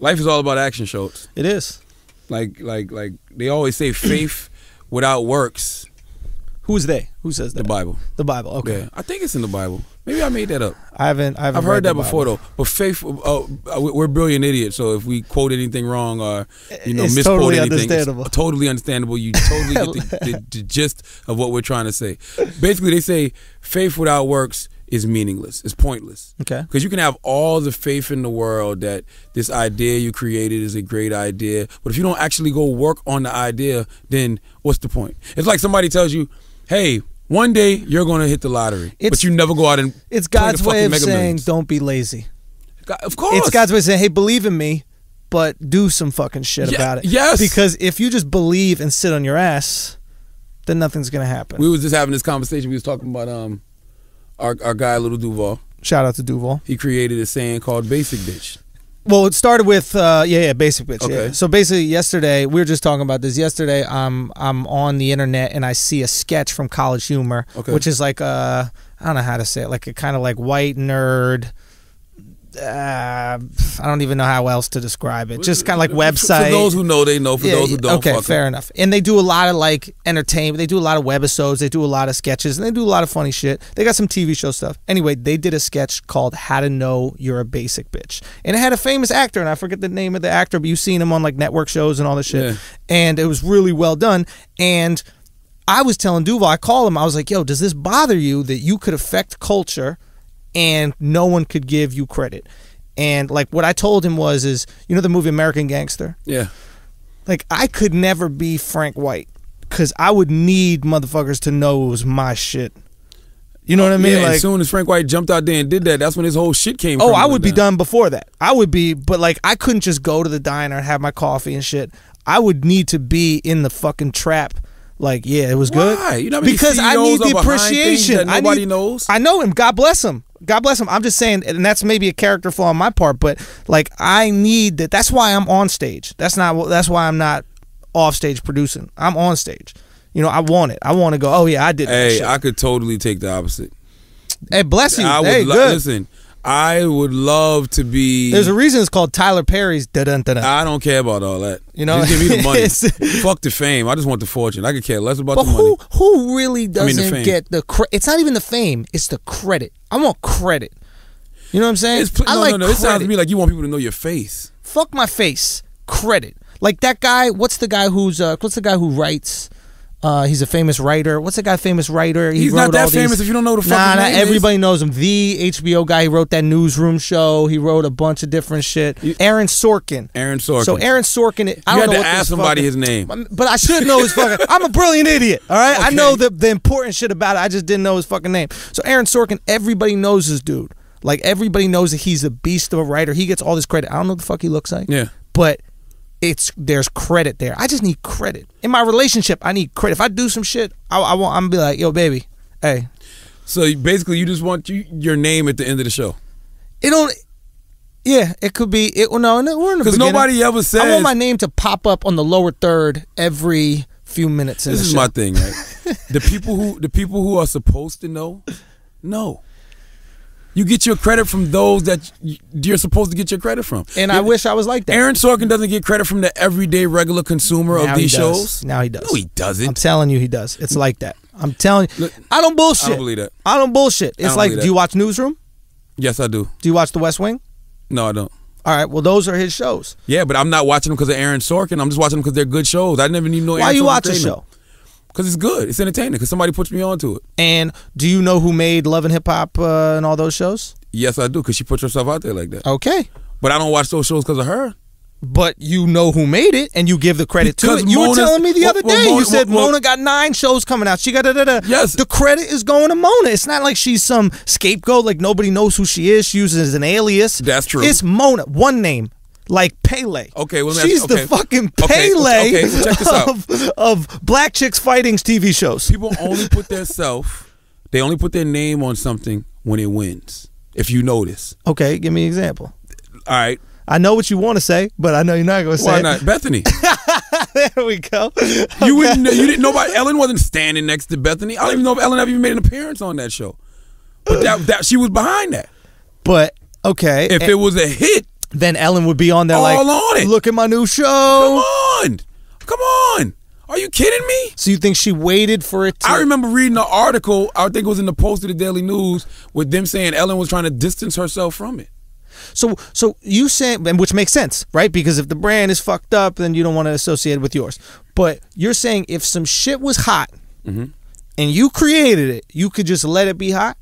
Life is all about action, Schulz. It is. Like like like they always say, faith without works. Who's they? Who says that? The Bible. The Bible. Okay. Yeah, I think it's in the Bible. Maybe I made that up. I haven't. I haven't I've read heard that before though. But faith, uh, we're brilliant idiots. So if we quote anything wrong or you know It's misquote totally anything, understandable. it's totally understandable. You totally get the, the, the gist of what we're trying to say. Basically, they say faith without works is meaningless. It's pointless. Okay. Because you can have all the faith in the world that this idea you created is a great idea, but if you don't actually go work on the idea, then what's the point? It's like somebody tells you, "Hey." One day you're gonna hit the lottery, It's- but you never go out and It's God's way fucking of Mega saying, Millions. "Don't be lazy." God- Of course, It's God's way of saying, "Hey, believe in me, but do some fucking shit Ye- about it." yes. Because if you just believe and sit on your ass, then nothing's gonna happen. We was just having this conversation. We was talking about um our our guy Little Duval. Shout out to Duval. He created a saying called "basic bitch." Well, it started with uh, yeah, yeah, basic bitch. Okay. Yeah. So basically, yesterday we were just talking about this. Yesterday, I'm I'm on the internet and I see a sketch from College Humor, Okay. which is like uh, I don't know how to say it, like a kind of like white nerd. Uh, I don't even know how else to describe it. Just kind of like website. For those who know, they know. For Yeah, those who don't, okay, fair enough. And they do a lot of like entertainment. They do a lot of webisodes. They do a lot of sketches, and they do a lot of funny shit. They got some TV show stuff. Anyway, they did a sketch called "How to Know You're a Basic Bitch," and it had a famous actor, and I forget the name of the actor, but you've seen him on like network shows and all this shit. Yeah. And it was really well done. And I was telling Duval, I called him. I was like, "Yo, does this bother you that you could affect culture, and no one could give you credit?" And like what I told him was, is you know the movie American Gangster Yeah, like I could never be Frank White because I would need motherfuckers to know it was my shit. You know what I mean? yeah. like, as soon as Frank White jumped out there and did that, that's when his whole shit came. oh, I would be done before that. I would be, but like I couldn't just go to the diner and have my coffee and shit. I would need to be in the fucking trap. Like, yeah, it was good Why? You know because I need the are behind things appreciation. that I nobody need- knows? I know him. God bless him. God bless him. I'm just saying, and that's maybe a character flaw on my part, but like I need that. That's why I'm on stage. That's not. That's why I'm not off stage producing. I'm on stage. You know, I want it. I want to go. Oh yeah, I did. that Hey. I could totally take the opposite. hey, bless you. I would hey, lo- good. listen. I would love to be. There's a reason it's called Tyler Perry's. Da dun da dun. I don't care about all that. You know, just give me the money. Fuck the fame. I just want the fortune. I could care less about But the money. who who really doesn't mean, the get the cre- It's not even the fame. It's the credit. I want credit. You know what I'm saying? It's, pl- I no, like no, no. It sounds to me like you want people to know your face. fuck my face. Credit. Like that guy. What's the guy who's uh, what's the guy who writes? Uh, he's a famous writer. What's the guy famous writer? He He's wrote not that all these- famous if you don't know the Nah, fucking nah, name is. everybody knows him. The HBO guy. He wrote that newsroom show. He wrote a bunch of different shit. Aaron Sorkin. Aaron Sorkin. So Aaron Sorkin. I you don't know to what ask somebody fucking- his name. but I should know his fucking. I'm a brilliant idiot. All right, I know the the important shit about it. I just didn't know his fucking name. So Aaron Sorkin, everybody knows this dude. Like everybody knows that he's a beast of a writer. He gets all this credit. I don't know what the fuck he looks like. Yeah. but it's there's credit there. I just need credit in my relationship. I need credit. If I do some shit, I, I want. I'm gonna be like, yo, baby, hey, So basically, you just want you, your name at the end of the show. it don't. Yeah, it could be. It well, no, no, we're in the Because nobody ever says. I want my name to pop up on the lower third every few minutes. In this is show. my thing, right? the people who the people who are supposed to know, no. You get your credit from those that you're supposed to get your credit from. And I wish I was like that. Aaron Sorkin doesn't get credit from the everyday regular consumer Now of these shows. Now he does. No, he doesn't. I'm telling you, he does. It's like that. I'm telling you. Look, I don't bullshit. I don't believe that. I don't bullshit. It's don't like, do you watch Newsroom? Yes, I do. Do you watch The West Wing? No, I don't. All right. Well, those are his shows. Yeah, but I'm not watching them because of Aaron Sorkin. I'm just watching them because they're good shows. I never even know. Why Aaron you Sorkin watch a show? Because it's good. It's entertaining. Because somebody puts me onto it. And do you know who made Love and Hip Hop uh, and all those shows? Yes, I do. Because she puts herself out there like that. Okay. But I don't watch those shows because of her. But you know who made it, and you give the credit to it. You were telling me the well, other well, day. Mona- you said well, Mona got nine shows coming out. She got da da da. Yes. The credit is going to Mona. It's not like she's some scapegoat. Like nobody knows who she is. She uses an alias. That's true. It's Mona. One name. Like Pele. Okay, well, she's okay. the fucking Okay, Pele okay, so this out. of, of black chicks fighting's TV shows. People only put their self, they only put their name on something when it wins. If you notice. Okay, give me an example. All right. I know what you want to say, but I know you're not going to say Why it. not? Bethany. there we go. You wouldn't know, you didn't know about Ellen wasn't standing next to Bethany. I don't even know if Ellen ever even made an appearance on that show. But that that she was behind that. But okay, If and- it was a hit, Then Ellen would be on there All like, on it. look at my new show. Come on, come on. Are you kidding me? So you think she waited for it to? I remember reading an article. I think it was in the Post of the Daily News with them saying Ellen was trying to distance herself from it. So, so you saying, and which makes sense, right? Because if the brand is fucked up, then you don't want to associate it with yours. But you're saying if some shit was hot Mm-hmm. and you created it, you could just let it be hot.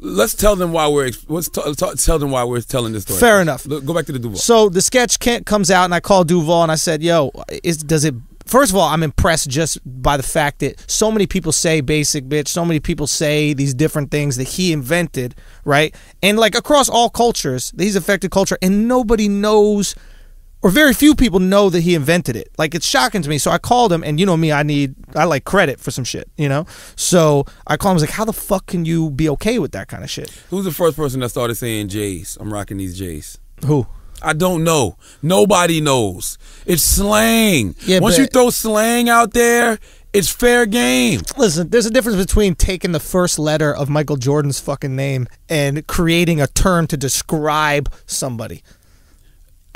Let's tell them why we're. Let's t- t- tell them why we're telling this story. Fair enough. Go back to the Duval. So the sketch can't comes out, and I called Duval and I said, "Yo, is does it?" First of all, I'm impressed just by the fact that so many people say "basic bitch," so many people say these different things that he invented, right? And like across all cultures, he's affected culture, and nobody knows, or very few people know that he invented it. Like it's shocking to me. So I called him, and you know me, I need I like credit for some shit, you know. So I called him. I was like, "How the fuck can you be okay with that kind of shit?" Who's the first person that started saying J's? I'm rocking these J's. Who? I don't know. Nobody knows. It's slang. Yeah, Once you throw slang out there, it's fair game. Listen, there's a difference between taking the first letter of Michael Jordan's fucking name and creating a term to describe somebody.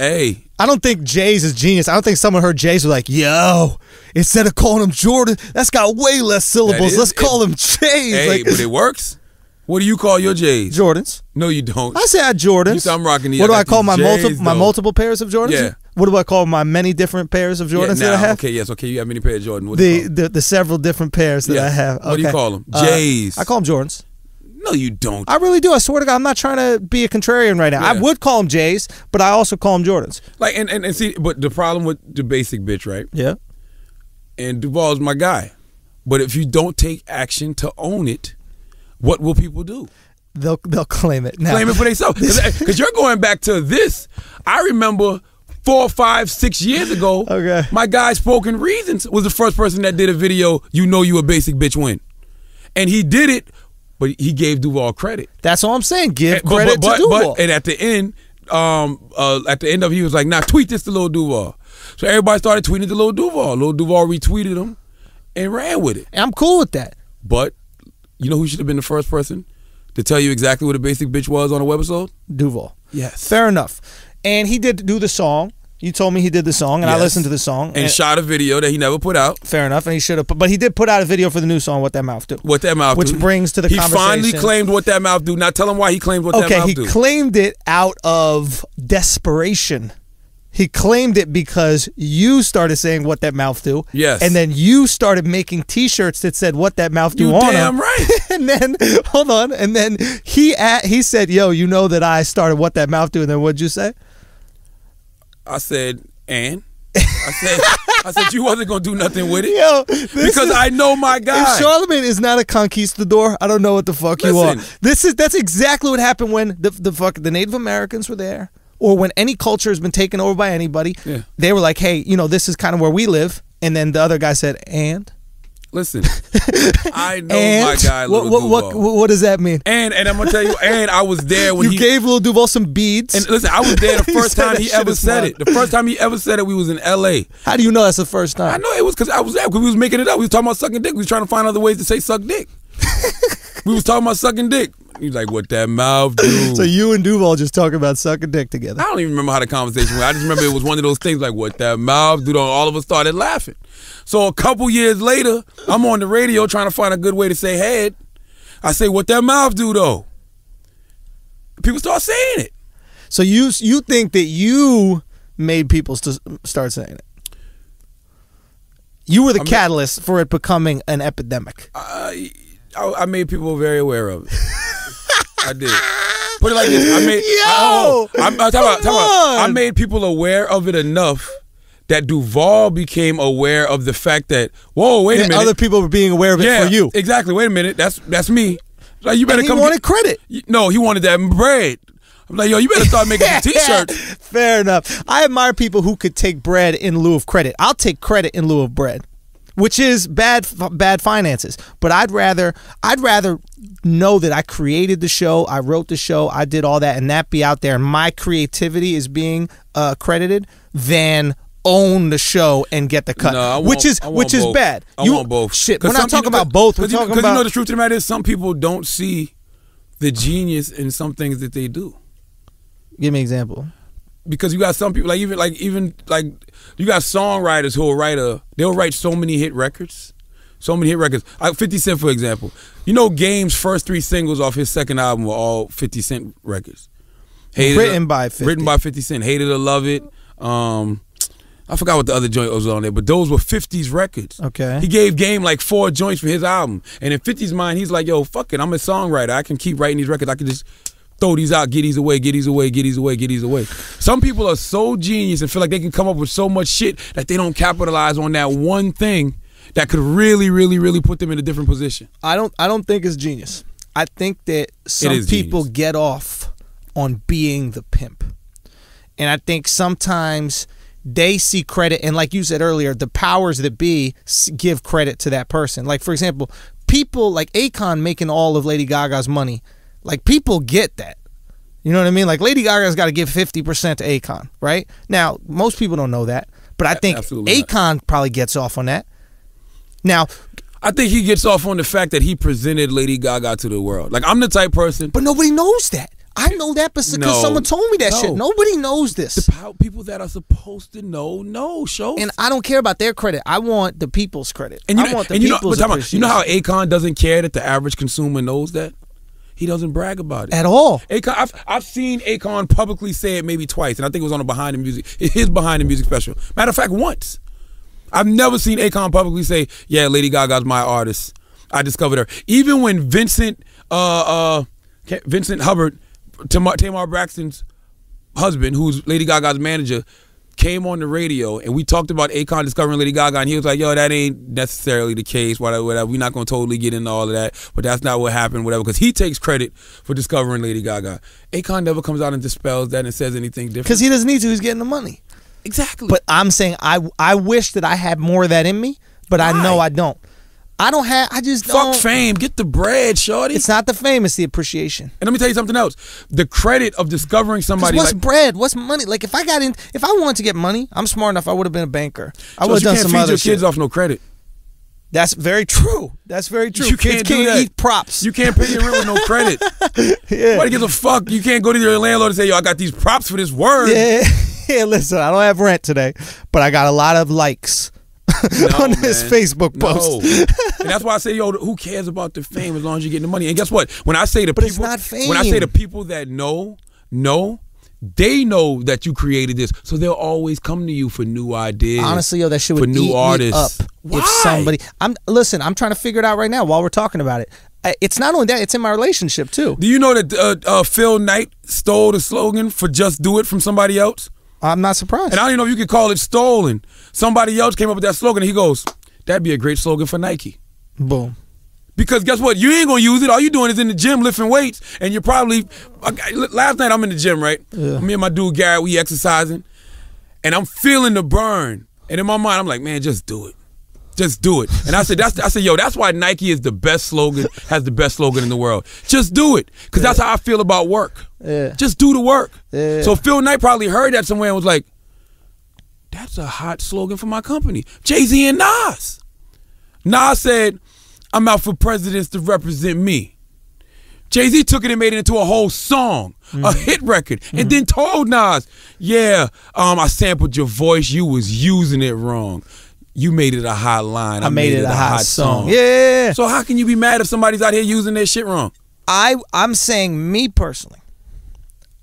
Hey, I don't think Jay's is genius. I don't think someone heard Jay's was like, yo, instead of calling him Jordan, that's got way less syllables. is- Let's call it- him Jay's. hey, like but it works. What do you call your J's? Jordans. No, you don't. I say I Jordans. You I'm rocking these- What do I I call my J's, multiple my multiple pairs of Jordans? Yeah. What do I call my many different pairs of Jordans yeah, that I have? Okay, yes, okay. You have many pairs of Jordan. What The, the the several different pairs that Yeah. I have. What do you Okay. call 'em? Uh, I call them Jordans. No, you don't. I really do. I swear to God, I'm not trying to be a contrarian right now. I would call them Jays, but I also call them Jordans. like, and, and and see, but the problem with the basic bitch, right? Yeah. And Duval's my guy. But if you don't take action to own it, what will people do? They'll they'll claim it. Now, Claim it for themselves. Because you're going back to this. I remember four, five, six years ago. Okay. My guy Spoken Reasons was the first person that did a video. You know you a basic bitch win, and he did it, but he gave Duval credit. That's all I'm saying. Give And- credit but, to but, Duval. and at the end, um, uh, at the end of it, he was like, "Now tweet this to Lil Duval." So everybody started tweeting to Lil Duval. Lil Duval retweeted him and ran with it. And I'm cool with that. But you know who should have been the first person to tell you exactly what a basic bitch was on a webisode? Duval. Yes. Fair enough. And he did do the song. You told me he did the song, and I listened to the song. and shot a video that he never put out. fair enough. And he should have, but he did put out a video for the new song, "What That Mouth Do." What that mouth do. Which do. brings to the conversation. he finally claimed what that mouth do. Now tell him why he claimed what that mouth do. Okay, he claimed it out of desperation. He claimed it because you started saying what that mouth do. Yes. And then you started making t-shirts that said what that mouth do You on damn them. right. and then hold on, and then he at, he said, "Yo, you know that I started what that mouth do." And then what'd you say? I said, and I said, I said you wasn't gonna do nothing with it Yo, because is- I know my guy. If Charlemagne is not a conquistador, I don't know what the fuck you are. This is that's exactly what happened when the the fuck the Native Americans were there, or when any culture has been taken over by anybody. Yeah. They were like, hey, you know, this is kind of where we live, and then the other guy said, and Listen, I know and my guy, what what, what what does that mean? and and I'm gonna tell you, and I was there when You he gave Lil Duval some beads. and listen, I was there the first time he ever said it. The first time he ever said it, we was in L.A. How do you know that's the first time? I know it was because I was there because we was making it up. We was talking about sucking dick. We was trying to find other ways to say suck dick. we was talking about sucking dick. He was like, "What that mouth do?" So you and Duval just talking about sucking dick together. I don't even remember how the conversation went. I just remember it was one of those things like, what that mouth do? Though. All of us started laughing. So a couple years later, I'm on the radio trying to find a good way to say head. I say, what that mouth do though? People start saying it. So you you think that you made people st- start saying it? You were the I mean- catalyst for it becoming an epidemic. I, I, I made people very aware of it. I did. Put it like this. I made. Yo! I, oh, I'm, I'm talking about, talking about- I made people aware of it enough that Duval became aware of the fact that whoa, wait a minute. other people were being aware of it yeah, for you. Exactly. Wait a minute. That's that's me. Like you better And he come. wanted get- credit. No, he wanted that bread. I'm like, yo, you better start making some t-shirts. Fair enough. I admire people who could take bread in lieu of credit. I'll take credit in lieu of bread, which is bad bad finances. But I'd rather I'd rather know that I created the show, I wrote the show, I did all that, and that be out there, and my creativity is being uh, credited, than own the show and get the cut, No, which is which is both. bad. I You- want both. Shit, we're not talking people- about both. We're you, talking 'cause about you know the truth of the matter is some people don't see the genius in some things that they do. Give me an example. Because you got some people like even like even like you got songwriters who will write a they'll write so many hit records, so many hit records. Like Fifty Cent, for example, you know, Game's first three singles off his second album were all Fifty Cent records. Written by 50. written by Fifty Cent. Hated or love it. Um, I forgot what the other joint was on there, but those were 50s records. Okay. He gave Game like four joints for his album. And in 50's mind, he's like, yo, fuck it. I'm a songwriter. I can keep writing these records. I can just throw these out, get these away, get these away, get these away, get these away. Some people are so genius and feel like they can come up with so much shit that they don't capitalize on that one thing that could really, really, really put them in a different position. I don't I don't think it's genius. I think that some people genius. get off on being the pimp. And I think sometimes they see credit and like you said earlier, the powers that be give credit to that person. Like for example, people like Akon making all of Lady Gaga's money. Like people get that. You know what I mean? Like Lady Gaga's got to give 50% to Akon, right? Now, most people don't know that, but I think absolutely not. Probably gets off on that. Now, I think he gets off on the fact that he presented Lady Gaga to the world. Like I'm the type person. But nobody knows that. I know that because No. someone told me that No. shit. Nobody knows this. The people that are supposed to know know show. and I don't care about their credit. I want the people's credit. And you I want the and you know, people's but time you know how. Akon doesn't care that the average consumer knows that. He doesn't brag about it. at all. Akon, I've, I've seen Akon publicly say it maybe twice, and I think it was on a behind the music, his behind the music special. Matter of fact, once. I've never seen Akon publicly say, "Yeah, Lady Gaga's my artist. I discovered her." Even when Vincent, uh, uh, Vincent Herbert, Tamar, Tamar Braxton's husband, who's Lady Gaga's manager, came on the radio and we talked about Akon discovering Lady Gaga, and he was like, "Yo, that ain't necessarily the case. Whatever, whatever. We're not gonna totally get into all of that, but that's not what happened. Whatever." Because he takes credit for discovering Lady Gaga. Akon never comes out and dispels that and says anything different. Because he doesn't need to. He's getting the money. exactly. But I'm saying I I wish that I had more of that in me, but I know I don't. I don't have. I just fuck don't. fame, get the bread, shorty. It's not the fame. It's the appreciation. and let me tell you something else. The credit of discovering somebody what's like bread? What's money? Like if I got in, if I wanted to get money, I'm smart enough. I would have been a banker. I would have you done can't some feed other your shit. kids off no credit. That's very true. That's very true. You can't can't eat props. You can't pay your rent with no credit. yeah. Nobody gives a fuck. You can't go to your landlord and say, "Yo, I got these props for this word." Yeah, yeah. Listen, I don't have rent today, but I got a lot of likes No, on this man. Facebook No. post. and that's why I say, yo, who cares about the fame as long as you're getting the money? And guess what? When I say the But it's people, when I say the people that know, know, they know that you created this, so they'll always come to you for new ideas. Honestly, yo, that shit for would new eat artists. me up Why? if somebody. I'm listen. I'm trying to figure it out right now while we're talking about it. It's not only that; it's in my relationship too. Do you know that uh, uh, Phil Knight stole the slogan for "Just Do It" from somebody else? I'm not surprised. And I don't even know if you could call it stolen. Somebody else came up with that slogan. And he goes, "That'd be a great slogan for Nike." Boom. Because guess what? You ain't gonna use it. All you're doing is in the gym lifting weights, and you're probably. Last night I'm in the gym, right? Yeah. Me and my dude Garrett, we exercising, and I'm feeling the burn. And in my mind, I'm like, man, just do it, just do it. And I said, that's I said, yo, that's why Nike is the best slogan, has the best slogan in the world. Just do it, because that's how I feel about work. Yeah. Just do the work. Yeah. So Phil Knight probably heard that somewhere and was like, that's a hot slogan for my company. Jay Z and Nas. Nas said, I'm out for presidents to represent me. Jay Z took it and made it into a whole song, Mm-hmm. a hit record, and then told Nas, "Yeah, um, I sampled your voice. You was using it wrong. You made it a hot line. I, I made it a hot song. Yeah. So how can you be mad if somebody's out here using their shit wrong? I I'm saying me personally.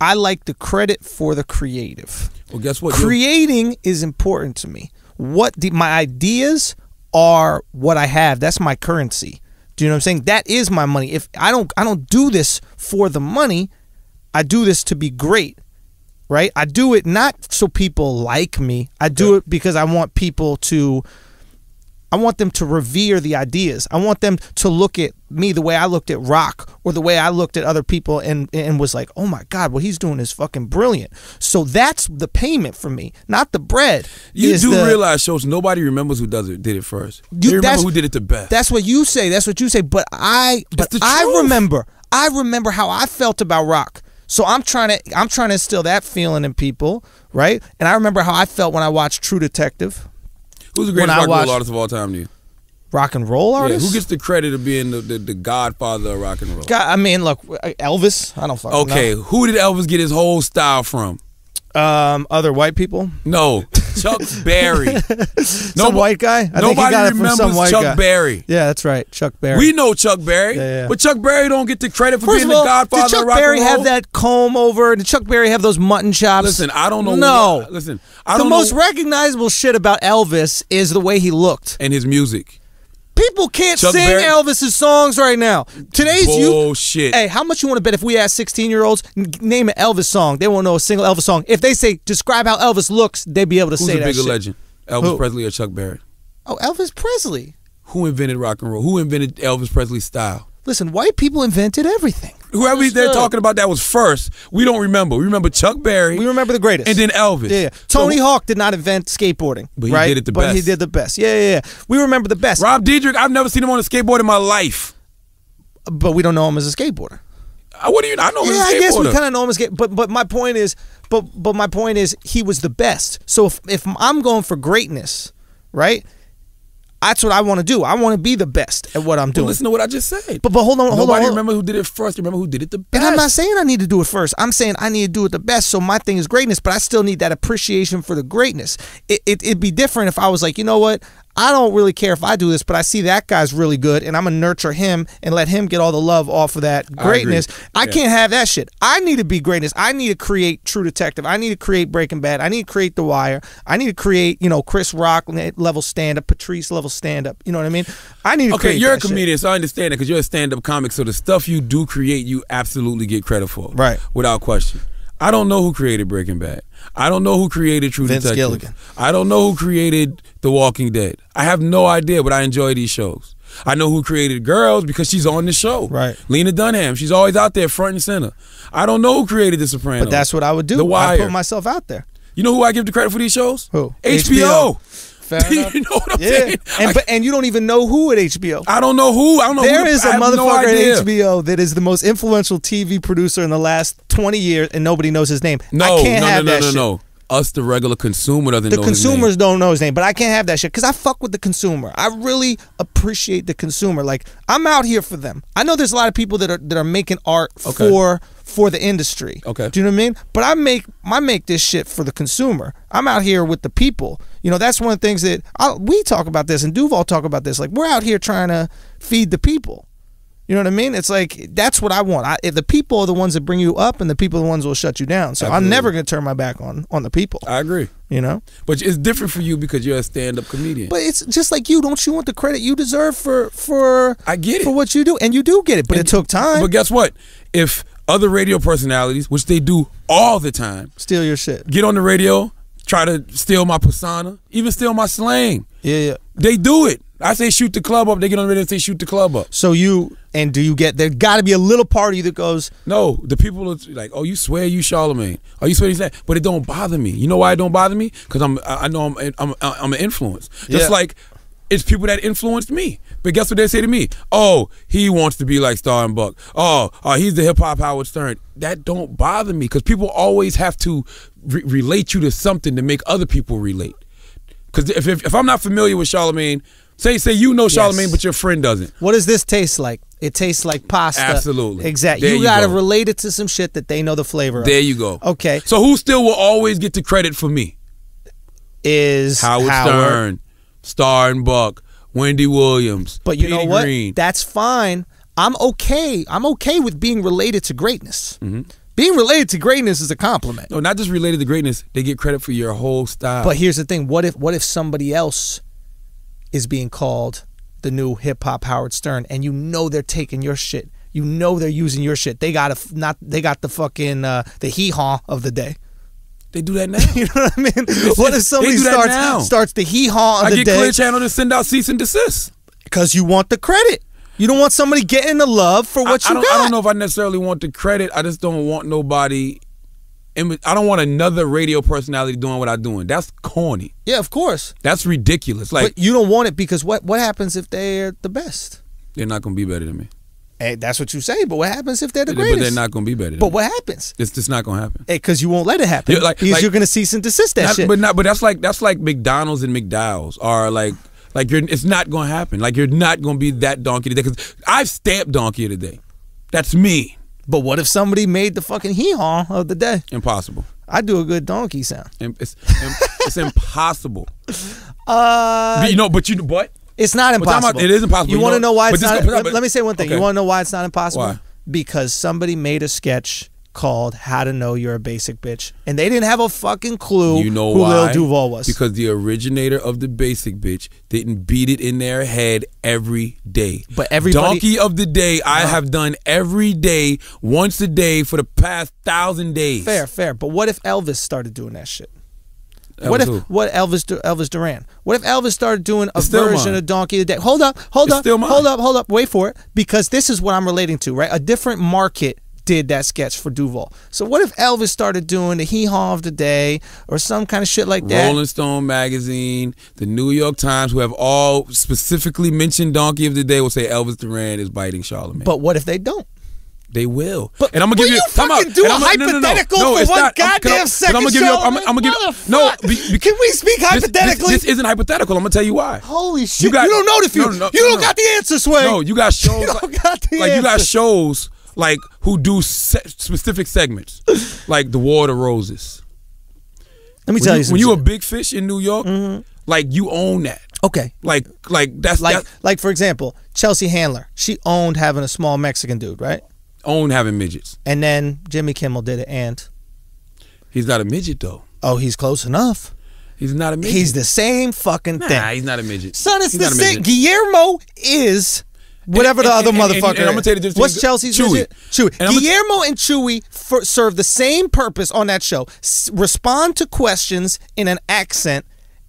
I like the credit for the creative. Well, guess what? Creating is important to me. What the, my ideas are what I have. That's my currency. Do you know what I'm saying? That is my money. If I don't I don't do this for the money, I do this to be great. Right? I do it not so people like me. I do it because I want people to I want them to revere the ideas. I want them to look at me the way I looked at rock or the way I looked at other people and and was like, "Oh my god, what he's doing is fucking brilliant." So that's the payment for me, not the bread. You do the- realize, shows nobody remembers who does it did it first. You- they remember who did it the best. That's what you say. That's what you say. But I, but I remember. I remember how I felt about rock. So I'm trying to, I'm trying to instill that feeling in people, right? And I remember how I felt when I watched True Detective, Who's the greatest rock and roll artist of all time to you? rock and roll Yeah, who gets the credit of being the, the, the godfather of rock and roll? God, I mean, look, Elvis. I don't fucking Okay, know. who did Elvis get his whole style from? Um, other white people. No, Chuck Berry. Some white guy. I think he nobody got it from remembers some white Chuck guy. Berry. Yeah, that's right, Chuck Berry. We know Chuck Berry, Yeah, yeah. but Chuck Berry don't get the credit for First being all, the Godfather did Chuck of rock Berry and roll. have that comb over? Did Chuck Berry have those mutton chops? Listen, I don't know. No. what- listen, I the most know. recognizable shit about Elvis is the way he looked. and his music. People can't Chuck sing Berry- Elvis's songs right now. Today's you. Bullshit. Hey, how much you want to bet if we ask 16 year olds, name an Elvis song, they won't know a single Elvis song. If they say, describe how Elvis looks, they'd be able to Who's say a that bigger shit. legend, Elvis Who? Presley or Chuck Berry? Oh, Elvis Presley. Who invented rock and roll? Who invented Elvis Presley's style? Listen, white people invented everything. Whoever they're talking about that was first, we don't remember. We remember Chuck Berry We remember the greatest. and then Elvis. Yeah, yeah. So Tony Hawk did not invent skateboarding, But he right? did it the best. but he did the best. Yeah, yeah, yeah. We remember the best, Rob Dyrdek, I've never seen him on a skateboard in my life. but we don't know him as a skateboarder. Uh, What do you? I know him Yeah, as a I guess we kind of know him as skate. But but my point is, but but my point is, he was the best. So if if I'm going for greatness, right? That's what I want to do. I want to be the best at what I'm doing. listen to what I just said. but but hold on, hold on. Nobody hold on. remember who did it first. Remember who did it the best. And I'm not saying I need to do it first. I'm saying I need to do it the best. So my thing is greatness, but I still need that appreciation for the greatness. It, it, it'd be different if I was like, you know what? I don't really care if I do this, but I see that guy's really good, and I'm gonna nurture him and let him get all the love off of that greatness. agree. I, Yeah. can't have that shit. I need to be greatness. I need to create True Detective. I need to create Breaking Bad. I need to create The Wire. I need to create, you know, Chris Rock level stand up, Patrice level stand up. You know what I mean? I need to create Okay, you're a that shit. comedian, so I understand it because you're a stand-up comic. So the stuff you do create, you absolutely get credit for, Right. Without question. I don't know who created Breaking Bad. I don't know who created True Vince Detective. Gilligan. I don't know who created The Walking Dead. I have no idea, but I enjoy these shows. I know who created Girls because she's on the show. Right. Lena Dunham. She's always out there front and center. I don't know who created The Sopranos. But that's what I would do. The Wire. I put myself out there. you know who I give the credit for these shows? Who? HBO. Fair you know what I'm Yeah, saying? and I, but and you don't even know who at HBO. I don't know who. I don't know. There who the- is a have no motherfucker at HBO that is the most influential TV producer in the last twenty years, and nobody knows his name. No, I can't no, have no, that no, shit. no, no. Us, the regular consumer, doesn't The know his name. consumers don't know his name, but I can't have that shit because I fuck with the consumer. I really appreciate the consumer. Like I'm out here for them. I know there's a lot of people that are that are making art Okay. for for the industry. Okay. Do you know what I mean? But I make I make this shit for the consumer. I'm out here with the people. You know, that's one of the things that I, we talk about this and Duval talk about this. Like we're out here trying to feed the people. You know what I mean? It's like that's what I want. I, if the people are the ones that bring you up, and the people are the ones that will shut you down. So I'm never going to turn my back on on the people. I agree, You know. but it's different for you because you're a stand-up comedian. But it's just like you. Don't you want the credit you deserve for for I get it. for what you do, and you do get it. But it took time. But guess what? If other radio personalities, which they do all the time, Steal your shit. get on the radio, try to steal my persona, even steal my slang, Yeah, yeah. they do it. I say shoot the club up. They get on the radio and say shoot the club up. So you and do you get there? Got to be a little part of you that goes, No, the people are like, oh, you swear you Charlemagne. Oh, you swear he's that. But it don't bother me. You know why it don't bother me? Because I'm, I I know I'm, I'm, I'm an influence. Just Yeah. like it's people that influenced me. But guess what they say to me? Oh, he wants to be like Star and Buck. Oh, uh, he's the hip hop Howard Stern. That don't bother me because people always have to re- relate you to something to make other people relate. Because if, if if I'm not familiar with Charlemagne, say say you know Charlemagne, but your friend doesn't. "What does this taste like? It tastes like pasta." Absolutely. Exactly. There You you got to go. relate it to some shit that they know the flavor Of. There you go. Okay. So who still will always get the credit for me? Is Howard, Stern, Star and Buck, Wendy Williams, But you know what? Green. That's fine. I'm okay. I'm okay with being related to greatness. Mm-hmm. Being related to greatness is a compliment. no, not just related to greatness. They get credit for your whole style. But here's the thing: what if what if somebody else is being called the new hip hop Howard Stern, and you know they're taking your shit? You know they're using your shit. They got a not. They got the fucking uh, the hee haw of the day. they do that now. You know what I mean? what if somebody starts starts the hee haw of I the get Clear Channel to send out cease and desist. because you want the credit? You don't want somebody getting the love for what I, I you don't, got. I don't know if I necessarily want the credit. I just don't want nobody. I don't want another radio personality doing what I'm doing. That's corny. Yeah, of course. That's ridiculous. Like but you don't want it because what what happens if they're the best? they're not gonna be better than me. Hey, that's what you say. But what happens if they're the greatest? But they're not gonna be better. Than But me. what happens? It's just not gonna happen. because you won't let it happen. Yeah, like- because like- you're gonna cease and desist that Not- shit. But not. But that's like that's like McDonald's and McDowell's are like like you're. It's not going to happen. Like you're not going to be that donkey today. Because I've stamped donkey today. That's me. But what if somebody made the fucking hee haw of the day? Impossible. I do a good donkey sound. It's, it's impossible. Uh, But you know, but you but it's not But time out, impossible. it is impossible. You, You want to know- know why it's not? let, let me say one thing. You want to know why it's not impossible? Why? Because somebody made a sketch called "How to Know You're a Basic Bitch," and they didn't have a fucking clue you know who why? Lil Duval was. Because the originator of the basic bitch didn't beat it in their head every day. But every donkey of the day, I have done every day, once a day for the past thousand days. fair, fair. But what if Elvis started doing that shit? That what if who? what Elvis Elvis Duran? What if Elvis started doing a version mine. of Donkey of the Day? Hold up, hold It's up, still mine. hold up, hold up. Wait for it, because this is what I'm relating to, right? A different market did that sketch for Duval. So what if Elvis started doing the Hee Haw of the Day or some kind of shit like that? Rolling Stone magazine, the New York Times, who have all specifically mentioned Donkey of the Day, will say Elvis Duran is biting Charlemagne. But what if they don't? they will. But and I'm gonna give you, you time out. do And a I'm gonna- no, no, no. hypothetical for one not. Goddamn I'm, second I'm gonna give you. I'm, I'm gonna give you. No, be, be, Can we speak this- this- hypothetically? This, isn't hypothetical. I'm gonna tell you why. Holy shit! got- you don't know the future. You don't got the answer, Sway. No, you got shows. You don't like, got the like you got shows like who do se- specific segments, like the War of the Roses. Let me When tell you, you, when you a big fish in New York, mm-hmm. like you own that. okay. Like, like that's Like, that like for example, Chelsea Handler. She owned having a small Mexican dude, right? own having midgets. And then Jimmy Kimmel did it, and He's not a midget though. oh, he's close enough. He's not a midget. He's the same fucking nah, thing. Nah, he's not a midget. Son, it's He's the same. Guillermo is whatever And- the and- other and- motherfucker. I'm gonna tell you the What's Chelsea's Chuy. Chuy. Guillermo and Chuy for, serve the same purpose on that show. S- respond to questions in an accent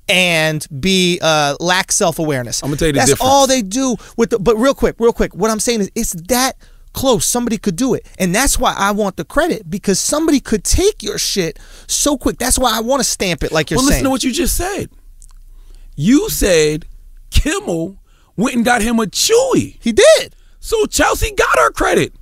and be uh, lack self awareness. I'm gonna tell you the That's difference. all they do with the. But real quick, real quick, what I'm saying is it's that close. Somebody could do it, and that's why I want the credit because somebody could take your shit so quick. That's why I want to stamp it like you're well, saying. listen to what you just said. You said Kimmel went and got him a Chuy. he did. So Chelsea got her credit.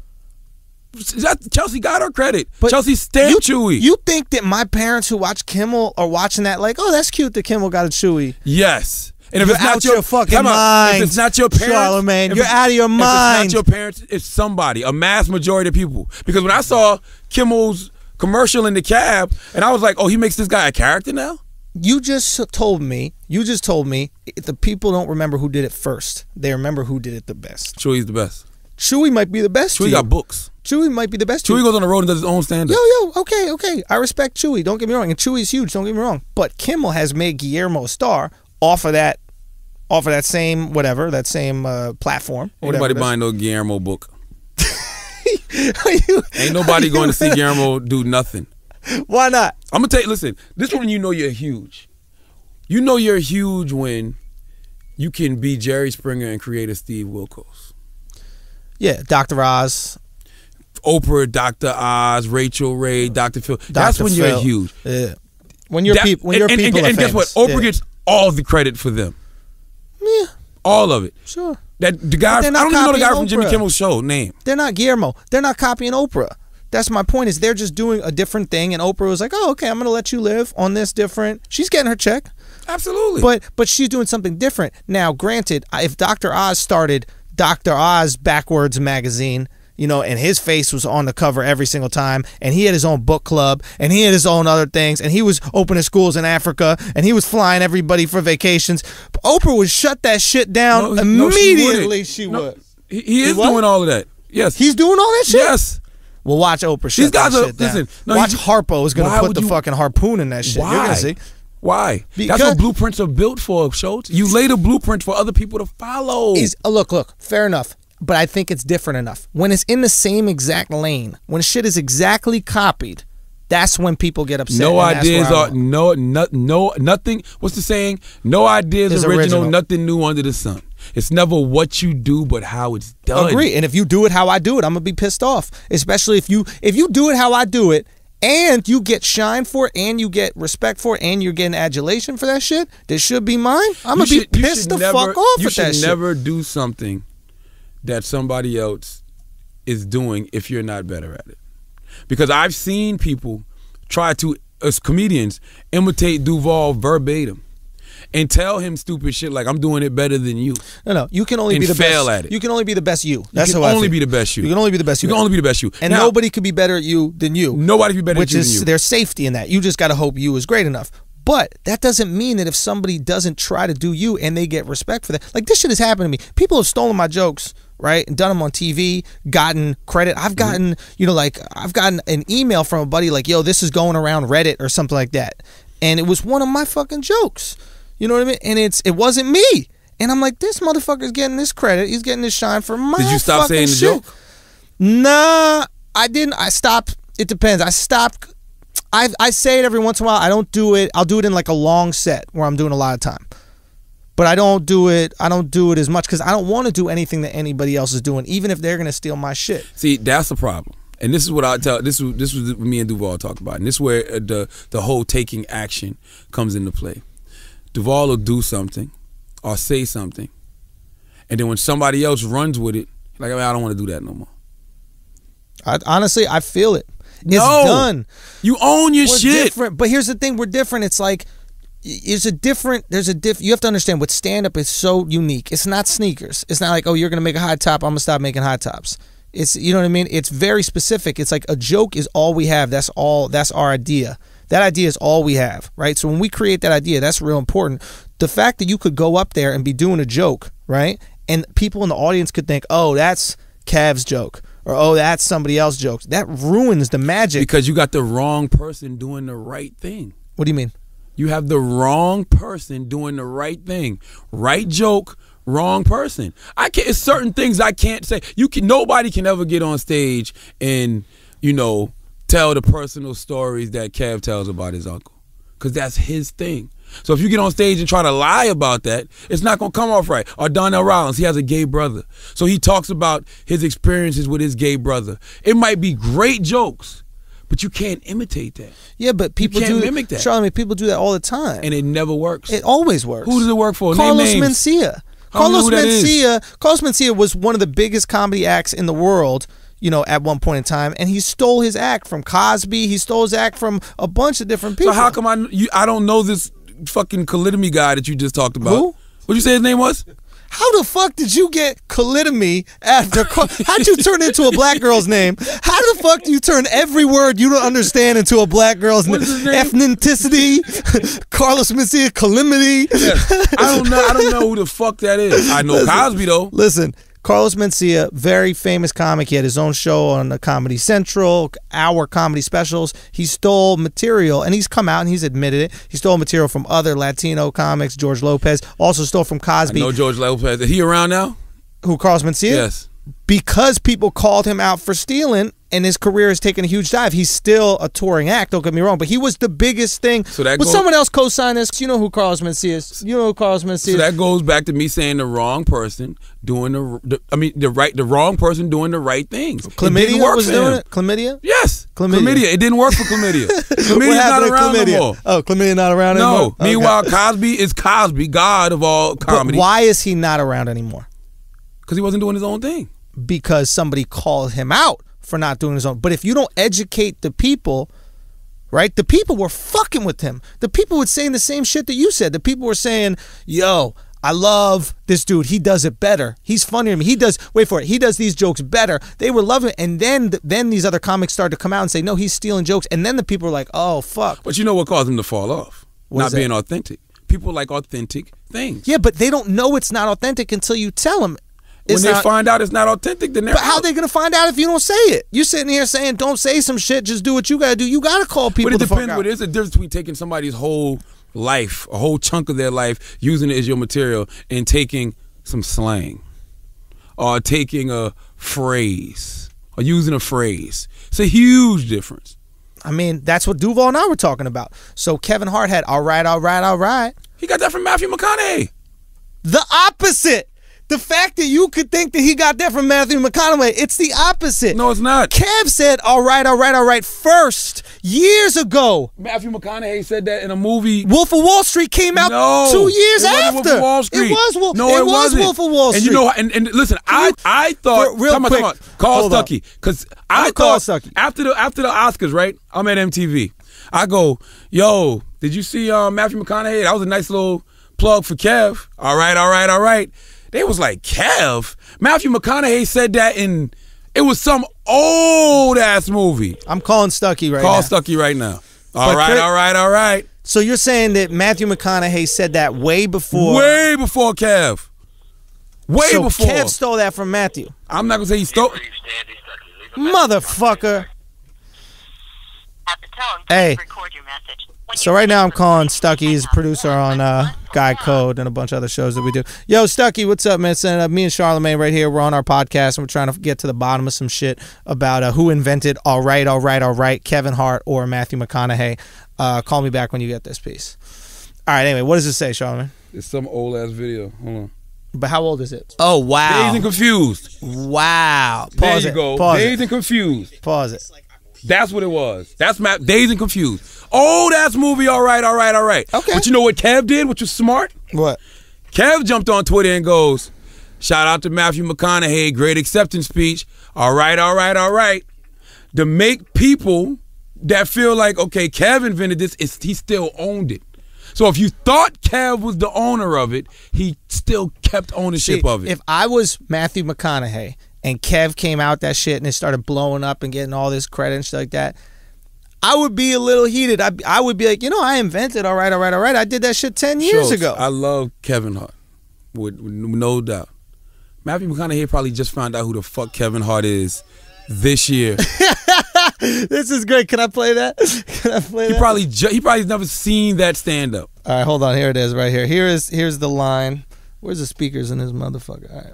Chelsea got her credit. But Chelsea stamped you, Chuy. You think that my parents who watch Kimmel are watching that like, oh, that's cute that Kimmel got a Chuy. yes. And if You're it's not your, your fucking mind, if it's not your parents, if You're out of your If mind. it's not your parents, it's somebody, a mass majority of people. Because when I saw Kimmel's commercial in the cab, and I was like, oh, he makes this guy a character now. You just told me, you just told me the people don't remember who did it first. They remember who did it the best. Chuy's the best. Chuy might be the best. you. got books. Chuy might be the best. you. goes on the road and does his own stand up. Yo, yo, okay, okay. I respect Chuy. Don't get me wrong. And Chuy's huge. Don't get me wrong. But Kimmel has made Guillermo a star off of that, off of that same whatever, that same uh, platform. Nobody buying no Guillermo book. Ain't nobody going to see Guillermo do nothing. Why not? I'm gonna tell you. Listen, this one you know you're huge. You know you're huge when you can be Jerry Springer and create a Steve Wilkos, Yeah, Dr. Oz. Oprah, Dr. Oz, Rachael Ray, Dr. Phil. That's when Phil. you're huge. Yeah. When your people, when and, your and- people and, and guess what? Oprah Yeah. gets all the credit for them, Yeah, all of it. sure. That the guy. I don't even know the guy copying from Jimmy Kimmel's show name. They're not Guillermo. They're not copying Oprah. That's my point. Is they're just doing a different thing, and Oprah was like, "Oh, okay, I'm gonna let you live on this different." She's getting her check, Absolutely. but but she's doing something different now. Granted, if Dr. Oz started Dr. Oz backwards magazine. You know, and his face was on the cover every single time, and he had his own book club, and he had his own other things, and he was opening schools in Africa, and he was flying everybody for vacations. Oprah would shut that shit down No, no, she immediately. wouldn't. she No, would. He, he is what? doing all of that. Yes. He's doing all that shit. yes. Well, watch Oprah. These guys are- listen, no, watch you- Harpo is gonna put the you- fucking harpoon in that shit. Why? You're gonna see. Why? That's what blueprints are built for, Schulz. You lay the blueprint for other people to follow. Is uh, look, look, fair enough. But I think it's different enough. When it's in the same exact lane, when shit is exactly copied, that's when people get upset. no ideas are no, no no nothing. What's the saying? No ideas original, original. nothing new under the sun. It's never what you do, but how it's done. Agree. And if you do it how I do it, I'm gonna be pissed off. Especially if you if you do it how I do it, and you get shine for it, and you get respect for it, and you're getting adulation for that shit, that should be mine. I'm You gonna should- be pissed the never- fuck off You at that should never do something that somebody else is doing if you're not better at it. Because I've seen people try to, as comedians, imitate Duval verbatim. And tell him stupid shit like I'm doing it better than you. No, no. You can only be the fail best. at it. You can only be the best you. That's you can how I only be the best you. You can only be the best you. You can only be the best you. and Now, nobody could be better at you than you. Nobody can be better which at you is than you. there's safety in that. You just got to hope you is great enough. But that doesn't mean that if somebody doesn't try to do you and they get respect for that, like this shit has happened to me. People have stolen my jokes, right, and done them on TV, gotten credit. I've Mm-hmm. gotten, you know, like I've gotten an email from a buddy like, "Yo, this is going around Reddit or something like that," and it was one of my fucking jokes. You know what I mean? And it's it wasn't me. And I'm like, this motherfucker's getting this credit. He's getting this shine for my. Did you stop saying the shit. joke? Nah, I didn't. I stopped. It depends. I stopped. I I say it every once in a while. I don't do it. I'll do it in like a long set where I'm doing a lot of time. But I don't do it. I don't do it as much because I don't want to do anything that anybody else is doing, even if they're gonna steal my shit. See, that's the problem. And this is what I tell. This was this was me and Duval talked about, and this is where uh, the the whole taking action comes into play. Duval will do something or say something, and then when somebody else runs with it, like I don't want to do that no more. I, honestly, I feel it. It's No. done. You own your We're shit. different. But here's the thing: we're different. It's like there's a different. There's a diff. You have to understand what stand up is so unique. It's not sneakers. It's not like oh you're gonna make a high top. I'm gonna stop making high tops. It's you know what I mean. It's very specific. It's like a joke is all we have. That's all. That's our idea. That idea is all we have, right? So when we create that idea, that's real important. The fact that you could go up there and be doing a joke, right, and people in the audience could think, oh, that's Kev's joke, or oh, that's somebody else's joke. That ruins the magic. because you got the wrong person doing the right thing. what do you mean? You have the wrong person doing the right thing. Right joke, wrong person. I can't. It's certain things I can't say. You can. Nobody can ever get on stage and you know tell the personal stories that Kev tells about his uncle, because that's his thing. So if you get on stage and try to lie about that, it's not gonna come off right. Or Donnell Rawlings, he has a gay brother, so he talks about his experiences with his gay brother. It might be great jokes, but you can't imitate that, Yeah, but people can't do mimic that. Charlie, people do that all the time. and it never works. it always works. Who does it work for? Carlos names. Mencia. I don't know Carlos who that is. Mencia. Carlos Mencia was one of the biggest comedy acts in the world. You know, at one point in time, and he stole his act from Cosby. He stole his act from a bunch of different people. So how come I you, I don't know this fucking Calidomy guy that you just talked about? Who? What'd you say his name was? How the fuck did you get Calidomy after? How'd you turn into a black girl's name? How the fuck do you turn every word you don't understand into a black girl's name? Ethnicity, Carlos Mencia, calamity. I don't know. I don't know who the fuck that is. I know Cosby though. Listen, Carlos Mencia, very famous comic. He had his own show on the Comedy Central, hour comedy specials. He stole material, and he's come out and he's admitted it. He stole material from other Latino comics. George Lopez also stole from I Cosby. know George Lopez. Is he around now? Who Carlos Mencia? Yes. Because people called him out for stealing and his career has taken a huge dive. He's still a touring act, don't get me wrong, but he was the biggest thing. So that Would someone else co-sign this? You know who Carlos Mencia is. You know who Carlos Mencia So is. that goes back to me saying the wrong person doing the, the I mean the right the wrong person doing the right things. Chlamydia was doing it? Chlamydia? Yes. Chlamydia. Chlamydia. It didn't work for chlamydia. What Chlamydia's not around chlamydia? no. Oh, chlamydia not around No. anymore? Okay. Meanwhile, Cosby is Cosby, God of all comedy. But why is he not around anymore? because he wasn't doing his own thing. Because somebody called him out for not doing his own. But if you don't educate the people, right? The people were fucking with him. The people were saying the same shit that you said. The people were saying, "Yo, I love this dude. He does it better. He's funnier than me. He does. Wait for it. He does these jokes better." They were loving it, and then then these other comics started to come out and say, "No, he's stealing jokes." And then the people were like, "Oh fuck." But you know what caused him to fall off? What not being authentic. People like authentic things. Yeah, but they don't know it's not authentic until you tell them. When they not, find out it's not authentic, then they're But how out. they gonna find out if you don't say it? You sitting here saying don't say some shit, just do what you gotta do. You gotta call people. But it depends. What there's a difference between taking somebody's whole life, a whole chunk of their life, using it as your material, and taking some slang, or taking a phrase, or using a phrase. It's a huge difference. I mean, that's what Duval and I were talking about. So Kevin Hart had all right, all right, all right. He got that from Matthew McConaughey. The opposite. The fact that you could think that he got that from Matthew McConaughey, it's the opposite. No, it's not. Kev said all right, all right, all right first years ago. Matthew McConaughey said that in a movie. Wolf of Wall Street came out No, two years it wasn't after. Wolf of Wall Street. It was Wolf. No, it, it, was wasn't. Wolf of Wall Street. And you know, and, and listen, I I thought real come on, quick, come on, Carl hold because I thought Stuckey. after the after the Oscars, right? I'm at MTV. I go, yo, did you see um, Matthew McConaughey? That was a nice little plug for Kev. All right, all right, all right. They was like Kev. Matthew McConaughey said that in it was some old ass movie. I'm calling Stucky right now. Call now. Stucky right now. All But right, Chris- all right, all right. so you're saying that Matthew McConaughey said that way before? Way before Kev. Way so before. Kev stole that from Matthew. I'm not gonna say he stole. Leave Standy Stucky. Leave a message. Motherfucker. At the tone, Hey. record your message. When So right now I'm calling recording, Stucky. He's a producer on uh, Guy Code and a bunch of other shows that we do. Yo, Stucky, what's up, man? It's, uh, me and Charlemagne right here. We're on our podcast and we're trying to get to the bottom of some shit about uh, who invented "All Right, All Right, All Right," Kevin Hart or Matthew McConaughey. Uh, call me back when you get this piece. All right. Anyway, what does it say, Charlemagne? It's some old ass video. Hold on. But how old is it? Oh wow! Dazed and confused. Wow. There you it. go. Pause Dazed it. and confused. Pause it. That's what it was. That's my Dazed and confused. Oh, Old ass movie. All right, all right, all right. Okay. But you know what Kev did, which was smart? What? Kev jumped on Twitter and goes, "Shout out to Matthew McConaughey. Great acceptance speech. All right, all right, all right." To make people that feel like okay, Kev invented this, it's, he still owned it. So if you thought Kev was the owner of it, he still kept ownership See, of it. If I was Matthew McConaughey and Kev came out that shit and it started blowing up and getting all this credit and shit like that, I would be a little heated. I, I would be like, you know, I invented all right, all right, all right. I did that shit 10 years ago. I love Kevin Hart, with, with no doubt. Matthew McConaughey probably just found out who the fuck Kevin Hart is this year. this is great. Can I play that? Can I play he that? probably he probably never seen that stand up. all right, hold on. Here it is right here. Here is here's the line. Where's the speakers in this motherfucker? All right.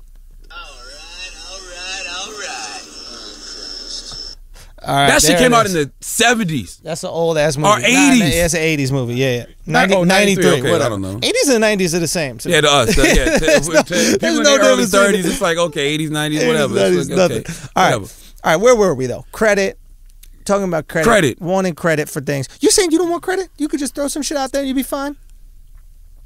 All right, that shit came out in the seventies. That's an old ass movie. Or 80s. nah, yeah, it's an 80s movie. Yeah, yeah. 90, oh, 93, 93, okay, I don't know. 80s and 90s are the same. me. Yeah, to us. yeah, to, There's no- people there's in no their early difference between thirties, it's like okay, eighties, nineties, whatever. 80s, It's 90s, like, okay, nothing. All right. whatever. All right, where were we though? Credit. Talking about credit. Credit. Wanting credit for things. You saying you don't want credit? You could just throw some shit out there and you'd be fine.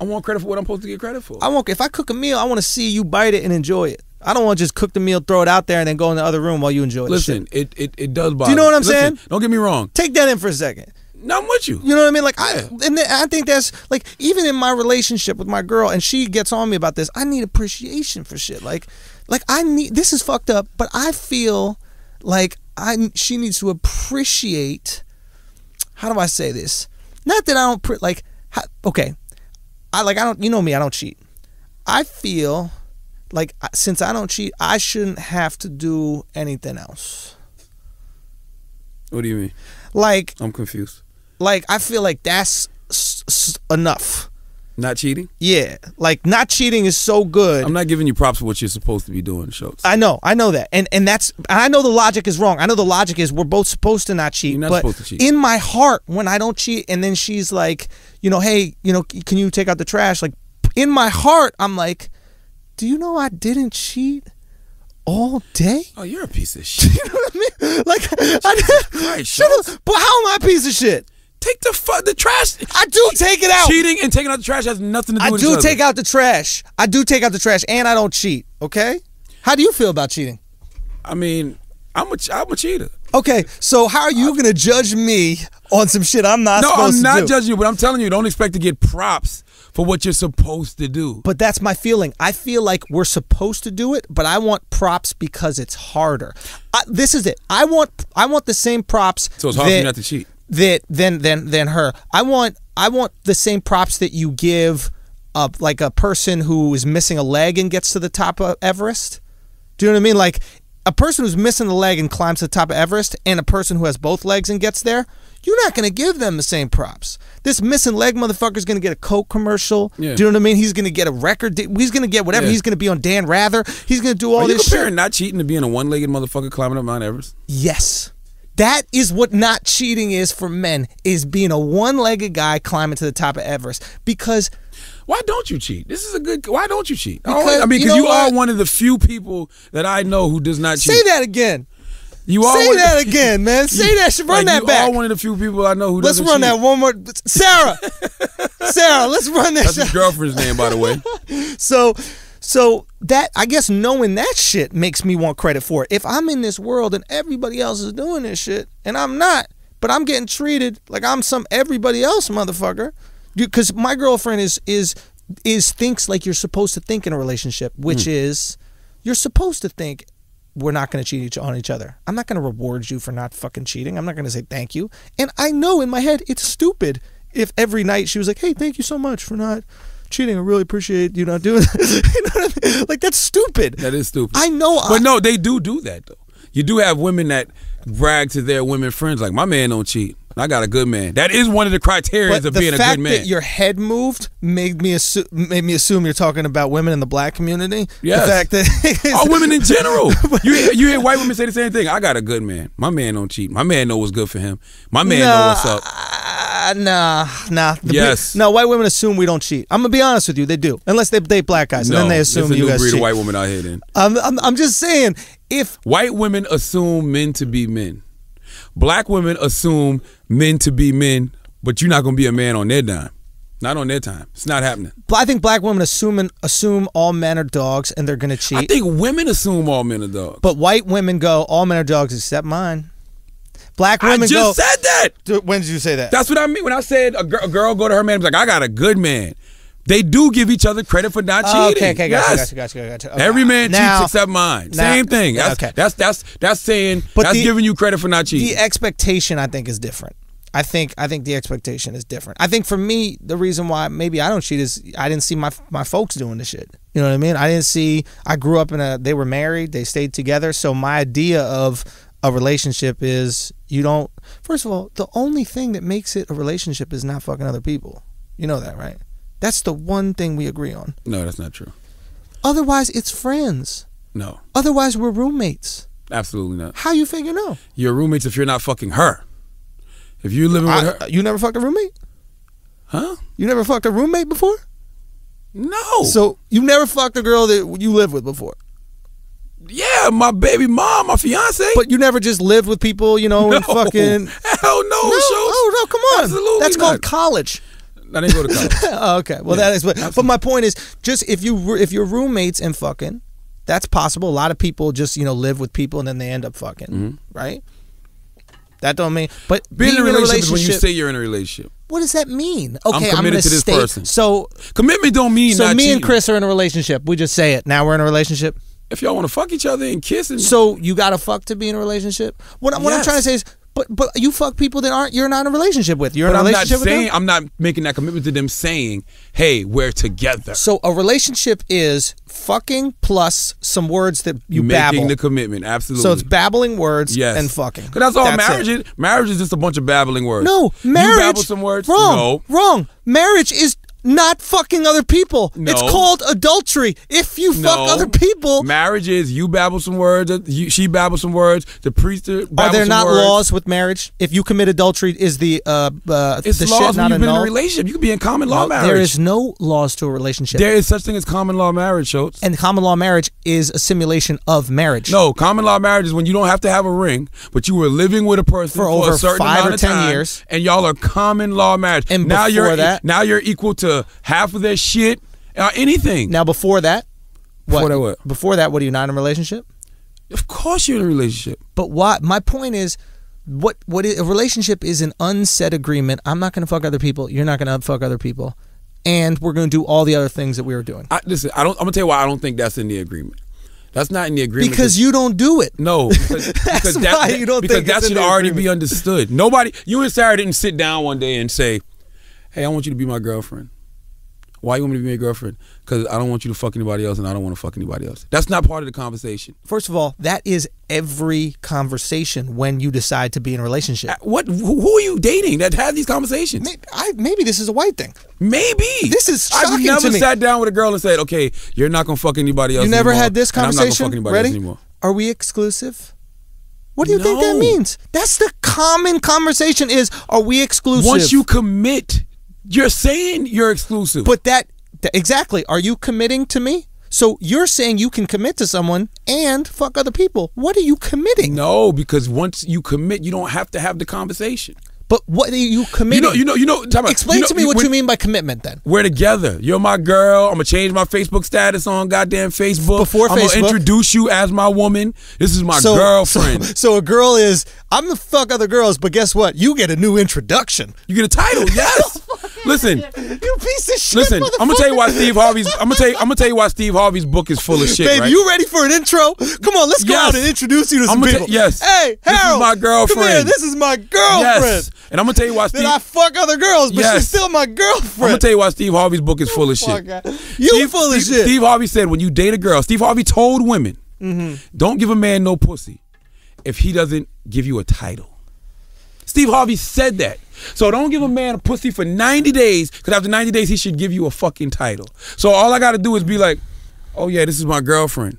I want credit for what I'm supposed to get credit for. I want if I cook a meal, I want to see you bite it and enjoy it. I don't want to just cook the meal, throw it out there, and then go in the other room while you enjoy the shit. Listen, it, it it does bother. Do you know what I'm Listen, saying? Don't get me wrong. Take that in for a second. No, I'm with you. You know what I mean? Like I and then I think that's like even in my relationship with my girl, and she gets on me about this. I need appreciation for shit. Like, like I need this is fucked up, but I feel like I she needs to appreciate. How do I say this? Not that I don't like. How, okay, I like I don't. You know me. I don't cheat. I feel like since I don't cheat, I shouldn't have to do anything else. What do you mean? Like, I'm confused. like I feel like that's s- s- enough. Not cheating. Yeah, like not cheating is so good. I'm not giving you props for what you're supposed to be doing, shows. I know, I know that, and and that's I know the logic is wrong. I know the logic is we're both supposed to not cheat. You're not but supposed to cheat. In my heart, when I don't cheat, and then she's like, you know, hey, you know, can you take out the trash? Like, in my heart, I'm like, do you know I didn't cheat all day? Oh, you're a piece of shit. You know what I mean? Like, I, shut Schulz. up. But how am I a piece of shit? Take the fu- the trash. I do take it out. Cheating and taking out the trash has nothing to do I with do each other. take out the trash. I do take out the trash, and I don't cheat. Okay. How do you feel about cheating? I mean, I'm a I'm a cheater. Okay, so how are you gonna judge me on some shit I'm not No, supposed I'm to not do? judging you, but I'm telling you, don't expect to get props for what you're supposed to do. but that's my feeling. I feel like we're supposed to do it, but I want props because it's harder. I, this is it. I want I want the same props. So it's hard for that, you not to cheat. That than than than her. I want I want the same props that you give uh, like a person who is missing a leg and gets to the top of Everest. Do you know what I mean? Like a person who's missing a leg and climbs to the top of Everest, and a person who has both legs and gets there. You're not gonna give them the same props. This missing leg motherfucker's gonna get a Coke commercial. Yeah. Do you know what I mean? He's gonna get a record. He's gonna get whatever. Yeah. He's gonna be on Dan Rather. He's gonna do all Are you this shit. comparing not cheating to being a one-legged motherfucker climbing up Mount Everest? Yes. That is what not cheating is for men, is being a one-legged guy climbing to the top of Everest. Because Why don't you cheat? This is a good. Why don't you cheat? Because- I mean, you because know you, are one of the few people that I know who does not cheat. say that again. You are Say that again, man. Say that shit. Run Like, that you back. are one of the few people I know who. Let's run that one more. Sarah. Sarah, let's run that That's his girlfriend's name, by the way. So, so that I guess knowing that shit makes me want credit for it. If I'm in this world and everybody else is doing this shit and I'm not, but I'm getting treated like I'm some everybody else motherfucker, because my girlfriend is is is thinks like you're supposed to think in a relationship, which Hmm. is you're supposed to think we're not going to cheat each on each other. I'm not going to reward you for not fucking cheating. I'm not going to say thank you. And I know in my head it's stupid if every night she was like, "Hey, thank you so much for not cheating. I really appreciate you not doing." That. you know what I mean? Like that's stupid. That is stupid. I know. But I- no, they do do that though. You do have women that brag to their women friends like, "My man don't cheat. I got a good man." That is one of the criteria of being a good man. that your head moved made me assume made me assume you're talking about women in the black community. Yes. The fact that All women in general. you hear, you hear white women say the same thing. I got a good man. My man don't cheat. My man know what's good for him. My man know what's up. Uh, nah, nah. The Yes. no, white women assume we don't cheat. I'm gonna be honest with you, they do. Unless they date black guys, and then they assume you guys breed cheat. of white woman out here. Then I'm, I'm, I'm just saying, if white women assume men to be men. Black women assume men to be men, but you're not gonna be a man on their dime. Not on their time. It's not happening. I think black women assume assume all men are dogs and they're gonna cheat, I think women assume all men are dogs. but white women go all men are dogs except mine. Black I women just go. said that. When did you say that? That's what I mean when I said a, gir- a girl go to her man and be like, I got a good man. They do give each other credit for not Oh, cheating. okay, okay, gotcha, yes. gotcha, gotcha, gotcha. Okay. Every man Now- cheats except mine. now- Same thing. That's, okay. that's that's that's saying But that's the- giving you credit for not cheating. the expectation I think is different. I think I think the expectation is different. I think for me the reason why maybe I don't cheat is I didn't see my my folks doing this shit. You know what I mean? I didn't see I grew up in a they were married, they stayed together, so my idea of a relationship is you don't First of all, the only thing that makes it a relationship is not fucking other people. You know that, right? That's the one thing we agree on. no, that's not true. Otherwise, it's friends. No, Otherwise, we're roommates. absolutely not. How you figure no? You're roommates if you're not fucking her. If you're living with her, uh, you never fucked a roommate? huh? You never fucked a roommate before? No. So you never fucked a girl that you lived with before, yeah, my baby mom, my fiance. but you never just lived with people, you know, and no, fucking. hell no. No, Schulz. oh no, come on. Absolutely That's not. called college. I didn't go to college. oh, okay, well Yeah, that is. But, but my point is, just if you if you're roommates and fucking, that's possible. A lot of people just you know live with people and then they end up fucking, Mm-hmm. right? That don't mean. But Being in a relationship is when you say you're in a relationship. what does that mean? Okay, I'm, committed gonna to this stay- person. So Commitment don't mean so me and. Chris are in a relationship. We just say it. Now we're in a relationship. If y'all want to fuck each other and kiss and So you gotta fuck to be in a relationship. What, what I'm trying to say is, but but you fuck people that aren't you're not in a relationship with. You're but in a I'm not relationship with them. I'm not making that commitment to them saying, "Hey, we're together." So a relationship is fucking plus some words that you making babble. the commitment, absolutely. so it's babbling words yes and fucking. 'Cause that's all marriage it. is. Marriage is just a bunch of babbling words. No, marriage. You babble some words. Wrong. No. Wrong. Marriage is not fucking other people. No. It's called adultery. If you fuck No. other people, Marriage is you babble some words, you, she babble some words, the priest babble are there not words. laws with marriage? If you commit adultery, is the uh, uh It's the laws shit when not you've been in a relationship. You could be in common law No, marriage. There is no laws to a relationship. there is such thing as common law marriage, Schulz. and common law marriage is a simulation of marriage. No, common law marriage is when you don't have to have a ring, but you were living with a person For for, over a certain five amount or of 10 time, years. and y'all are common law marriage. And now before you're that- now you're equal to half of their shit, uh, anything. Now before that, what? Before that what? Before that, what are you not in a relationship? of course, you're in a relationship. But why? My point is, what what is, a relationship is an unsaid agreement. I'm not going to fuck other people. You're not going to fuck other people, and we're going to do all the other things that we were doing I, listen, I don't. I'm gonna tell you why I don't think that's in the agreement. That's not in the agreement because you don't do it. No, because, because that, why you don't because think that should already agreement. be understood. Nobody, you and Sarah didn't sit down one day and say, "Hey, I want you to be my girlfriend." Why you want me to be your girlfriend? Because I don't want you to fuck anybody else, and I don't want to fuck anybody else. That's not part of the conversation. First of all, that is every conversation when you decide to be in a relationship. Uh, What? Who are you dating that has these conversations? Maybe, I, maybe this is a white thing. Maybe This is I've never sat down with a girl and said, "Okay, you're not gonna fuck anybody else." You never anymore, had this and I'm not gonna conversation. fuck anybody Ready? else anymore. Are we exclusive? What do you think that means? That's the common conversation is are we exclusive? Once you commit, you're saying you're exclusive. But that th- exactly, are you committing to me? So you're saying you can commit to someone and fuck other people. What are you committing? no, because once you commit, you don't have to have the conversation. But what are you committing? You know, you know, you know. time out. Explain You know, to me what you mean by commitment then. We're together. You're my girl. I'm gonna change my Facebook status on goddamn Facebook. Before I'm Facebook? gonna introduce you as my woman. This is my girlfriend. So, so a girl is I'm the fuck other girls, but guess what? You get a new introduction. you get a title, yes. Listen, You piece of shit. listen. I'm gonna tell you why. Steve Harvey's. I'm gonna tell you. I'm gonna tell you why Steve Harvey's book is full of shit. Baby, right? you ready for an intro? Come on, let's go Yes. out and introduce you to some ta- yes. Hey, Harold, This is my Come here. This is my girlfriend. yes, and I'm gonna tell you why Steve. That I fuck other girls, but Yes. she's still my girlfriend. I'm gonna tell you why Steve Harvey's book is full of shit. I- You Steve, full of Steve- shit. Steve Harvey said when you date a girl, Steve Harvey told women, Mm-hmm. don't give a man no pussy if he doesn't give you a title. Steve Harvey said that. So don't give a man a pussy for 90 days, because after 90 days he should give you a fucking title. So all I gotta do is be like, oh yeah, this is my girlfriend.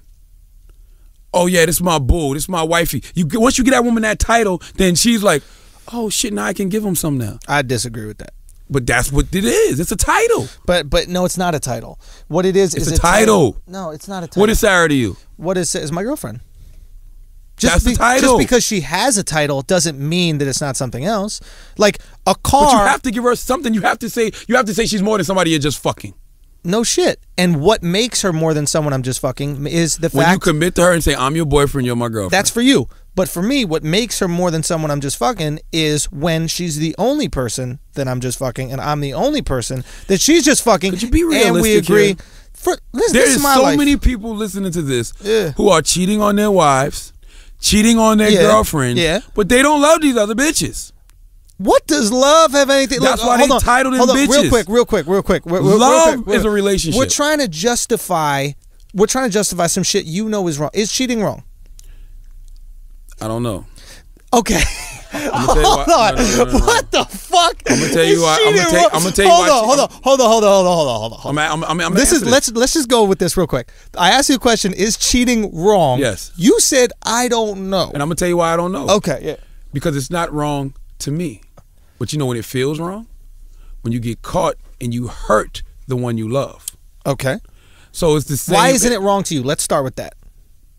Oh yeah, this is my boo. This is my wifey. You once you get that woman that title, then she's like, oh shit, now I can give him some now. I disagree with that. But that's what it is. It's a title. But but no, it's not a title. What it is It's is a title. No, it's not a title. What is Sarah to you? what is is my girlfriend? That's the title. Just because she has a title doesn't mean that it's not something else. Like a car. But you have to give her something. You have to say you have to say she's more than somebody you're just fucking. no shit. And what makes her more than someone I'm just fucking is the fact When you commit to her and say I'm your boyfriend, you're my girlfriend. that's for you. But for me, what makes her more than someone I'm just fucking is when she's the only person that I'm just fucking, and I'm the only person that she's just fucking. Could you be And we realistic agree. here? For listen, there this is is so life. many people listening to this Yeah. who are cheating on their wives, cheating on their Yeah. girlfriends, Yeah. but they don't love these other bitches. What does love have anything? That's look, why hold they on, titled hold on, Real quick, real quick, real quick. Real- real- real Love quick, is a relationship. We're trying to justify. We're trying to justify some shit you know is wrong. Is cheating wrong? I don't know. Okay. I'm gonna tell you why. Hold on. What the fuck? I'm gonna tell you why- I'm gonna tell- I'm gonna tell you why hold on, hold on, hold on, hold on, hold on, hold on, hold on. I'm, I'm, I'm, I'm this is let's let's just go with this real quick. I asked you a question: Is cheating wrong? Yes. You said I don't know. and I'm gonna tell you why I don't know. okay. Yeah. because it's not wrong to me. But you know when it feels wrong? When you get caught and you hurt the one you love. Okay. So it's the same. Why isn't it wrong to you? Let's start with that.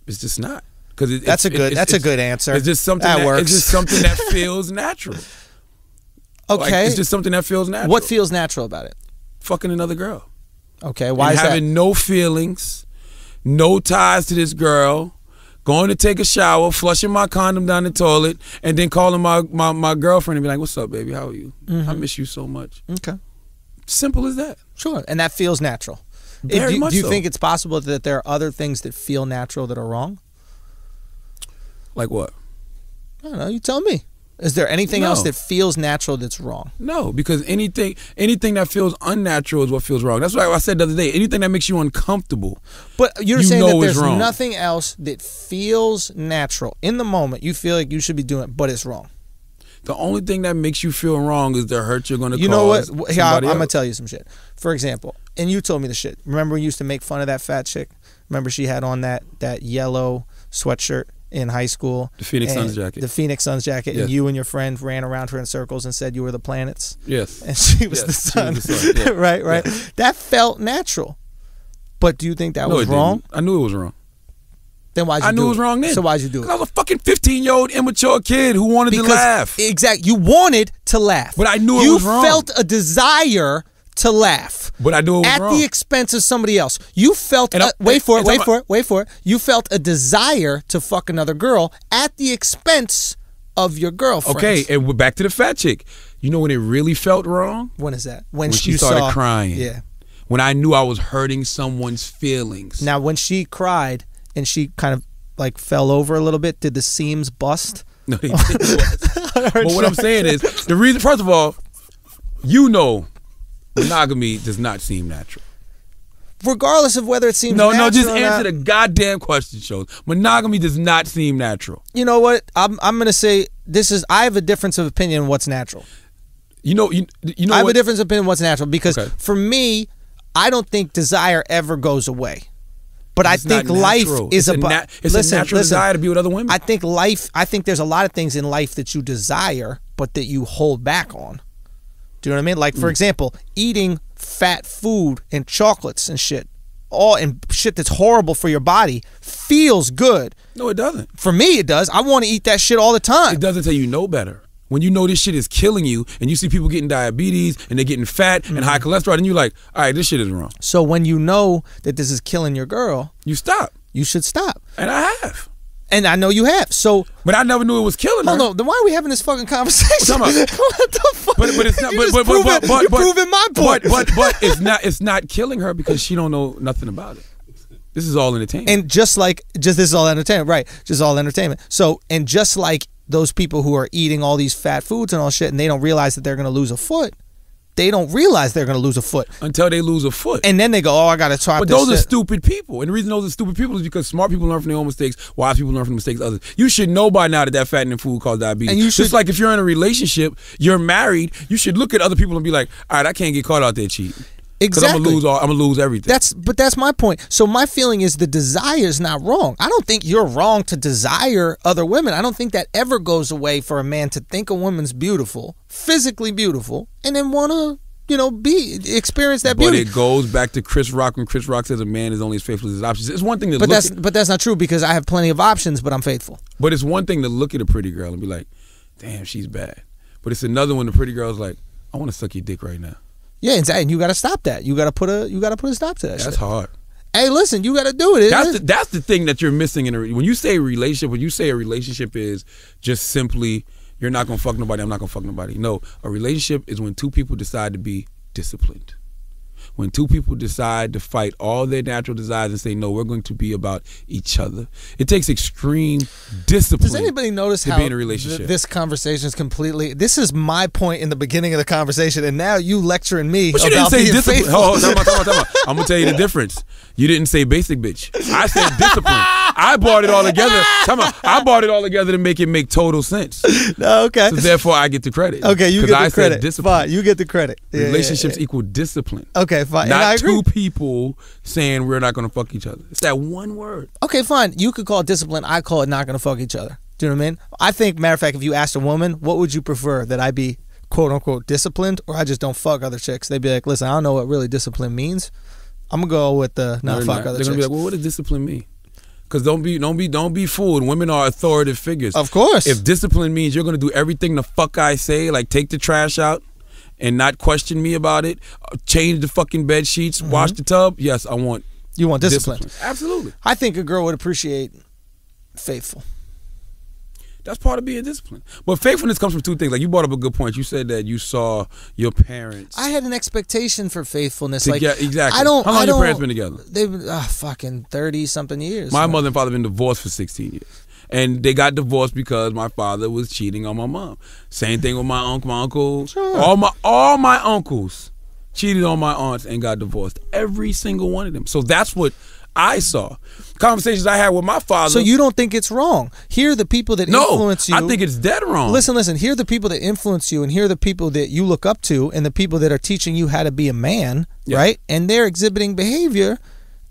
It's just not. Because it, That's a good- it- that's a good answer. It's just something That that, works. It's just something that feels natural. Like, Okay. it's just something that feels natural. what feels natural about it? fucking another girl? Okay. Why and is having that? no feelings, no ties to this girl, going to take a shower, flushing my condom down the toilet, and then calling my, my, my girlfriend and be like, What's up, baby? How are you? Mm-hmm. I miss you so much. Okay. Simple as that. Sure. And that feels natural. Very do, you- much do you so. think it's possible that there are other things that feel natural that are wrong? Like what? I don't know. You tell me. Is there anything else that feels natural that's wrong? No, because anything anything that feels unnatural is what feels wrong. That's why I said the other day. Anything that makes you uncomfortable. But you're You saying that there's wrong. nothing else that feels natural in the moment. You feel like you should be doing it, but it's wrong. The only thing that makes you feel wrong is the hurt you're going to You know what? Here, I- I'm gonna tell you some shit. For example, and you told me the shit. Remember, we used to make fun of that fat chick. Remember, she had on that that yellow sweatshirt in high school. The Phoenix Suns jacket. The Phoenix Suns jacket, Yes. and you and your friend ran around her in circles and said you were the planets, Yes. and she was Yes, the sun. was the sun, yeah. right, right. That felt natural. But do you think that no, was wrong? Didn't. I knew it was wrong. Then why'd you I knew it was wrong then. So why'd you do it? I was a fucking 15 year old immature kid who wanted to laugh. Exactly. You wanted to laugh. But I knew it you was wrong. You felt a desire to laugh. But I knew at wrong. the expense of somebody else. You felt a, wait for it, wait for it, wait for it. You felt a desire to fuck another girl at the expense of your girlfriend. okay, and we're back to the fat chick. You know when it really felt wrong? When is that? When she started saw- crying. Yeah. When I knew I was hurting someone's feelings. Now when she cried and she kind of like fell over a little bit, did the seams bust? No, they didn't. but what I'm saying is the reason. First of all, you know, monogamy does not seem natural. Regardless of whether it seems No, no, just answer the goddamn question, shows. Monogamy does not seem natural. You know what? I'm I'm gonna say this is I have a difference of opinion on what's natural. You know, you, you know I have what? a difference of opinion on what's natural because Okay. for me, I don't think desire ever goes away. But I It's not think life is it's a, about. it's listen, a natural listen, desire to be with other women. I think life. I think there's a lot of things in life that you desire, but that you hold back on. Do you know what I mean? Like Mm. for example, eating fat food and chocolates and shit, all and shit that's horrible for your body feels good. no, it doesn't. For me, it does. I want to eat that shit all the time. It doesn't tell you know better. When you know this shit is killing you, and you see people getting diabetes and they're getting fat and high Mm-hmm. cholesterol, and you're like, all right, this shit is wrong. So when you know that this is killing your girl, You stop, you should stop. and I have, And I know you have. So but I never knew it was killing her. hold on. Then why are we having this fucking conversation? What you talking what the fuck? But but it's not. But but proving- but, but, but proving my point. But but but it's not. It's not killing her because she don't know nothing about it. This is all entertainment. And just like just this is all entertainment, right? Just all entertainment. So and just like those people who are eating all these fat foods and all shit, and they don't realize that they're gonna lose a foot. They don't realize they're gonna lose a foot, until they lose a foot. and then they go, "Oh, I gotta try." But this those are stupid people, and the reason those are stupid people is because smart people learn from their own mistakes, wise people learn from the mistakes of others. You should know by now that that fattening food causes diabetes. And you should, Just like if you're in a relationship, you're married, you should look at other people and be like, "All right, I can't get caught out there cheating because I'm Exactly. gonna lose all. I'm gonna lose everything." That's but that's my point. So my feeling is the desire is not wrong. I don't think you're wrong to desire other women. I don't think that ever goes away for a man to think a woman's beautiful, physically beautiful, and then want to, you know, be experience that beauty. but it goes back to Chris Rock when Chris Rock says a man is only as faithful as his options. It's one thing to but look that's at, but that's not true because I have plenty of options, but I'm faithful. but it's one thing to look at a pretty girl and be like, "Damn, she's bad." But it's another when the pretty girl's like, "I want to suck your dick right now." Yeah, and and you got to stop that. You got to put a you got to put a stop to that. That's shit. hard. Hey, listen, you got to do it. That's the, that's the thing that you're missing in a when you say relationship. When you say a relationship is just simply you're not gonna fuck nobody. I'm not gonna fuck nobody. No, a relationship is when two people decide to be disciplined. When two people decide to fight all their natural desires and say no, we're going to be about each other. It takes extreme discipline. Does anybody notice to how be in a relationship? th- this conversation is completely? This is my point in the beginning of the conversation, and now you lecturing me But you didn't about say discipline. on, time out, time out, time out. I'm gonna tell you the difference. You didn't say basic bitch. I said discipline. I brought it all together. Time out. I brought it all together to make it make total sense. No, okay. So therefore, I get the credit. Okay, you get the I the said credit. Discipline. Fine, you get the credit. Yeah, yeah, Relationships yeah. equal discipline. Okay, fine. and I Not agree. two people saying we're not gonna fuck each other. It's that one word. Okay, fine. You could call it discipline. I call it not gonna fuck each other. Do you know what I mean? I think, matter of fact, if you asked a woman, what would you prefer? That I be quote unquote disciplined, or I just don't fuck other chicks? They'd be like, listen, I don't know what really discipline means. I'm gonna go with the not They're fuck not. other They're gonna be like, well, what does discipline mean? Because don't be don't be don't be fooled. Women are authoritative figures. of course. If discipline means you're gonna do everything the fuck I say, like take the trash out and not question me about it, uh, change the fucking bed sheets, wash the tub, yes, I want you want Mm-hmm. discipline. Absolutely. I think a girl would appreciate faithful. That's part of being disciplined. But faithfulness comes from two things. Like you brought up a good point. You said that you saw your parents. I had an expectation for faithfulness. to like get, exactly. I don't. How long I your parents been together? They've been uh, fucking thirty something years. My man. mother and father been divorced for 16 years. And they got divorced because my father was cheating on my mom. Same thing with my uncle. My uncle, Sure. all my all my uncles cheated on my aunts and got divorced. Every single one of them. So that's what I saw. Conversations I had with my father. So you don't think it's wrong? Here are the people that no, influence you. I think it's dead wrong. Listen, listen. Here are the people that influence you, and here are the people that you look up to, and the people that are teaching you how to be a man, Yeah. right? And they're exhibiting behavior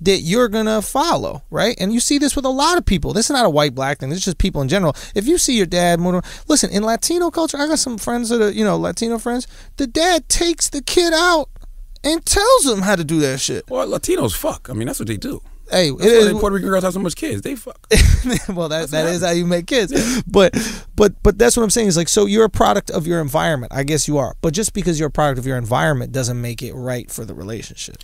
that you're gonna follow, right? And you see this with a lot of people. This is not a white black thing. This is just people in general. If you see your dad, more, listen in Latino culture. I got some friends that are, you know, Latino friends. The dad takes the kid out and tells them how to do that shit. Well, Latinos fuck. I mean, that's what they do. Hey, That's it is- Puerto Rican girls have so much kids. They fuck. well, that That's that how you make kids. But but but that's what I'm saying is like so you're a product of your environment. I guess you are. But just because you're a product of your environment doesn't make it right for the relationship.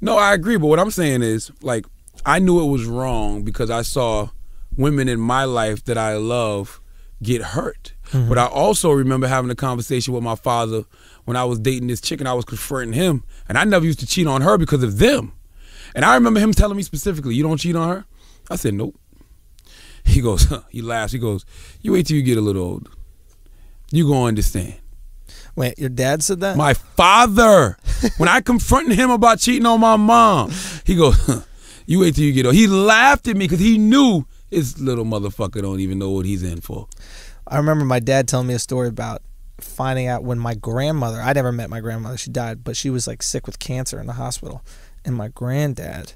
No, I agree. But what I'm saying is, like, I knew it was wrong because I saw women in my life that I love get hurt. Mm-hmm. But I also remember having a conversation with my father when I was dating this chick and I was confronting him. And I never used to cheat on her because of them. And I remember him telling me specifically, You don't cheat on her? I said, Nope. He goes, He laughs. He goes, You wait till you get a little older. You gonna understand. Wait, your dad said that? My father, when I confronted him about cheating on my mom, he goes, huh, "You wait till you get old." He laughed at me because he knew his little motherfucker don't even know what he's in for. I remember my dad telling me a story about finding out when my grandmother, I never met my grandmother, she died, but she was like sick with cancer in the hospital. And my granddad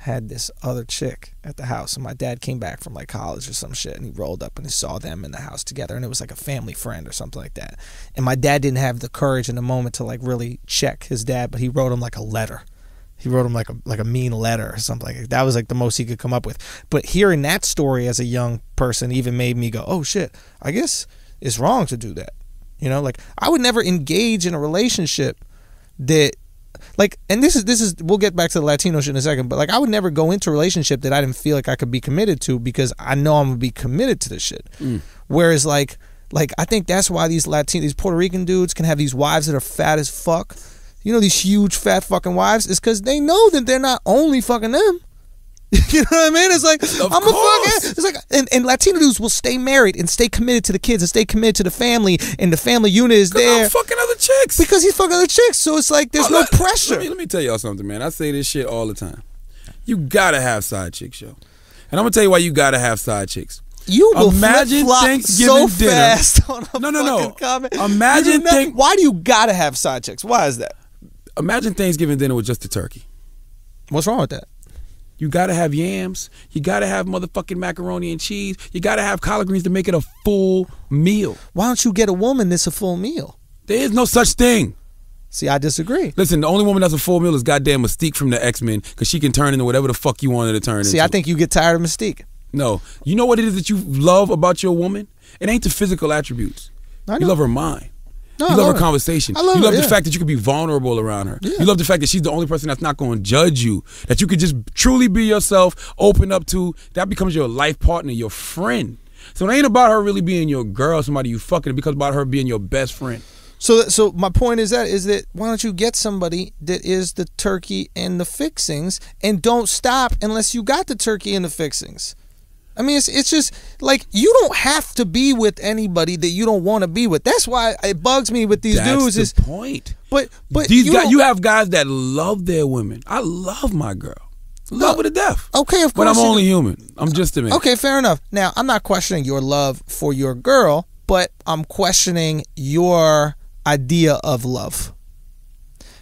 had this other chick at the house. And my dad came back from like college or some shit and he rolled up and he saw them in the house together. And it was like a family friend or something like that. And my dad didn't have the courage in the moment to like really check his dad, but he wrote him like a letter. He wrote him like a like a mean letter or something like that. That was like the most he could come up with. But hearing that story as a young person even made me go, "Oh shit, I guess it's wrong to do that." You know, like I would never engage in a relationship that like and this is this is we'll get back to the Latino shit in a second, but like I would never go into a relationship that I didn't feel like I could be committed to because I know I'm gonna be committed to this shit. Mm. Whereas like Like I think that's why these Latin, these Puerto Rican dudes can have these wives that are fat as fuck. You know these huge fat fucking wives is because they know that they're not only fucking them. you know what I mean? It's like Of I'm a course. fucking. It's like and, and Latino dudes will stay married and stay committed to the kids and stay committed to the family and the family unit is there I'm fucking other chicks. because he's fucking other chicks. So it's like there's Oh, no let- pressure. Let me, let me tell y'all something, man. I say this shit all the time. You gotta have side chicks, yo. And I'm gonna tell you why you gotta have side chicks. You will Imagine Thanksgiving so dinner. fast on a No, no, no. fucking comment. Imagine think- why do you gotta have side chicks? Why is that? Imagine Thanksgiving dinner with just a turkey. What's wrong with that? You gotta have yams. You gotta have motherfucking macaroni and cheese. You gotta have collard greens to make it a full meal. Why don't you get a woman that's a full meal? There is no such thing. See, I disagree. Listen, the only woman that's a full meal is goddamn Mystique from the X Men because she can turn into whatever the fuck you wanted to turn See, into. See, I think you get tired of Mystique. no. You know what it is that you love about your woman? It ain't the physical attributes. I You love her mind. No, you love, love her conversation. I love you love the yeah. fact that you can be vulnerable around her. Yeah. You love the fact that she's the only person that's not going to judge you. That you could just truly be yourself, open up to. That becomes your life partner, your friend. So it ain't about her really being your girl, somebody you fucking. It becomes about her being your best friend. So, so my point is that is that why don't you get somebody that is the turkey and the fixings, and don't stop unless you got the turkey and the fixings. I mean, it's it's just like you don't have to be with anybody that you don't want to be with. That's why it bugs me with these That's dudes. the Is point. but but These you guys, you have guys that love their women. I love my girl, love her to death. okay, of course. But. I'm only do. human. I'm just a man. Okay, fair enough. Now, I'm not questioning your love for your girl, but I'm questioning your idea of love.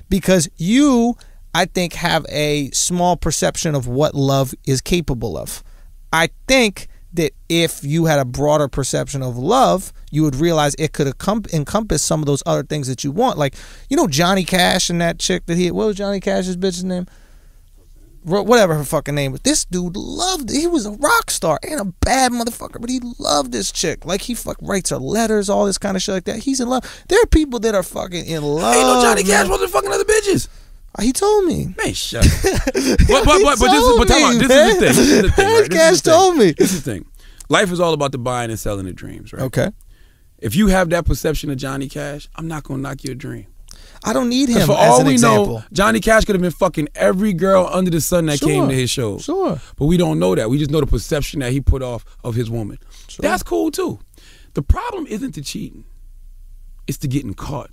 Because you, I think, have a small perception of what love is capable of. I think that if you had a broader perception of love, you would realize it could encompass some of those other things that you want. Like, you know, Johnny Cash and that chick that he, what was Johnny Cash's bitch's name? Whatever her fucking name was. This dude loved. He was a rock star and a bad motherfucker, but he loved this chick. Like he fuck writes her letters, all this kind of shit like that. He's in love. There are people that are fucking in love. Ain't no Johnny Cash wasn't fucking other bitches. He told me. Man, shut up. but but but, but this but me, This is the thing. This is the thing. Right? This Cash is the thing. told me. This is the thing. Life is all about the buying and selling of dreams, right? Okay. If you have that perception of Johnny Cash, I'm not gonna knock your dream. I don't need him for as all an we example. know, Johnny Cash could have been fucking every girl under the sun that Sure. came to his shows. Sure. But we don't know that. We just know the perception that he put off of his woman. Sure. That's cool too. The problem isn't the cheating. It's the getting caught.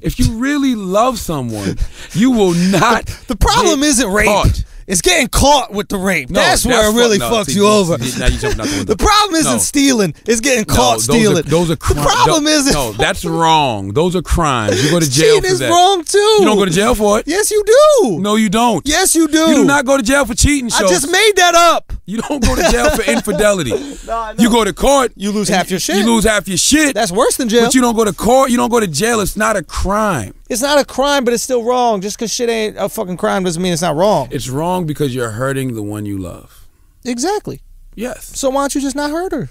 If you really love someone, you will not. The problem isn't rape. caught. It's getting caught with the rape. No, that's where it really no, fucks you over. Now you jumping out the window. The problem isn't No. stealing. It's getting No, caught those stealing. Are, those are the crimes. problem isn't. No, that's wrong. Those are crimes. You go to jail cheating for is that. wrong too. You don't go to jail for it. Yes, you do. No, you don't. Yes, you do. You do not go to jail for cheating. I just made that up. You don't go to jail for infidelity. Know. You go to court. You lose half your shit. You lose half your shit. That's worse than jail. But you don't go to court. You don't go to jail. It's not a crime. it's not a crime, but it's still wrong. Just because shit ain't a fucking crime doesn't mean it's not wrong. It's wrong because you're hurting the one you love. exactly. Yes. So why don't you just not hurt her?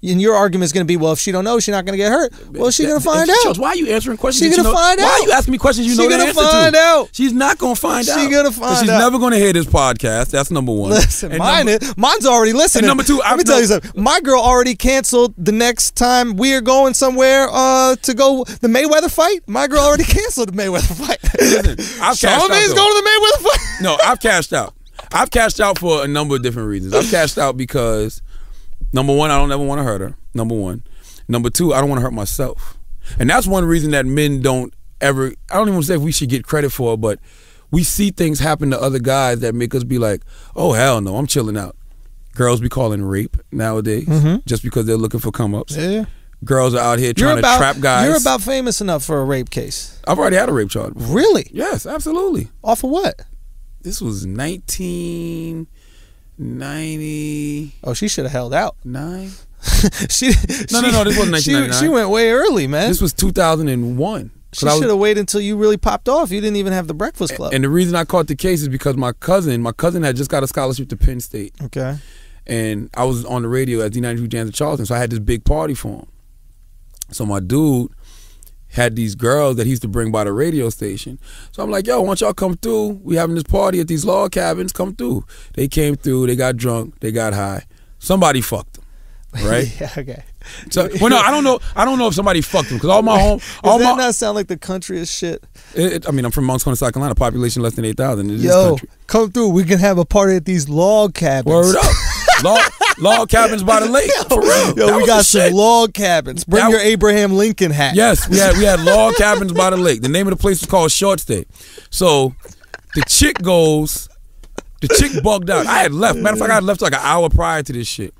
And your argument is going to be, well, if she don't know, she's not going to get hurt. Well, she's going to find out. Why are you answering questions? She that you gonna know- find Why are you asking me questions you She know the answer find to? out. She's not gonna find She out. gonna 'Cause find out. She's never gonna hear this podcast. That's number one. Listen, And mine number- is, mine's already listening. And number two, let I've me tell you something. My girl already canceled the next time we are going somewhere uh, to go the Mayweather fight. My girl already canceled the Mayweather fight. Listen, I've cashed out, though. going to the Mayweather fight. No, I've cashed out. I've cashed out for a number of different reasons. I've cashed out because number one, I don't ever want to hurt her. Number one. Number two, I don't want to hurt myself. And that's one reason that men don't ever I don't even say if we should get credit for it, but we see things happen to other guys that make us be like, oh hell no, I'm chilling out. Girls be calling rape nowadays mm-hmm. just because they're looking for come ups. Yeah. Girls are out here You're trying about to trap guys. You're about famous enough for a rape case. I've already had a rape charge. before. Really? Yes, absolutely. Off of what? This was 1999. Oh, she should have held out. Nine. she No, no, no, this wasn't she- 1999. She, went way early, man. This was 2001. she should have waited until you really popped off. You didn't even have the Breakfast Club. and the reason I caught the case is because my cousin, my cousin had just got a scholarship to Penn State, okay. and I was on the radio at D92 Jams in Charleston, so I had this big party for him. So my dude had these girls that he used to bring by the radio station. So I'm like, yo, why don't y'all come through? We having this party at these log cabins. Come through. They came through. They got drunk. They got high. Somebody fucked them. right? yeah, okay. So, well, no, I don't know. I don't know if somebody fucked them because all my home, Does all that my. not sound like the country is shit? it- it- I mean, I'm from Moncks Corner, South Carolina. Population less than eight thousand. It is Yo, country. come through. We can have a party at these log cabins. Word up. log, log cabins by the lake. For real. Yo, That we got some shit. log cabins. Bring That- your Abraham Lincoln hat. Yes, we had we had log cabins by the lake. The name of the place was called Short Stay. So the chick goes, the chick bugged out. I had left. Matter of fact, I had left like an hour prior to this shit.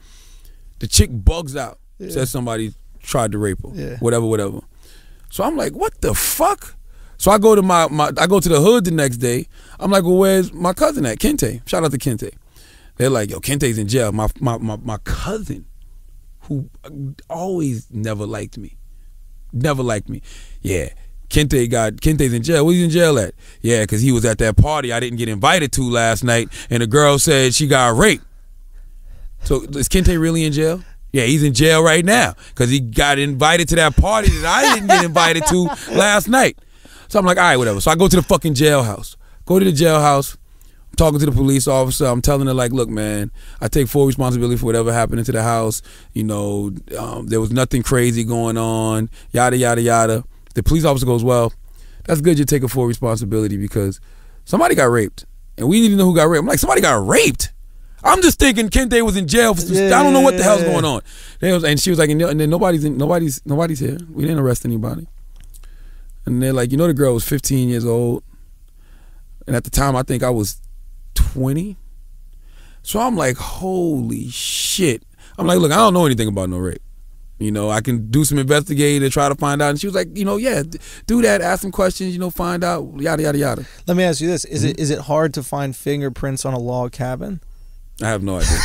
The chick bugs out. Says somebody tried to rape her. Yeah. Whatever, whatever. So I'm like, what the fuck? So I go to my, my I go to the hood the next day. I'm like, well, where's my cousin at? Kente. Shout out to Kente. They're like, yo, Kente's in jail. My my my, my cousin, who always never liked me never liked me. Yeah. Kente got Kente's in jail. Where's he in jail at? Yeah, because he was at that party I didn't get invited to last night, and the girl said she got raped. So is Kente really in jail? Yeah, he's in jail right now because he got invited to that party that I didn't get invited to last night. So I'm like, all right, whatever. So I go to the fucking jailhouse. Go to the jailhouse. Talking to the police officer. I'm telling her like, look, man, I take full responsibility for whatever happened into the house. You know, um, there was nothing crazy going on. Yada yada yada. The police officer goes, well, that's good. You're taking full responsibility because somebody got raped, and we need to know who got raped. I'm like, somebody got raped. I'm just thinking Kente was in jail. For some, I don't know what the hell's going on. Was, and she was like, and then nobody's in, nobody's nobody's here. We didn't arrest anybody. And they're like, you know, the girl was 15 years old, and at the time I think I was 20. So I'm like, holy shit. I'm like, look, I don't know anything about no rape. You know, I can do some investigating and try to find out. And she was like, you know, yeah, do that, ask some questions, you know, find out, yada yada yada. Let me ask you this: Is Mm-hmm. it is it hard to find fingerprints on a log cabin? I have no idea.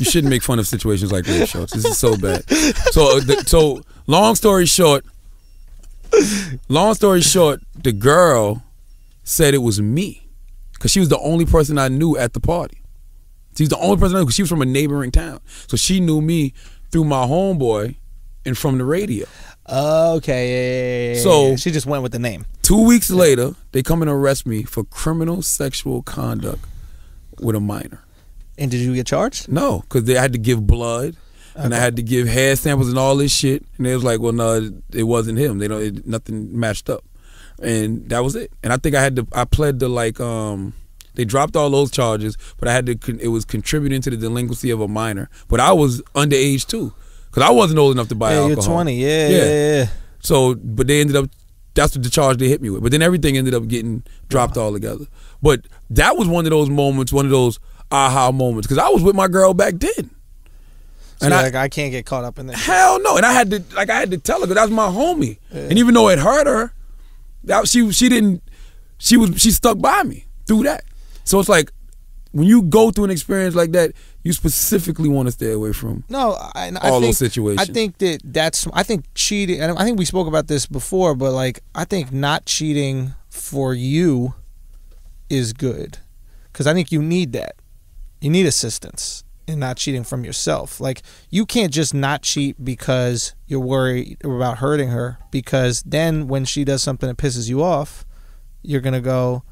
you shouldn't make fun of situations like rape shows. This is so bad. So, uh, the, so long story short, long story short, the girl said it was me because she was the only person I knew at the party. She's the only person I knew because she was from a neighboring town, so she knew me through my homeboy and from the radio. Okay, yeah, yeah, yeah, So- she just went with the name. Two weeks later, they come and arrest me for criminal sexual conduct with a minor. And did you get charged? No, because they had to give blood, and I had to give hair samples and all this shit. And they was like, "Well, no, it, it wasn't him. They don't. It, nothing matched up." And that was it. And I think I had to. I pled to like. um They dropped all those charges, but I had to. It was contributing to the delinquency of a minor. But I was underage too, because I wasn't old enough to buy yeah, alcohol. you're 20. Yeah, Yeah. yeah, yeah. yeah. So, but they ended up. That's what the charge they hit me with. But then everything ended up getting dropped all together. But that was one of those moments, one of those aha moments, because I was with my girl back then. So And I- like, I can't get caught up in that. Hell no, and I had to like I had to tell her because that was my homie, and even though it hurt her, that she she didn't she was she stuck by me through that. So it's like when you go through an experience like that, you specifically want to stay away from. No, I, I All think, those situations. I think that that's. I think cheating. and I think we spoke about this before, but like, I think not cheating for you is good, because I think you need that. You need assistance in not cheating from yourself. Like, you can't just not cheat because you're worried about hurting her. Because then, when she does something that pisses you off, you're gonna go,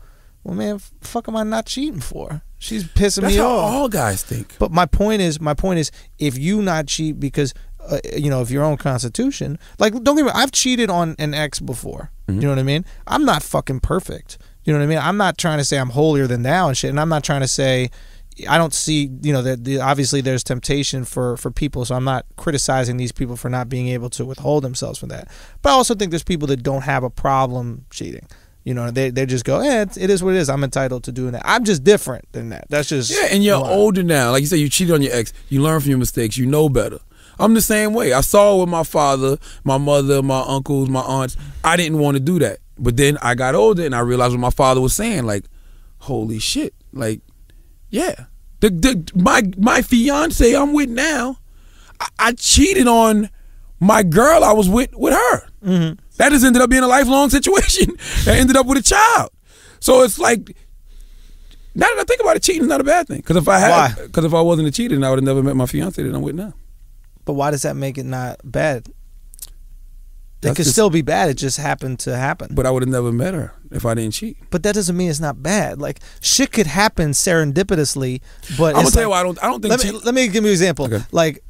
"Well, man, fuck am I not cheating for? She's pissing That's me how off." all guys think. But my point is, my point is, if you not cheat because, uh, you know, of your own constitution, like don't get me, I've cheated on an ex before. You know what I mean? I'm not fucking perfect. You know what I mean? I'm not trying to say I'm holier than thou and shit, and I'm not trying to say. I don't see, you know, that the, obviously there's temptation for for people, so I'm not criticizing these people for not being able to withhold themselves from that. But I also think there's people that don't have a problem cheating. You know, they they just go, eh, it, is what it is. I'm entitled to doing that. I'm just different than that. That's just Yeah, and you're older now. Like you said, you cheated on your ex. You learn from your mistakes. You know better. I'm the same way. I saw it with my father, my mother, my uncles, my aunts. I didn't want to do that. But then I got older and I realized what my father was saying. Like, holy shit. Like, yeah. The, the my my fiance I'm with now, I, I cheated on my girl I was with with her. Mm-hmm. That has ended up being a lifelong situation. that ended up with a child. So it's like now that I think about it, cheating is not a bad thing. Because if I had, because if I wasn't a cheater, then I would have never met my fiance that I'm with now. But why does that make it not bad? It That's could just- still be bad. It just happened to happen. But, I would have never met her if I didn't cheat. But that doesn't mean it's not bad. Like shit could happen serendipitously. But I'm gonna tell you why I don't. I don't think let me let me give you an example. Okay. Like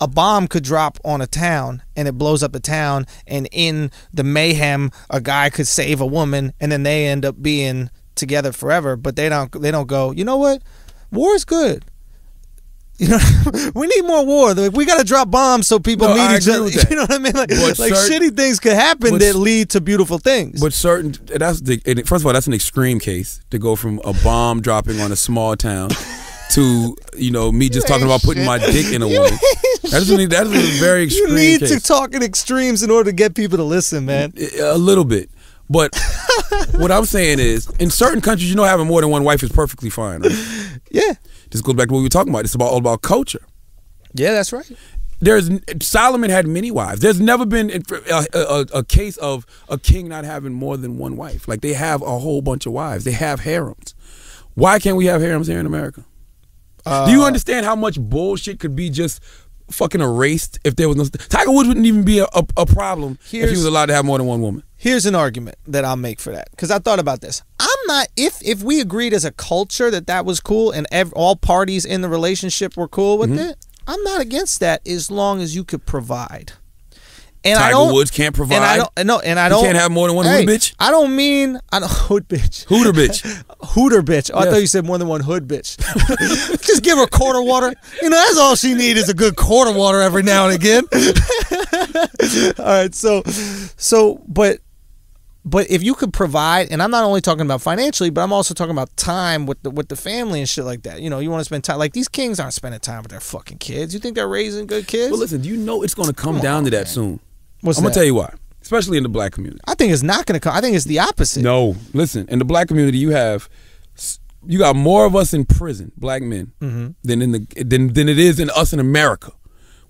a bomb could drop on a town and it blows up the town and in the mayhem a guy could save a woman and then they end up being together forever but they don't they don't go you know what war is good you know we need more war Like, we got to drop bombs so people No, meet I each other that. you know what i mean like, like certain- shitty things could happen that lead to beautiful things But certain that's the and first of all that's an extreme case to go from a bomb dropping on a small town to you know me just talking about putting my dick in a woman. That's a, that's a very extreme. you need case. to talk in extremes in order to get people to listen man a little bit, but what I'm saying is in certain countries you know having more than one wife is perfectly fine. Right? yeah This goes back to what we were talking about. It's about all about culture. yeah that's right There's Solomon had many wives. There's never been a, a, a case of a king not having more than one wife. Like they have a whole bunch of wives. They have harems. Why can't we have harems here in America? Do Uh, you understand how much bullshit could be just fucking erased if there was no Tiger Woods wouldn't even be a, a, a problem if he was allowed to have more than one woman. here's an argument that I'll make for that because I thought about this. Not if if we agreed as a culture that that was cool and ev- all parties in the relationship were cool with Mm-hmm. it. I'm not against that as long as you could provide. And I Tiger don't, Woods can't provide. And I don't no, and I don't. can't have more than one hey, hood bitch? I don't mean I don't hood bitch. Hooter bitch. Hooter bitch. Oh, I thought you said more than one hood bitch. Just give her quarter water. You know, that's all she needs is a good quarter water every now and again. all right, so so but but if you could provide, and I'm not only talking about financially, but I'm also talking about time with the with the family and shit like that. You know, you want to spend time like these kings aren't spending time with their fucking kids. You think they're raising good kids? Well, listen, do you know it's going to come down to that soon? What's I'm gonna tell you why, especially in the black community. I think it's not going to come. I think it's the opposite. No, listen. In the black community, you have you got more of us in prison, black men, Mm-hmm. than in the than than it is in us in America.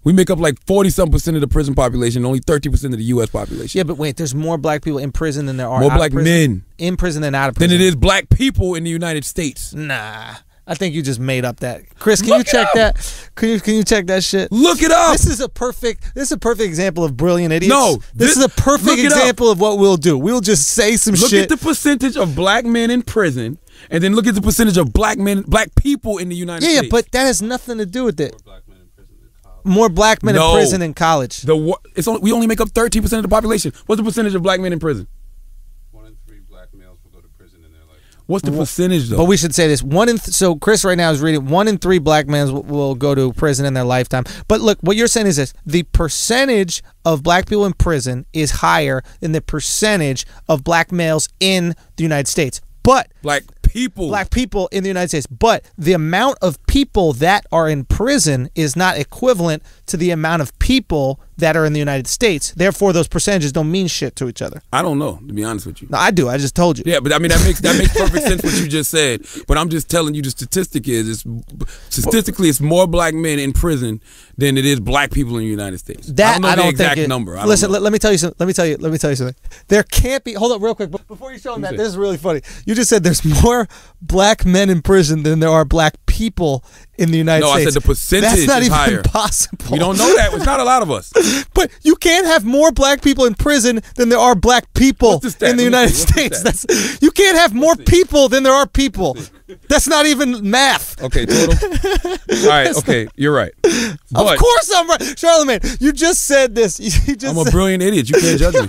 We make up like forty some percent of the prison population, only thirty percent of the U.S. population. Yeah, but wait, there's more black people in prison than there are More out black prison. men. in prison than out of Than it is black people in the United States. Nah, I think you just made up that. Chris, can you Look it check up. that? Can you can you check that shit? Look it up. This is a perfect. This is a perfect example of brilliant idiots. No, this, this- is a perfect look it up. example of what we'll do. We'll just say some Look shit. Look at the percentage of black men in prison, and then look at the percentage of black men, black people in the United yeah, yeah, but that has nothing to do with it. More black men in prison than college. the it's only, we only make up thirteen percent of the population. What's the percentage of black men in prison? One in three black males will go to prison in their lifetime. What's the percentage though? But we should say this: one in th- so Chris right now is reading one in three black men will, will go to prison in their lifetime. But look, what you're saying is this: the percentage of black people in prison is higher than the percentage of black males in the United States. But black people. black people in the United States. But the amount of people that are in prison is not equivalent to the amount of people that are in the United States. Therefore, those percentages don't mean shit to each other. I don't know, to be honest with you. No, I do. I just told you. Yeah, but I mean that makes that makes perfect sense what you just said. But I'm just telling you the statistic is it's statistically it's more black men in prison than it is black people in the United States. That I don't know I the don't exact think it, number. Listen, let, let me tell you something. Let me tell you. Let me tell you something. There can't be. Hold up, real quick. Before you show them that, this is really funny. You just said there's more black men in prison than there are black people in the United No, I States. said the percentage That's not even higher. possible. we don't know that. It's not a lot of us. But you can't have more black people in prison than there are black people in the United see. What's the States. That's you can't have more people than there are people. That's not even math. Okay, total. All right, okay, you're right. But of course I'm right, Charlemagne. You just said this. You just I'm a brilliant idiot. You can't judge me.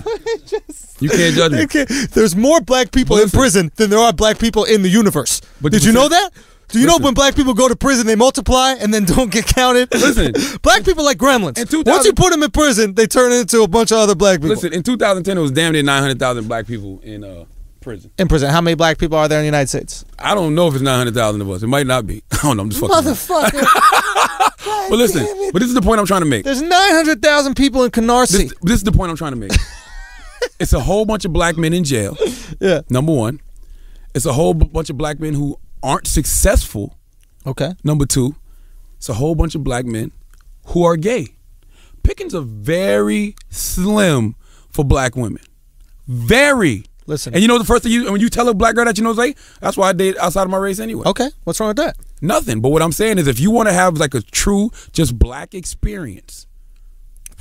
You can't judge me. Okay, There's more black people But in prison than there are black people in the universe. But Did you know that? Do you know when black people go to prison, they multiply and then don't get counted? Listen. black people like gremlins. In 2000 Once you put them in prison, they turn into a bunch of other black people. Listen, in 2010, it was damn near 900,000 black people in uh, prison. in prison, how many black people are there in the United States? I don't know if it's 900,000 of us. It might not be. I don't know. I'm just fucking. Motherfucker. But listen, but this is the point I'm trying to make. There's 900,000 people in Canarsie. This, this is the point I'm trying to make. it's a whole bunch of black men in jail. yeah. Number one, it's a whole bunch of black men who aren't successful. Okay. Number two, it's a whole bunch of black men who are gay. Pickings are very slim for black women. Very. Listen. And you know the first thing you when you tell a black girl that you know say, that's why I date outside of my race anyway. Okay. What's wrong with that? Nothing. But what I'm saying is if you want to have like a true just black experience,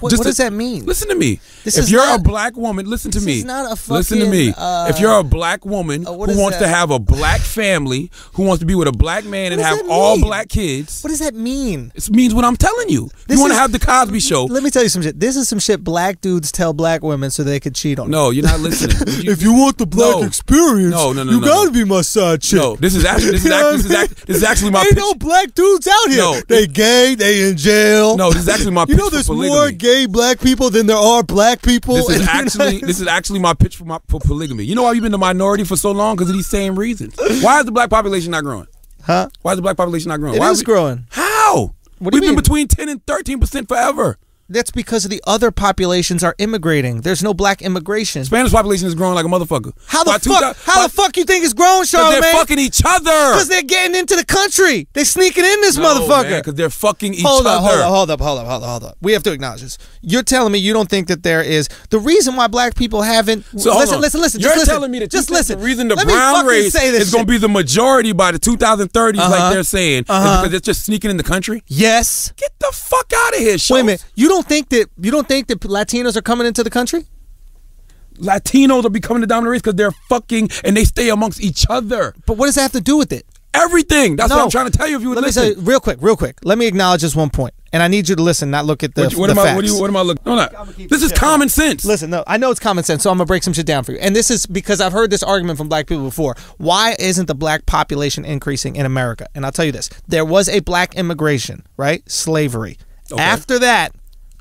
what, what does that mean? Listen to me. This if you're not- a black woman, listen to me. is not a fucking, listen to me. uh, if you're a black woman uh, who wants to have a black family, who wants to be with a black man and have all black kids, What does that mean? it means what I'm telling you. This you want to have the Cosby Show, Let me tell you some shit. This is some shit black dudes tell black women so they could cheat on. them. no, you're not listening. You- if you want the black No. experience, No, no, no, you no, gotta no. be my side chick. no, this is actually this is, act, this, is act, this is actually my Ain't pitch. no black dudes out here. No. They gay, they in jail. No, this is actually my You know there's more gay black people than there are black people. This is actually this is actually my pitch for my for polygamy. You know why you've been the minority for so long? Because of these same reasons. Why is the black population not growing? Huh? Why is the black population not growing? It why is we- growing. How? We've been mean? between ten and thirteen percent forever. That's because the other populations are immigrating. There's no black immigration. Spanish population is growing like a motherfucker. How the By fuck? 2000 how the fuck you think it's growing, grown, Because they're fucking each other. Because they're getting into the country. They're sneaking in this motherfucker. Because they're fucking each hold other. up, hold up, hold up, hold up, hold up, hold up. We have to acknowledge this. You're telling me you don't think that there is the reason why black people haven't. So, listen, listen, listen. You're just listen. telling me that just listen. the reason the Let brown race say this is going to be the majority by the 2030s, Uh-huh. like they're saying, Uh-huh. is because it's just sneaking in the country. Yes. Get the fuck out of here, Schulz. Wait a minute. You don't think that you don't think that Latinos are coming into the country? Latinos are becoming the dominant race because they're fucking and they stay amongst each other. But what does that have to do with it? Everything. That's No. what I'm trying to tell you. If you would Let me listen. say real quick, real quick. Let me acknowledge this one point, and I need you to listen, not look at the, what, what the am I? facts. What, you, what am I looking? No, I'ma no. This is shit common sense. Listen, no, I know it's common sense, so I'm gonna break some shit down for you. And this is because I've heard this argument from black people before. Why isn't the black population increasing in America? And I'll tell you this: there was a black immigration, right? Slavery. Okay. After that,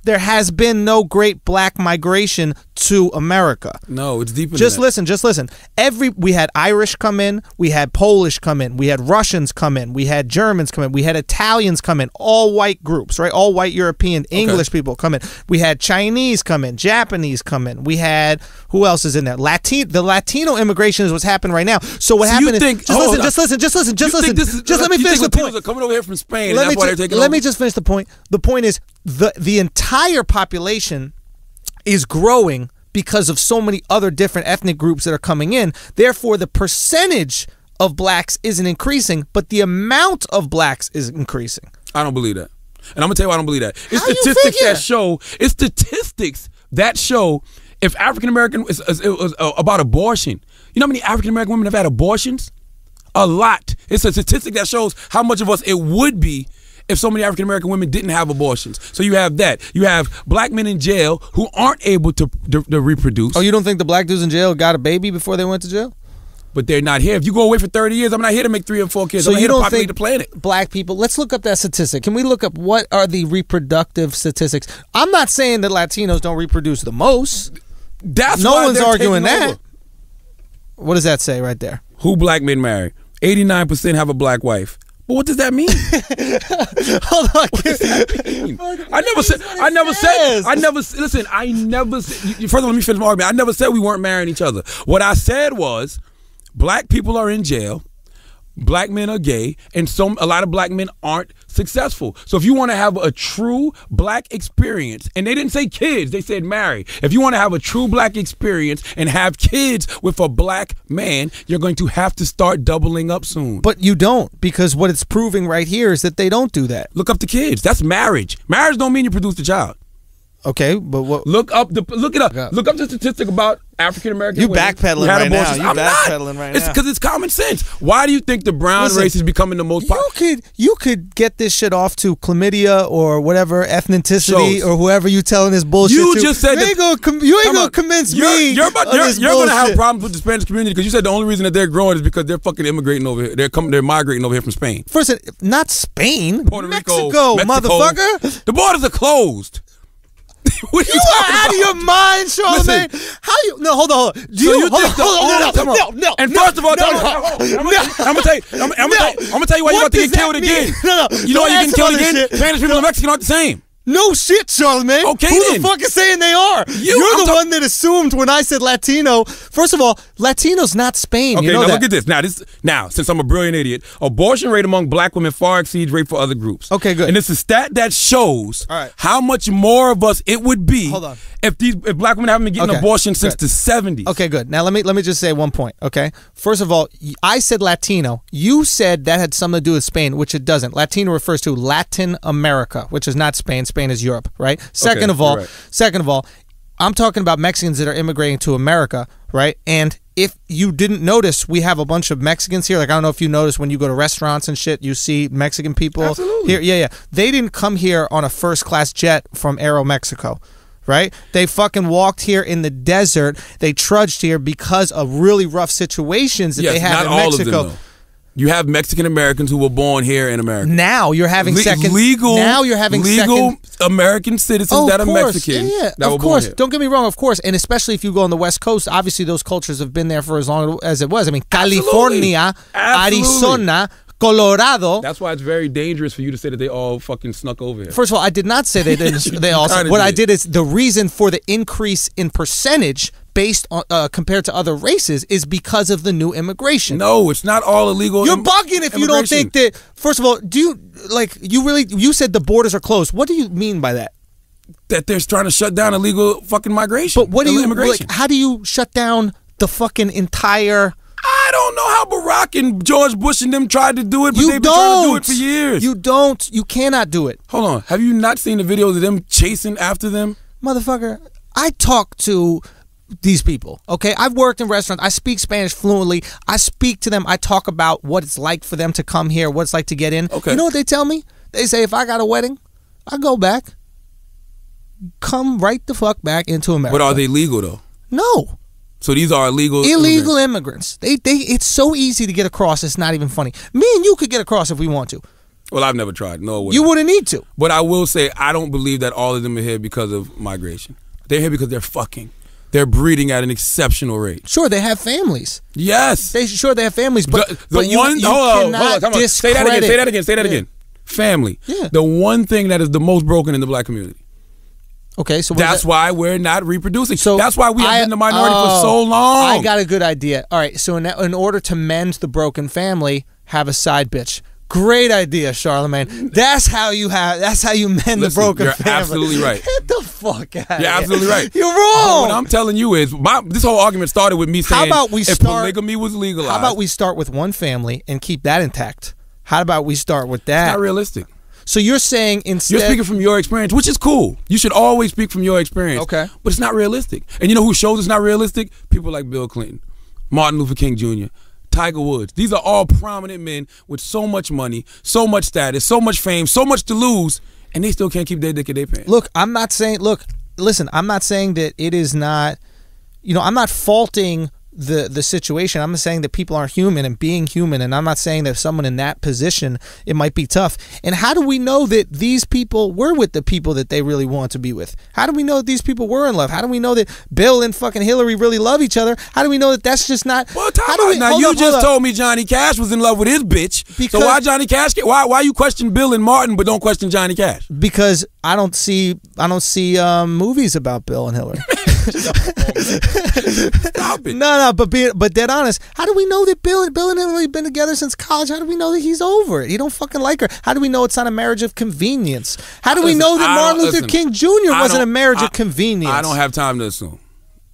there has been no great black migration to America. No, it's deeper. Just listen, just listen. Every we had Irish come in, we had Polish come in, we had Russians come in, we had Germans come in, we had Italians come in, all white groups, right? All white European English people come in. We had Chinese come in, Japanese come in. We had who else is in there? Latin the Latino immigration is what's happening right now. So what So happened think- is just listen, on. just listen, just listen, just listen. this is, just let me finish the Latinos point. are coming over here from Spain, Let me ju- let me just finish the point. The point is the the entire population is growing because of so many other different ethnic groups that are coming in. Therefore, the percentage of blacks isn't increasing, but the amount of blacks is increasing. I don't believe that. And I'm gonna tell you why I don't believe that. It's How statistics that show. It's statistics that show if African American it was uh, about abortion. You know how many African American women have had abortions? A lot. It's a statistic that shows how much of us it would be if so many African American women didn't have abortions. So you have that. You have black men in jail who aren't able to, to, to reproduce. Oh, you don't think the black dudes in jail got a baby before they went to jail? but they're not here. If you go away for 30 years, I'm not here to make three or four kids. So I'm you here don't populate think the planet. black people? Let's look up that statistic. Can we look up what are the reproductive statistics? I'm not saying that Latinos don't reproduce the most. That's no one's arguing that. over. What does that say right there? Who black men marry? 89% have a black wife. But what does that mean? Hold on. I never said. I never said. I never listen. I never. Said, first of all, let me finish my argument. I never said we weren't marrying each other. What I said was, black people are in jail. Black men are gay, and some a lot of black men aren't successful. So if you want to have a true black experience, and they didn't say kids, they said marry. If you want to have a true black experience and have kids with a black man, you're going to have to start doubling up soon. But you don't because what it's proving right here is that they don't do that. Look up the kids. That's marriage. Marriage don't mean you produce the child. Okay, but what? Look up the look it up. Look up. Look up the statistic about African American. You women backpedaling who had right now. You I'm not. backpedaling right It's now. because it's common sense. Why do you think the brown Listen, race is becoming the most? You could you could get this shit off to chlamydia or whatever ethnicity Shows. or whoever you telling this bullshit You to. just said you that- ain't gonna com- you ain't gonna convince you're, me. You're, about, of you're, this you're gonna have problems with the Spanish community because you said the only reason that they're growing is because they're fucking immigrating over here. They're coming. They're migrating over here from Spain, First, not Spain, Puerto Mexico, Rico, Mexico. motherfucker. The borders are closed. what are You are talking out of your mind, Charlemagne. Listen. How you? No, hold on, hold on. Do So you, you hold think on, hold on, no, no, no, no. And no, first of all, no, no, I'm gonna- no. I'm gonna tell you. I'm, I'm gonna tell you. I'm gonna tell you why you about to get killed mean? again. No, no. You know why you're getting killed again? Spanish people and Mexican aren't the same. No shit, Charlemagne. Okay, Who then. the fuck is saying they are? You- are the one that assumed when I said Latino. First of all, Latino's not Spain. Okay, you know now that. look at this. Now this now, since I'm a brilliant idiot, abortion rate among black women far exceeds rate for other groups. Okay, good. And it's a stat that shows right. how much more of us it would be Hold on. if these if black women haven't been getting Okay, abortions since good. the 70s. Okay, good. Now let me let me just say one point. Okay, first of all, I said Latino. You said that had something to do with Spain, which it doesn't. Latino refers to Latin America, which is not Spain. Spain is Europe, right? Second Okay, of all, second of all, I'm talking about Mexicans that are immigrating to America, right? And if you didn't notice, we have a bunch of Mexicans here. Like I don't know if you notice when you go to restaurants and shit, you see Mexican people Absolutely. here. Yeah, yeah. They didn't come here on a first class jet from Aero Mexico. Right? They fucking walked here in the desert. They trudged here because of really rough situations that yes, they had in Mexico. Of them though. You have Mexican Americans who were born here in America. Now you're having Le- second legal Now you're having legal second American citizens Oh, that are course. Mexican Yeah, yeah. that of were born course. Don't get me wrong, of course. And especially if you go on the West Coast, obviously those cultures have been there for as long as it was. I mean, California, Absolutely. Arizona, Colorado. That's why it's very dangerous for you to say that they all fucking snuck over here. First of all, I did not say they didn't. They kinda What I did. did is the reason for the increase in percentage based on uh, compared to other races is because of the new immigration. no, it's not all illegal. You're bugging if you don't think that. First of all, do you like you really? You said the borders are closed. What do you mean by that? that they're trying to shut down illegal fucking migration. But what do you immigration? like? How do you shut down the fucking entire? I don't know how Barack and George Bush and them tried to do it, but You they've been trying to do it for years. You don't. You cannot do it, Hold on. Have you not seen the videos of them chasing after them? motherfucker. I talk to these people. Okay, I've worked in restaurants. I speak Spanish fluently. I speak to them. I talk about what it's like for them to come here, what it's like to get in. Okay. You know what they tell me? They say if I got a wedding, I go back. Come right the fuck back into America. But are they legal though? No. So these are illegal. illegal immigrants. immigrants. They they it's so easy to get across. It's not even funny. Me and you could get across if we want to. Well, I've never tried. No way. You wouldn't need to. But I will say I don't believe that all of them are here because of migration. They're here because they're fucking. They're breeding at an exceptional rate. Sure, they have families. Yes. They sure they have families, but the, the but you, one you hold on, hold on. Say that again. Say that again. Say that Yeah. again. Family. Yeah. The one thing that is the most broken in the black community. Okay, so That's that- why we're not reproducing. So that's why we have I- been the minority oh, for so oh, long. I got a good idea. All right, so in, in order to mend the broken family, have a side bitch. Great idea, Charlemagne. That's how you have. That's how you mend the Listen, broken you're family. absolutely right. Get the fuck out. You're absolutely right. You're wrong. What I'm telling you is, my, this whole argument started with me saying, How about we if start- polygamy was legalized, How about we start with one family and keep that intact? How about we start with It's that? not realistic. So you're saying instead You're speaking from your experience, which is cool. You should always speak from your experience. Okay. But it's not realistic. And you know who shows it's not realistic? People like Bill Clinton, Martin Luther King Jr., Tiger Woods. These are all prominent men with so much money, so much status, so much fame, so much to lose, and they still can't keep their dick in their pants. Look, I'm not saying. Look, listen. I'm not saying that it is not. You know, I'm not faulting the the situation. I'm saying that people aren't human and being human, and I'm not saying that someone in that position it might be tough. And how do we know that these people were with the people that they really want to be with? How do we know that these people were in love? How do we know that Bill and fucking Hillary really love each other? How do we know that that's just not? Well, time how do we, now you up, just told me Johnny Cash was in love with his bitch. Because- so why Johnny Cash? Why why you question Bill and Martin but don't question Johnny Cash? because I don't see I don't see um, movies about Bill and Hillary. Stop it. No, no, but be, but dead honest, how do we know that Bill Bill and Hillary been together since college? How do we know that he's over it? He don't fucking like her. How do we know it's not a marriage of convenience? How do we know that Martin Luther listen, King Jr. Wasn't a marriage I- of convenience? I don't have time to assume.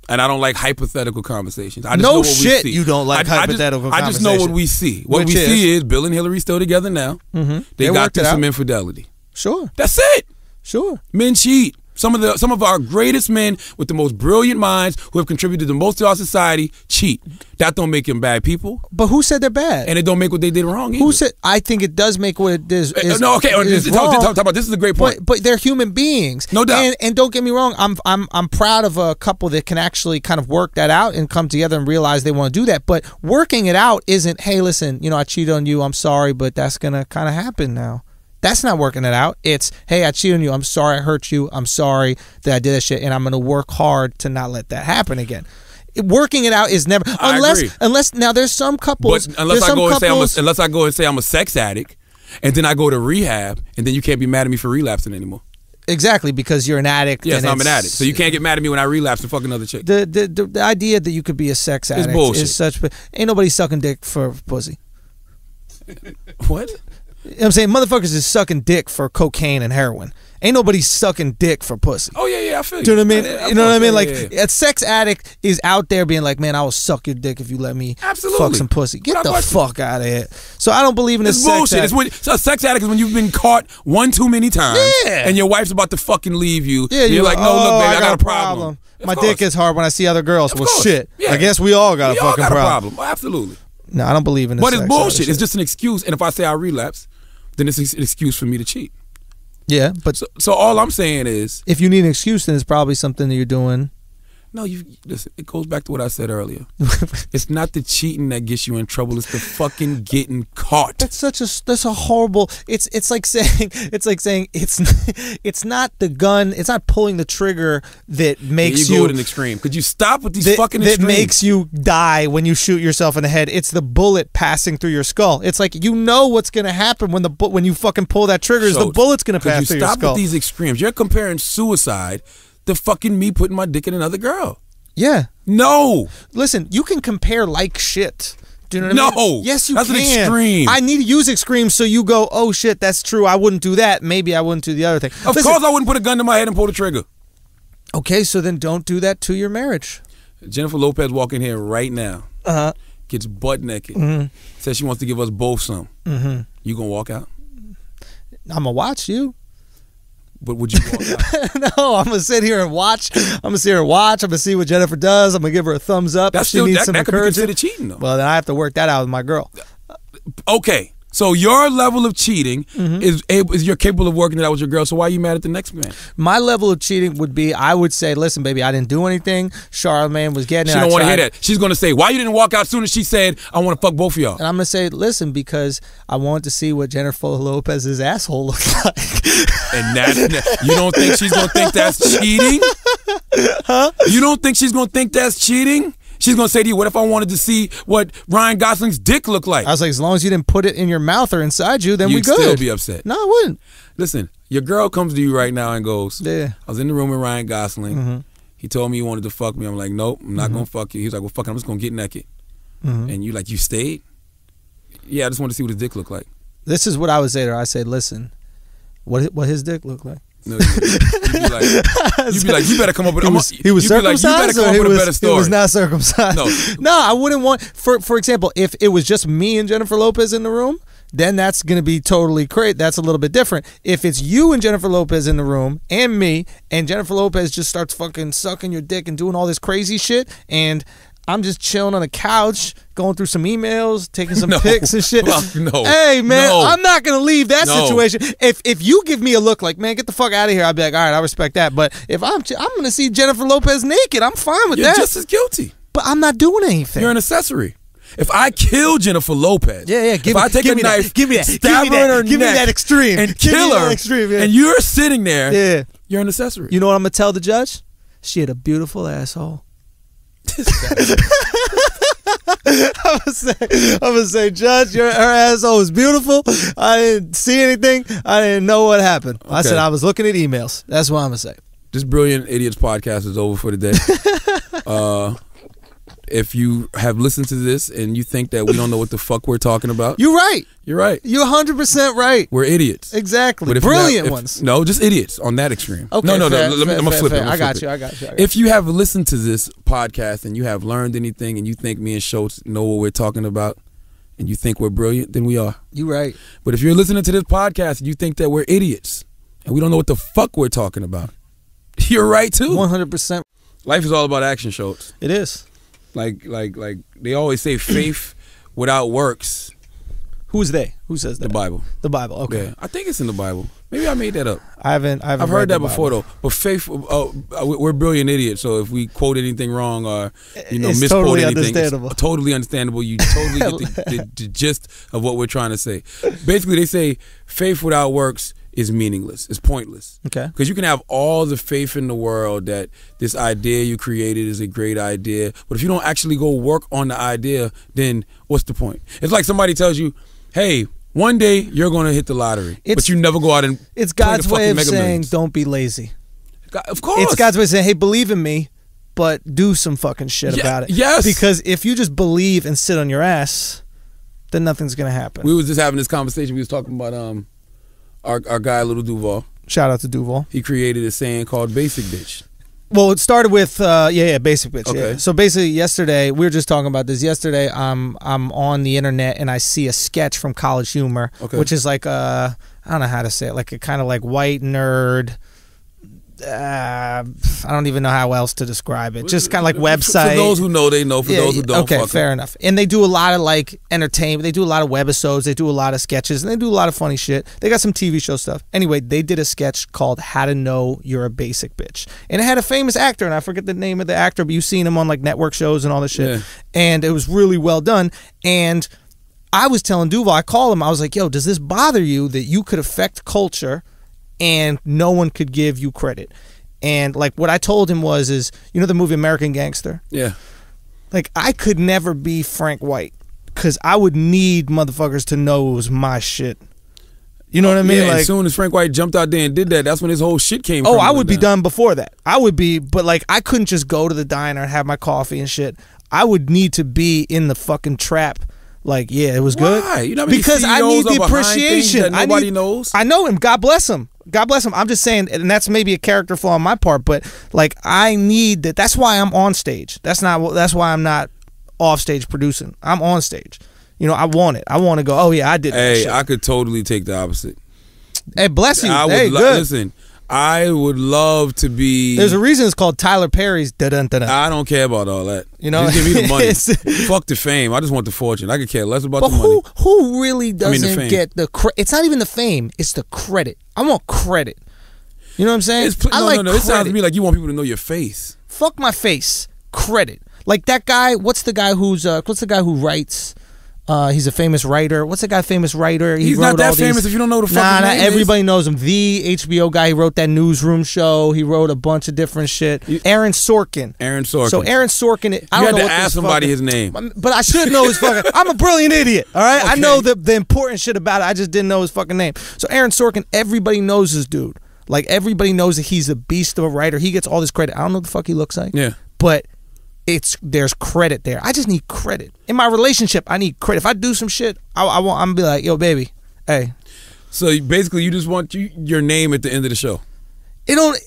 And I don't like hypothetical conversations. I just No know what shit we see. you don't like I, hypothetical I just, I just know what we see. What Which we is? see is Bill and Hillary still together now. Mm-hmm. They, They got through some infidelity. Sure, That's it. sure. Men cheat. Some of the some of our greatest men with the most brilliant minds who have contributed the most to our society cheat. That don't make them bad people, But who said they're bad? and it don't make what they did wrong. who said? I think it does make what it is. Uh, is no, okay. is This, talk, talk, talk about this is a great point. But but they're human beings. No doubt. And, and don't get me wrong, I'm I'm I'm proud of a couple that can actually kind of work that out and come together and realize they want to do that. But working it out isn't, hey, listen, you know, I cheated on you, I'm sorry, but that's gonna kind of happen now. That's not working it out. It's, hey, I cheated on you. I'm sorry I hurt you. I'm sorry that I did that shit, and I'm gonna work hard to not let that happen again. Working it out is never I unless agree. unless now there's some couples But unless I go and say I'm a, unless I go and say I'm a sex addict, and then I go to rehab, and then you can't be mad at me for relapsing anymore. exactly because you're an addict. Yes, and I'm an addict, so you can't get mad at me when I relapse and fuck another chick. the, the the the idea that you could be a sex addict is bullshit. is such. Ain't nobody sucking dick for pussy. What? You know what I'm saying motherfuckers is sucking dick for cocaine and heroin. Ain't nobody sucking dick for pussy. Oh yeah, yeah, I feel you. Do you know what I mean? Yeah, of you know what I mean? Like yeah, a sex addict is out there being like, "Man, I will suck your dick if you let me Absolutely. fuck some pussy." Get the question. fuck out of here. So I don't believe in this It's bullshit. It's when so a sex addict is when you've been caught one too many times, Yeah. and your wife's about to fucking leave you. yeah, you're you're like, no, oh, look, baby, I got, a problem. Of My course. dick is hard when I see other girls. Of well, course. shit. Yeah. I guess we all got We a all fucking got a problem. problem. Absolutely. No, I don't believe in this. But it's bullshit. It's just an excuse. And if I say I relapse, then it's an excuse for me to cheat. yeah. But So, so all I'm saying is, if you need an excuse, then it's probably something that you're doing. No, you listen. It goes back to what I said earlier. it's not the cheating that gets you in trouble. It's the fucking getting caught. That's such a that's a horrible. It's it's like saying it's like saying it's it's not the gun. It's not pulling the trigger that Yeah, makes you you go to an extreme. Could you stop with these that, fucking that extremes? makes you die when you shoot yourself in the head. It's the bullet passing through your skull. It's like you know what's gonna happen when the when you fucking pull that trigger. Is the bullet's gonna could pass you through your skull. stop with these extremes? You're comparing suicide to fucking me putting my dick in another girl. yeah. No. Listen, you can compare like shit. Do you know what I No. mean? Yes, you can. That's an extreme. I need to use extreme so you go, oh shit, that's true. I wouldn't do that. Maybe I wouldn't do the other thing. Of Listen, course I wouldn't put a gun to my head and pull the trigger. Okay, so then don't do that to your marriage. Jennifer Lopez walk in here right now, Uh huh. gets butt naked, Mm-hmm. says she wants to give us both some. Mm-hmm. You gonna walk out? I'm gonna watch you. But would you no, I'm gonna sit here and watch. I'm gonna sit here and watch. I'm gonna see what Jennifer does. I'm gonna give her a thumbs up. That's if she still needs that, some that could be encouragement. considered cheating though. Well, then I have to work that out with my girl. Okay. So your level of cheating Mm-hmm. is able is you're capable of working it out with your girl. So why are you mad at the next man? My level of cheating would be I would say, listen, baby, I didn't do anything. Charlemagne was getting She it. I don't want to hear that. She's gonna say, "Why you didn't walk out soon as she said I want to fuck both of y'all?" And I'm gonna say, listen, because I wanted to see what Jennifer Lopez's asshole looked like. And that you don't think she's gonna think that's cheating? Huh? You don't think she's gonna think that's cheating? She's gonna say to you, "What if I wanted to see what Ryan Gosling's dick looked like?" I was like, as long as you didn't put it in your mouth or inside you, then we You'd good. still be upset. No, I wouldn't. Listen, your girl comes to you right now and goes, Yeah. I was in the room with Ryan Gosling. Mm-hmm. He told me he wanted to fuck me. I'm like, nope, I'm not gonna fuck you. He was like, well, fuck it, I'm just gonna get naked. Mm-hmm. And you like, you stayed? Yeah, I just want to see what his dick looked like. This is what I would say to her. I say, listen, what what his dick look like? No, you'd, be like, you'd be like, you better come up with. He was, a- he was you'd like, circumcised, you better come up he with was, a better story. he was not circumcised. No. no, I wouldn't want. For for example, if it was just me and Jennifer Lopez in the room, then that's going to be totally great. That's a little bit different. If it's you and Jennifer Lopez in the room and me, and Jennifer Lopez just starts fucking sucking your dick and doing all this crazy shit, and I'm just chilling on the couch, going through some emails, taking some No. pics and shit. Fuck no. Hey man, No. I'm not gonna leave that No. situation. If if you give me a look like, man, get the fuck out of here, I'd be like, all right, I respect that. But if I'm I'm gonna see Jennifer Lopez naked, I'm fine with that. You're that. just as guilty. but I'm not doing anything. You're an accessory. If I kill Jennifer Lopez, Yeah, yeah, give if me- I take a me that, knife, give me that, stab give me her in her give me that extreme. and Give kill that her, extreme, yeah. and you're sitting there, yeah. you're an accessory. You know what I'm gonna tell the judge? She had a beautiful asshole. I'm gonna say, I'm gonna say, Judge, your her asshole was beautiful. I didn't see anything. I didn't know what happened. I said I was looking at emails. That's what I'm gonna say. this brilliant idiots podcast is over for the day. uh, if you have listened to this and you think that we don't know what the fuck we're talking about, You're right. you're right. You're 100 percent right. We're idiots. Exactly. You Brilliant if- ones. No, just idiots on that extreme. Okay, no, no, fair, no. Let me, fair, I'm gonna flip fair. it. Gonna got you. I got you. I got If you have listened to this podcast and you have learned anything and you think me and Schulz know what we're talking about and you think we're brilliant, then we are. You're right. But if you're listening to this podcast and you think that we're idiots and we don't know what the fuck we're talking about, you're right too. 100 percent. Life is all about action, Schulz. It is. Like, like, like they always say, faith without works. Who's they? Who says that? The Bible. The Bible. Okay. Yeah, I think it's in the Bible. Maybe I made that up. I haven't. I I've heard that before though. But faith, uh, we're brilliant idiots. So if we quote anything wrong or you know It's misquote totally anything, understandable. it's totally understandable. You totally get the, the, the gist of what we're trying to say. Basically, they say faith without works is meaningless. It's pointless. Okay. Because you can have all the faith in the world that this idea you created is a great idea, but if you don't actually go work on the idea, then what's the point? It's like somebody tells you, "Hey, one day you're going to hit the lottery," It's- but you never go out and It's God's way of saying, Millions. "Don't be lazy." God- Of course, It's God's way of saying, "Hey, believe in me, but do some fucking shit Ye- about it." yes. Because if you just believe and sit on your ass, then nothing's gonna happen. We was just having this conversation. We was talking about um our our guy Little Duval. Shout out to Duval. He created a saying called "basic bitch." Well, it started with uh, yeah, yeah, basic bitch. Yeah. Okay. So basically, yesterday we were just talking about this. Yesterday, I'm I'm on the internet and I see a sketch from College Humor, Okay. which is like a I don't know how to say it, like a kind of like white nerd. Uh, I don't even know how else to describe it. Just kind of like website. For those who know, they know. For Yeah, those who don't, okay, fair enough. And they do a lot of like entertainment. They do a lot of webisodes. They do a lot of sketches, and they do a lot of funny shit. They got some TV show stuff. Anyway, they did a sketch called "How to Know You're a Basic Bitch," and it had a famous actor, and I forget the name of the actor, but you've seen him on like network shows and all this shit. Yeah. And it was really well done. And I was telling Duval, I called him. I was like, "Yo, does this bother you that you could affect culture, and no one could give you credit?" And like what I told him was, is you know the movie American Gangster Yeah. like I could never be Frank White because I would need motherfuckers to know it was my shit. You know what I mean? yeah, like, as soon as Frank White jumped out there and did that, that's when his whole shit came. oh, I would be done before that. I would be, but like I couldn't just go to the diner and have my coffee and shit. I would need to be in the fucking trap. Like, yeah, it was good Why? You know because I need the are behind things appreciation. that I nobody need- knows? I know him. God bless him. God bless him. I'm just saying, and that's maybe a character flaw on my part, but like I need that. That's why I'm on stage. That's not. That's why I'm not off stage producing. I'm on stage. You know, I want it. I want to go. Oh yeah, I did. Hey. I could totally take the opposite. hey, bless you. I would hey, lo- good. listen. I would love to be. There's a reason it's called Tyler Perry's. Da dun dun. I don't care about all that. You know? just give me the money. Fuck the fame. I just want the fortune. I could care less about But the money. who who really I mean, the doesn't get the? Cre- it's not even the fame. It's the credit. I want credit. You know what I'm saying? It's I no, like no, no. It sounds to me like you want people to know your face. fuck my face credit like that guy what's the guy who's uh what's the guy who writes uh he's a famous writer what's the guy famous writer he He's not that all these- famous if you don't know the fucking nah, name is. everybody knows him the hbo guy he wrote that newsroom show he wrote a bunch of different shit You- aaron sorkin Aaron Sorkin. so aaron sorkin i you don't had know to ask somebody fucking- his name. but I should know his fucking. I'm a brilliant idiot. All right, I know the the important shit about it. I just didn't know his fucking name. So Aaron Sorkin, everybody knows this dude. Like everybody knows that he's a beast of a writer. He gets all this credit. I don't know what the fuck he looks like. Yeah. but it's there's credit there. I just need credit in my relationship. I need credit. If I do some shit, I, I want. I'm gonna be like, yo, baby, hey, So basically, you just want you, your name at the end of the show it don't.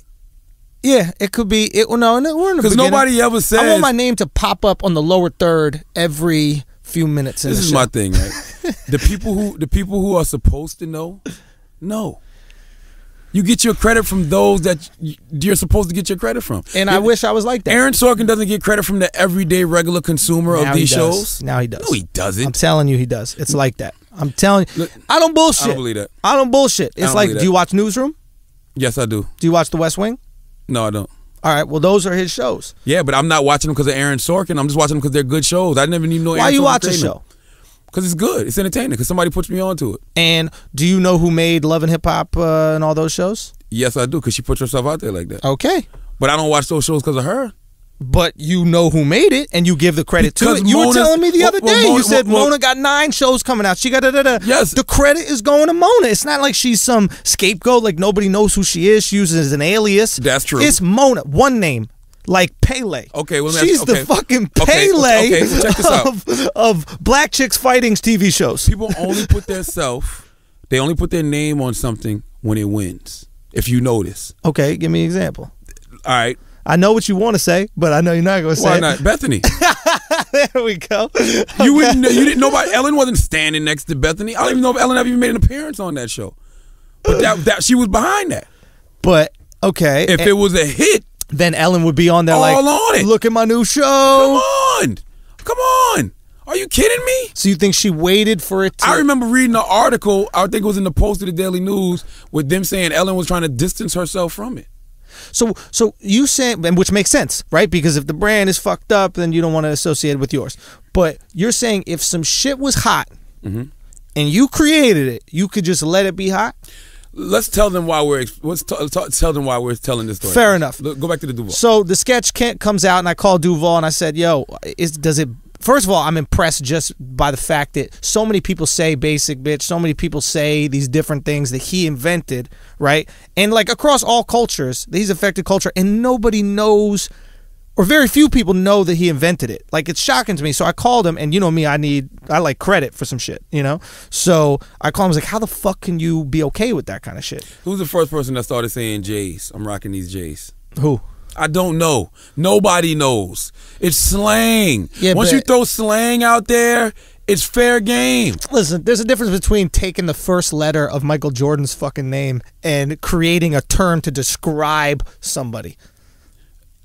Yeah, it could be. It well, no, no, we're in the because nobody ever says. I want my name to pop up on the lower third every few minutes. In this is show. my thing, right? the people who the people who are supposed to know, know. You get your credit from those that you're supposed to get your credit from. And I wish I was like that. Aaron Sorkin doesn't get credit from the everyday regular consumer Now of these shows. Now he does. No, he doesn't. I'm telling you, he does. It's like that. I'm telling you. Look, I don't bullshit. I don't believe that. I don't bullshit. It's don't like, do you watch Newsroom? yes, I do. Do you watch The West Wing? No, I don't. All right. Well, those are his shows. Yeah, but I'm not watching them because of Aaron Sorkin. I'm just watching them because they're good shows. I never even know. Why you watch a show? Because it's good. It's entertaining. Because somebody puts me onto it. And do you know who made Love and Hip Hop uh, and all those shows? Yes, I do. Because she puts herself out there like that. Okay. But I don't watch those shows because of her. But you know who made it, and you give the credit to it. You were telling me the well, other well, day. you Mona- said well, Mona got nine shows coming out. She got da da da. Yes. The credit is going to Mona. It's not like she's some scapegoat. Like nobody knows who she is. She uses an alias. That's true. It's Mona. One name. Like Pele. Okay, well, she's ask- the okay. fucking Okay, Pele okay, well, check this out. of, of black chicks fighting TV shows. People only put their self, they only put their name on something when it wins. If you notice. Okay, give me an example. All right. I know what you want to say, but I know you're not going to say Why it. not? Bethenny. there we go. You wouldn't know, you didn't know about Ellen wasn't standing next to Bethenny. I don't even know if Ellen ever even made an appearance on that show. But that, that she was behind that. But okay, If it was a hit, then Ellen would be on there All like, on look at my new show. come on. Come on. Are you kidding me? So you think she waited for it to? I remember reading an article, I think it was in the Post of the Daily News, with them saying Ellen was trying to distance herself from it. So so you say, and which makes sense, right? Because if the brand is fucked up, then you don't want to associate it with yours. But you're saying if some shit was hot, Mm-hmm. and you created it, you could just let it be hot. Let's tell them why we're let's tell them why we're telling this story. Fair enough. Go back to the Duval. So the sketch can't, comes out, and I called Duval and I said, "Yo, is does it?" First of all, I'm impressed just by the fact that so many people say "basic bitch," so many people say these different things that he invented, right? And like across all cultures, he's affected culture, and nobody knows or very few people know that he invented it. Like it's shocking to me. So I called him, and you know me, I need I like credit for some shit, you know. So I called him. I was like, "How the fuck can you be okay with that kind of shit?" Who's the first person that started saying J's? I'm rocking these J's. Who? I don't know. Nobody knows. It's slang. Yeah, Once you throw slang out there, it's fair game. Listen, there's a difference between taking the first letter of Michael Jordan's fucking name and creating a term to describe somebody.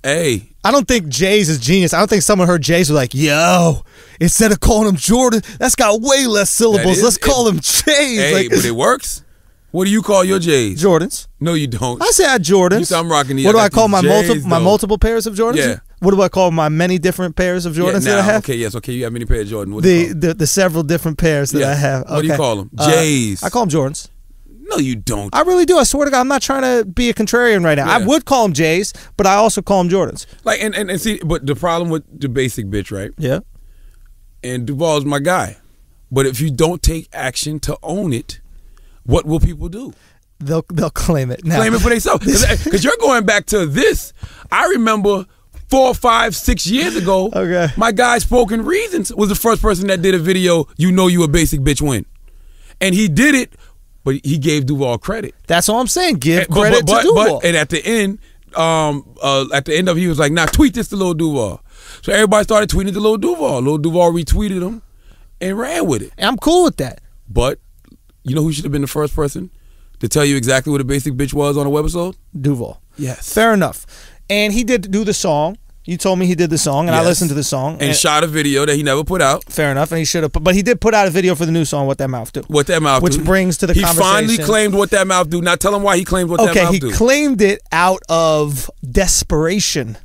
Hey, I don't think Jay's is genius. I don't think someone heard Jay's was like, yo, instead of calling him Jordan, that's got way less syllables. is- Let's call it- him Jay's. hey, like but it works. What do you call your J's? Jordans. No, you don't. I say I Jordans. You I'm rocking these- What do I I call my multiple my multiple pairs of Jordans? Yeah. What do I call my many different pairs of Yeah, Jordans that I have? Okay, yes, okay. You have many pairs of Jordan. What The, the the several different pairs that Yeah. I have. What do you Okay. call 'em? Uh, I call them Jordans. No, you don't. I really do. I swear to God, I'm not trying to be a contrarian right now. I would call them Jays, but I also call them Jordans. like, and, and and see, but the problem with the basic bitch, right? Yeah. And Duval's my guy. But if you don't take action to own it, what will people do? They'll they'll claim it now. Claim it for themselves. Because eh, you're going back to this. I remember four, five, six years ago. Okay. My guy Spoken Reasons was the first person that did a video. You know you a basic bitch when, and he did it, but he gave Duval credit. That's all I'm saying. Give And- but- credit but, to Duval. But, and at the end, um, uh, at the end of, it, he was like, "Now tweet this to Lil Duval." So everybody started tweeting to Lil Duval. Lil Duval retweeted him and ran with it. And I'm cool with that. But you know who should have been the first person to tell you exactly what a basic bitch was on a webisode? Duval. Yes. Fair enough. And he did do the song. You told me he did the song, and I listened to the song. and shot a video that he never put out. fair enough, and he should have. But he did put out a video for the new song. What that mouth do? What that mouth Which do. brings to the conversation. he finally claimed what that mouth do. Now tell him why he claimed what that mouth do. Okay, he claimed it out of desperation.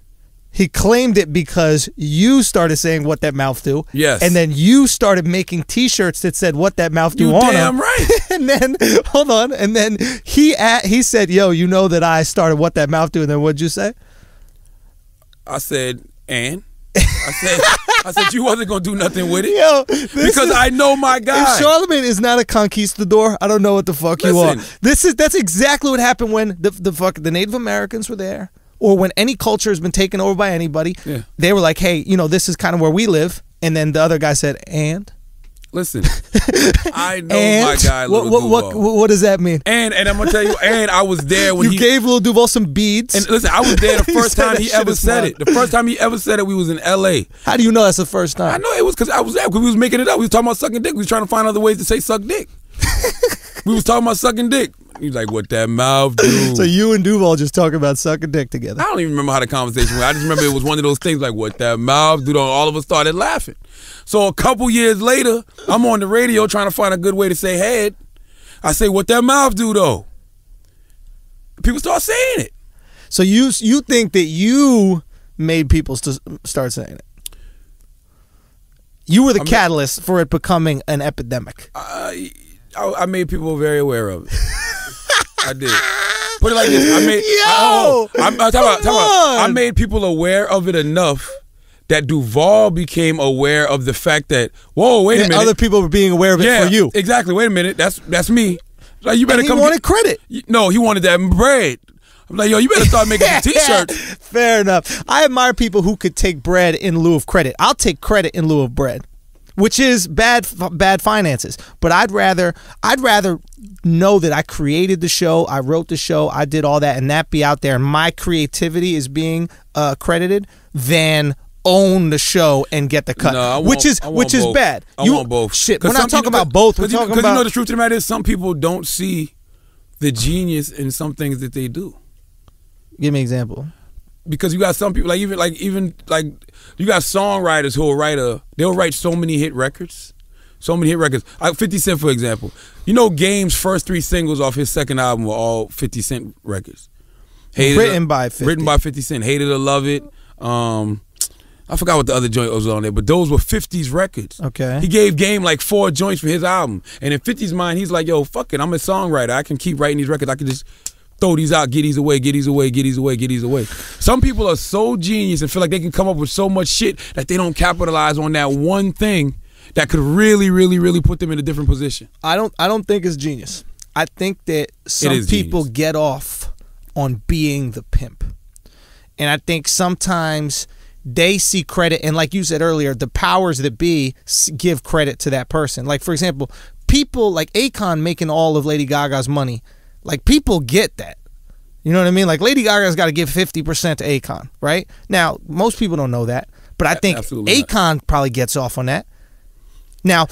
He claimed it because you started saying what that mouth do. Yes. And then you started making T-shirts that said what that mouth do You on damn them. right. and then hold on, and then he at, he said, "Yo, you know that I started what that mouth do." And then what'd you say? I said, and I said, I said you wasn't gonna do nothing with it Yo, because is- I know my guy. If Charlemagne is not a conquistador, I don't know what the fuck you are. This is that's exactly what happened when the the fuck the Native Americans were there, or when any culture has been taken over by anybody. Yeah. They were like, hey, you know, this is kind of where we live, and then the other guy said, and Listen, I know and my guy. what, Lil what, what Duval. what does that mean? And and I'm gonna tell you, and I was there when You he gave Lil Duval some beads. and listen, I was there the first time he ever said it. The first time he ever said it, we was in L.A. How do you know that's the first time? I know it was because I was there because we was making it up. We was talking about sucking dick. We was trying to find other ways to say suck dick. We was talking about sucking dick. He's like, "What that mouth do?" So you and Duval just talking about sucking dick together. I don't even remember how the conversation went. I just remember it was one of those things like, "What that mouth do?" All of us started laughing. So a couple years later, I'm on the radio trying to find a good way to say head. I say, "What that mouth do?" Though people start saying it. So you you think that you made people st- start saying it? You were the I mean- catalyst for it becoming an epidemic. I, I, I made people very aware of it. I did. Put it like this. I made. Yo! I, oh, I'm, uh, I'm talking about, talking about- I made people aware of it enough that Duval became aware of the fact that whoa, wait a minute. other people were being aware of it yeah, for you. exactly. Wait a minute. That's that's me. Like you better And he come. wanted get- credit. You- no, he wanted that bread. I'm like, yo, you better start making some t-shirts. Fair enough. I admire people who could take bread in lieu of credit. I'll take credit in lieu of bread, which is bad bad finances. But I'd rather I'd rather know that I created the show, I wrote the show, I did all that, and that be out there, and my creativity is being uh, credited, than own the show and get the cut, No, I want- which is which is bad. I you, want both. Shit, we're not talking about both. We're Because you, talking 'cause you know the truth of the matter is some people don't see the genius in some things that they do. Give me an example. because you got some people like even like even like you got songwriters who will write a they'll write so many hit records, so many hit records. Like Fifty Cent, for example, you know Game's first three singles off his second album were all Fifty Cent records. Written by 50. written by Fifty Cent. Hated or love it. Um, I forgot what the other joint was on there, but those were 50s records. Okay. He gave Game like four joints for his album, and in 50's mind, he's like, "Yo, fuck it, I'm a songwriter. I can keep writing these records. I can just." Throw these out, get these away, get these away, get these away, get these away. Some people are so genius and feel like they can come up with so much shit that they don't capitalize on that one thing that could really, really, really put them in a different position. I don't I don't think it's genius. I think that some people genius. get off on being the pimp. And I think sometimes they see credit, and like you said earlier, the powers that be give credit to that person. Like for example, people like Akon making all of Lady Gaga's money. Like people get that. You know what I mean? Like Lady Gaga's got to give fifty percent to Akon, right? Now most people don't know that, but I think absolutely not. Probably gets off on that. Now,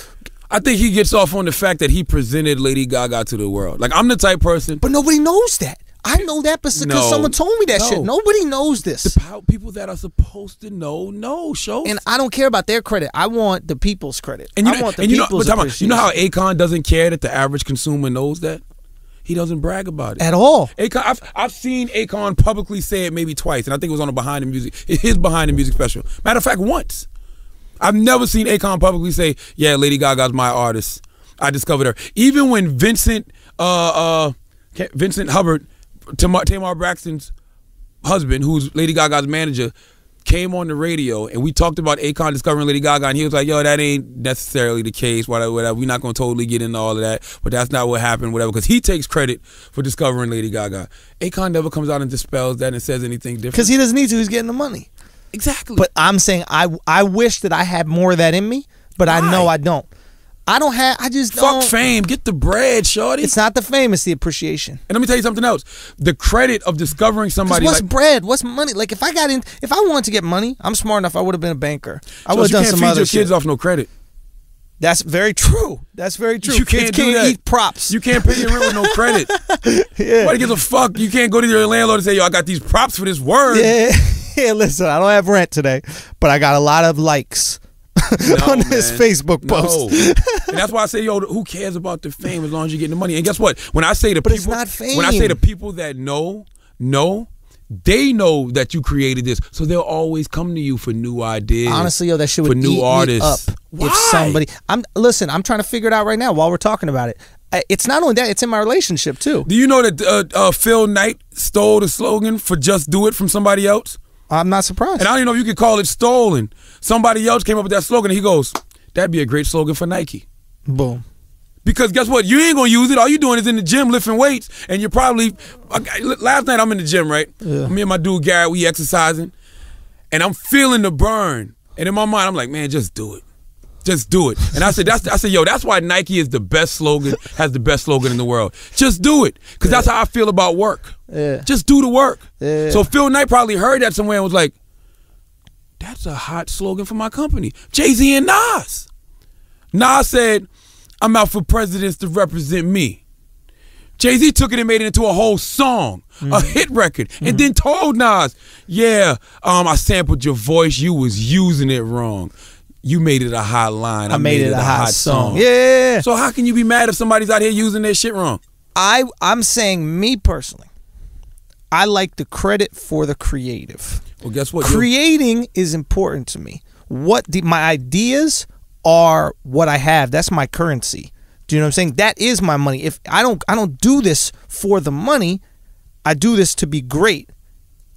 I think he gets off on the fact that he presented Lady Gaga to the world. Like I'm the type person. but nobody knows that. I know that because No. someone told me that No. shit. Nobody knows this. The people that are supposed to know know show. and I don't care about their credit. I want the people's credit. And you I want the and you know, people's but out. you know how. Akon doesn't care that the average consumer knows that. He doesn't brag about it. at all. Akon, I've, I've seen Akon publicly say it maybe twice, and I think it was on a behind the music, his behind the music special. Matter of fact, once. I've never seen Akon publicly say, "Yeah, Lady Gaga's my artist. I discovered her." Even when Vincent, uh, uh, Vincent Herbert, Tamar, Tamar Braxton's husband, who's Lady Gaga's manager, came on the radio and we talked about Akon discovering Lady Gaga, and he was like, "Yo, that ain't necessarily the case. Whatever, whatever. We're not gonna totally get into all of that, but that's not what happened. Whatever, because he takes credit for discovering Lady Gaga. Akon never comes out and dispels that and says anything different. Because he doesn't need to. He's getting the money. exactly. But I'm saying I I wish that I had more of that in me, but I know I don't. I don't have. I just fuck don't. fame, get the bread, shorty. It's not the fame. It's the appreciation. and let me tell you something else. The credit of discovering somebody what's like bread? What's money? Like if I got in, if I wanted to get money, I'm smart enough. I would have been a banker. I would have you done can't some feed other your shit. kids off no credit. That's very true. That's very true. You can't do can't eat props. You can't pay your rent with no credit. yeah. Nobody gives a fuck. You can't go to your landlord and say, "Yo, I got these props for this word." Yeah, yeah. Listen, I don't have rent today, but I got a lot of likes on this man. Facebook No. post. and that's why I say, yo, who cares about the fame as long as you're getting the money? And guess what? When I say the But it's people, when I say the people that know, know, they know that you created this, so they'll always come to you for new ideas. Honestly, yo, that shit for would new eat artists. me up Why? if somebody. I'm listen. I'm trying to figure it out right now while we're talking about it. It's not only that; it's in my relationship too. Do you know that uh, uh, Phil Knight stole the slogan for "Just Do It" from somebody else? I'm not surprised. And I don't even know if you could call it stolen. Somebody else came up with that slogan. And he goes, "That'd be a great slogan for Nike." Boom. Because guess what? You ain't gonna use it. All you doing is in the gym lifting weights, and you're probably. Last night I'm in the gym, right? Me and my dude Garrett, we exercising, and I'm feeling the burn. And in my mind, I'm like, man, just do it, just do it. And I said, that's I said, yo, that's why Nike is the best slogan, has the best slogan in the world. Just do it, because that's how I feel about work. Yeah. Just do the work. Yeah. So Phil Knight probably heard that somewhere and was like, that's a hot slogan for my company. Jay Z and Nas. Nas said, I'm out for presidents to represent me. Jay Z took it and made it into a whole song, Mm-hmm. a hit record, and then told Nas, "Yeah, um, I sampled your voice. You was using it wrong. You made it a hot line. I made it a hot song. Yeah. So how can you be mad if somebody's out here using their shit wrong? I I'm saying me personally, I like the credit for the creative. Well, guess what? Creating is important to me. What the, my ideas are what I have. That's my currency. Do you know what I'm saying? That is my money. If I don't I don't do this for the money, I do this to be great.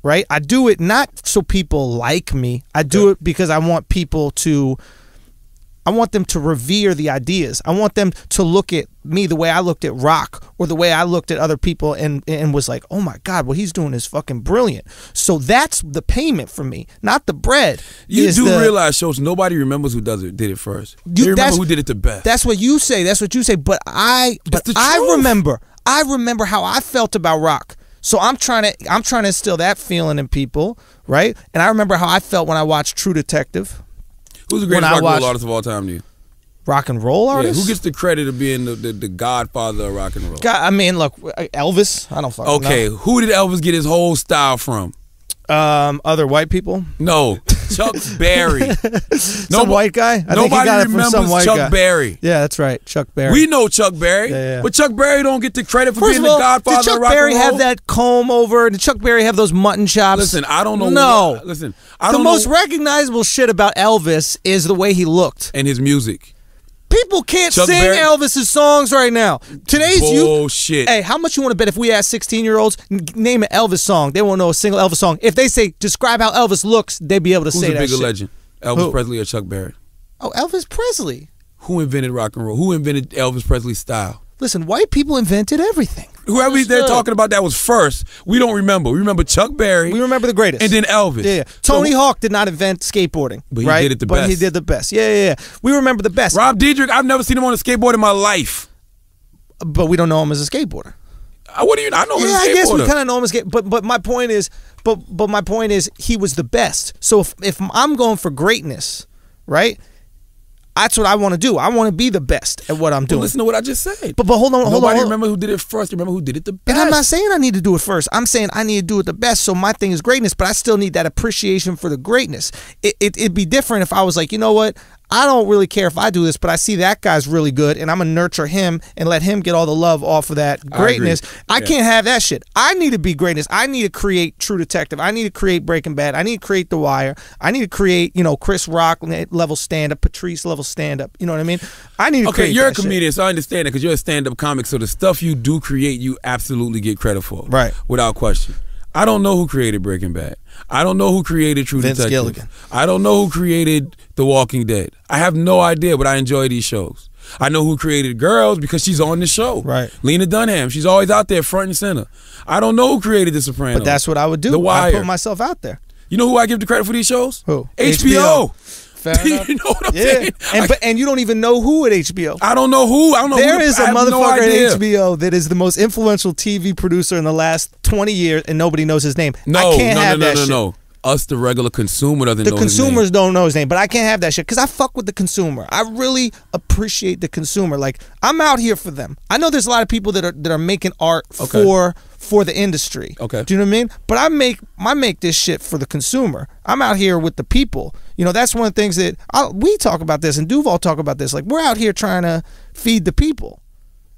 Right? I do it not so people like me. I do it because I want people to I want them to revere the ideas. I want them to look at me the way I looked at rock or the way I looked at other people and and was like, "Oh my god, what he's doing is fucking brilliant." So that's the payment for me, not the bread. You do the- realize, shows nobody remembers who does it did it first. You- You, remember who did it the best. That's what you say. That's what you say. But I, but I remember. I remember how I felt about rock. So I'm trying to, I'm trying to instill that feeling in people, right? And I remember how I felt when I watched True Detective, Who's the greatest rock and roll artist of all time to you? rock and roll Yeah, artist. who gets the credit of being the, the, the godfather of rock and roll? God, I mean, look, Elvis. I don't fucking Okay, who did Elvis get his whole style from? Um, other white people. No, Chuck Berry. Some white guy. I think he nobody got it from remembers some white Chuck guy. Berry. Yeah, that's right, Chuck Berry. We know Chuck Berry, Yeah, yeah. but Chuck Berry don't get the credit for First being of all, the godfather did Chuck of rock Berry and roll. have that comb over? Did Chuck Berry have those mutton chops? Listen, I don't know. No. what- listen, I the most recognizable shit about Elvis is the way he looked. and his music. People can't Chuck sing Berry- Elvis's songs right now. Today's. Bullshit. Hey, how much you want to bet if we ask 16 year olds, name an Elvis song, they won't know a single Elvis song. If they say, describe how Elvis looks, they'd be able to Who's say a that bigger shit. legend, Elvis Who? Presley or Chuck Berry? Oh, Elvis Presley. Who invented rock and roll? Who invented Elvis Presley's style? Listen, white people invented everything. Whoever they're talking about that was first, we don't remember. We remember Chuck Berry. We remember the greatest. and then Elvis. Yeah, yeah. So- Tony Hawk did not invent skateboarding, But he right? did it the but he best. did the best. Yeah, yeah, yeah. We remember the best, Rob Dyrdek, I've never seen him on a skateboard in my life. but we don't know him as a skateboarder. Uh, What do you? I know him Yeah, as a I guess we kind of know him as. But but my point is, but but my point is, he was the best. So if if I'm going for greatness, right? That's what I want to do. I want to be the best at what I'm Well, doing. listen to what I just said. But but hold on, hold on. Nobody remember who did it first. Remember who did it the best. And I'm not saying I need to do it first. I'm saying I need to do it the best. So my thing is greatness, but I still need that appreciation for the greatness. It, it, it'd be different if I was like, you know what? I don't really care if I do this, but I see that guy's really good, and I'm gonna nurture him and let him get all the love off of that greatness. I, Yeah. can't have that shit. I need to be greatness. I need to create True Detective. I need to create Breaking Bad. I need to create The Wire. I need to create, you know, Chris Rock level stand up, Patrice level stand up. You know what I mean? I need to Okay, create. you're a that shit. comedian, so I understand it because you're a stand-up comic. So the stuff you do create, you absolutely get credit for, Right. Without question. I don't know who created Breaking Bad. I don't know who created True Vince Detective. Gilligan. I don't know who created The Walking Dead. I have no idea, but I enjoy these shows. I know who created Girls because she's on the show. Right. Lena Dunham. She's always out there front and center. I don't know who created The Sopranos. But that's what I would do. The I put myself out there. You know who I give the credit for these shows? Who? HBO. Fair enough. you know what I'm Yeah, saying? and I, but and you don't even know who at HBO. I don't know who. I don't know who. There the- is a have no motherfucker at HBO that is the most influential TV producer in the last twenty years, and nobody knows his name. No, I can't no, have no, that no, no, no. Us, the regular consumer, doesn't The know name. consumers don't know his name, but I can't have that shit because I fuck with the consumer. I really appreciate the consumer. Like I'm out here for them. I know there's a lot of people that are that are making art Okay. for for the industry. Okay. do you know what I mean? But I make I make this shit for the consumer. I'm out here with the people. You know, that's one of the things that I, we talk about this and Duval talk about this. Like we're out here trying to feed the people.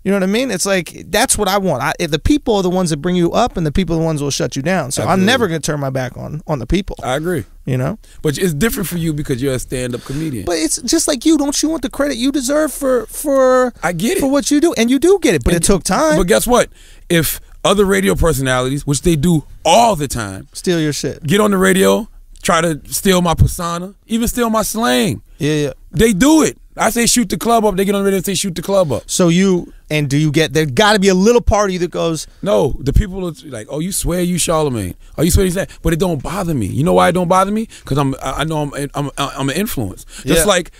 You know what I mean? It's like that's what I want. I, if the people are the ones that bring you up, and the people are the ones that will shut you down. So I'm never gonna turn my back on on the people. I agree, You know. but it's different for you because you're a stand-up comedian. But it's just like you. Don't you want the credit you deserve for for I get it. for what you do, and you do get it. But it took time. But guess what? If other radio personalities, which they do all the time, Steal your shit. get on the radio, try to steal my persona, even steal my slang, Yeah, yeah. they do it. I say shoot the club up. They get on the radio and say shoot the club up. So you and do you get there? Got to be a little part of you that goes. No, the people are like, oh, you swear you Charlemagne. Oh, you swear he's that. But it don't bother me. You know why it don't bother me? Because I'm, I I know I'm, I'm, I'm an influence. Just Yeah. like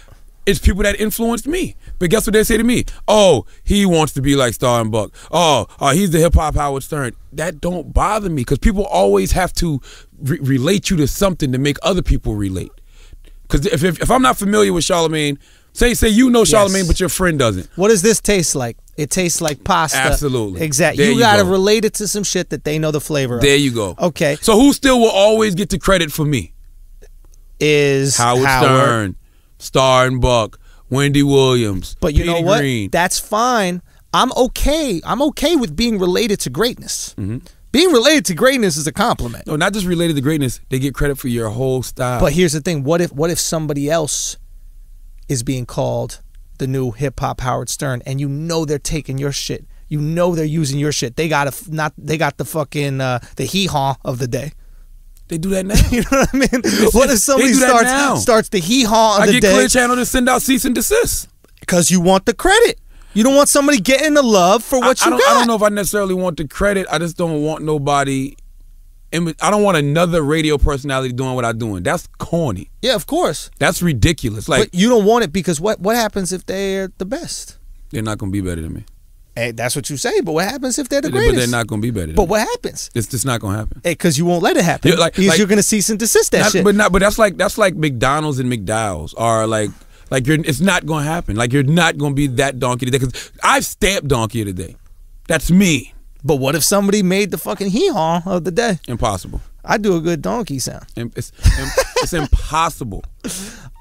it's people that influenced me. But guess what they say to me? Oh, he wants to be like Star and Buc. Oh, oh he's the hip hop Howard Stern. That don't bother me because people always have to re- relate you to something to make other people relate. Because if, if if I'm not familiar with Charlemagne, say say you know Charlemagne, but your friend doesn't. What does this taste like? It tastes like pasta. Absolutely. Exactly. You, you got to go. relate it to some shit that they know the flavor of. There you go. Okay. So who still will always get the credit for me? Is Howard, Stern, Star and Buc, Wendy Williams, But you know what? Green. That's fine. I'm okay. I'm okay with being related to greatness. Mm-hmm. Being related to greatness is a compliment. no, not just related to greatness. They get credit for your whole style. But here's the thing: what if what if somebody else is being called the new hip hop Howard Stern, and you know they're taking your shit? You know they're using your shit. They got a f- not. They got the fucking uh, the hee haw of the day. they do that now. You know what I mean? what if somebody starts starts the hee haw of I the get Clear Channel to send out cease and desist. because you want the credit? You don't want somebody getting the love for what I, I you don't, got. I don't know if I necessarily want the credit. I just don't want nobody. In- I don't want another radio personality doing what I'm doing. That's corny. Yeah, of course. That's ridiculous. Like but you don't want it because what what happens if they're the best? they're not gonna be better than me. Hey, that's what you say. But what happens if they're the greatest? But they're not gonna be better. Than But me. what happens? It's just not gonna happen. Because you won't let it happen. Yeah, like- because like- you're gonna cease and desist that Not- shit. But not. But that's like that's like McDonald's and McDowell's are like like you're. It's not going to happen. Like you're not going to be that donkey today. Because I've stamped donkey today. That's me. But what if somebody made the fucking hee haw of the day? Impossible. I do a good donkey sound. It's it's impossible.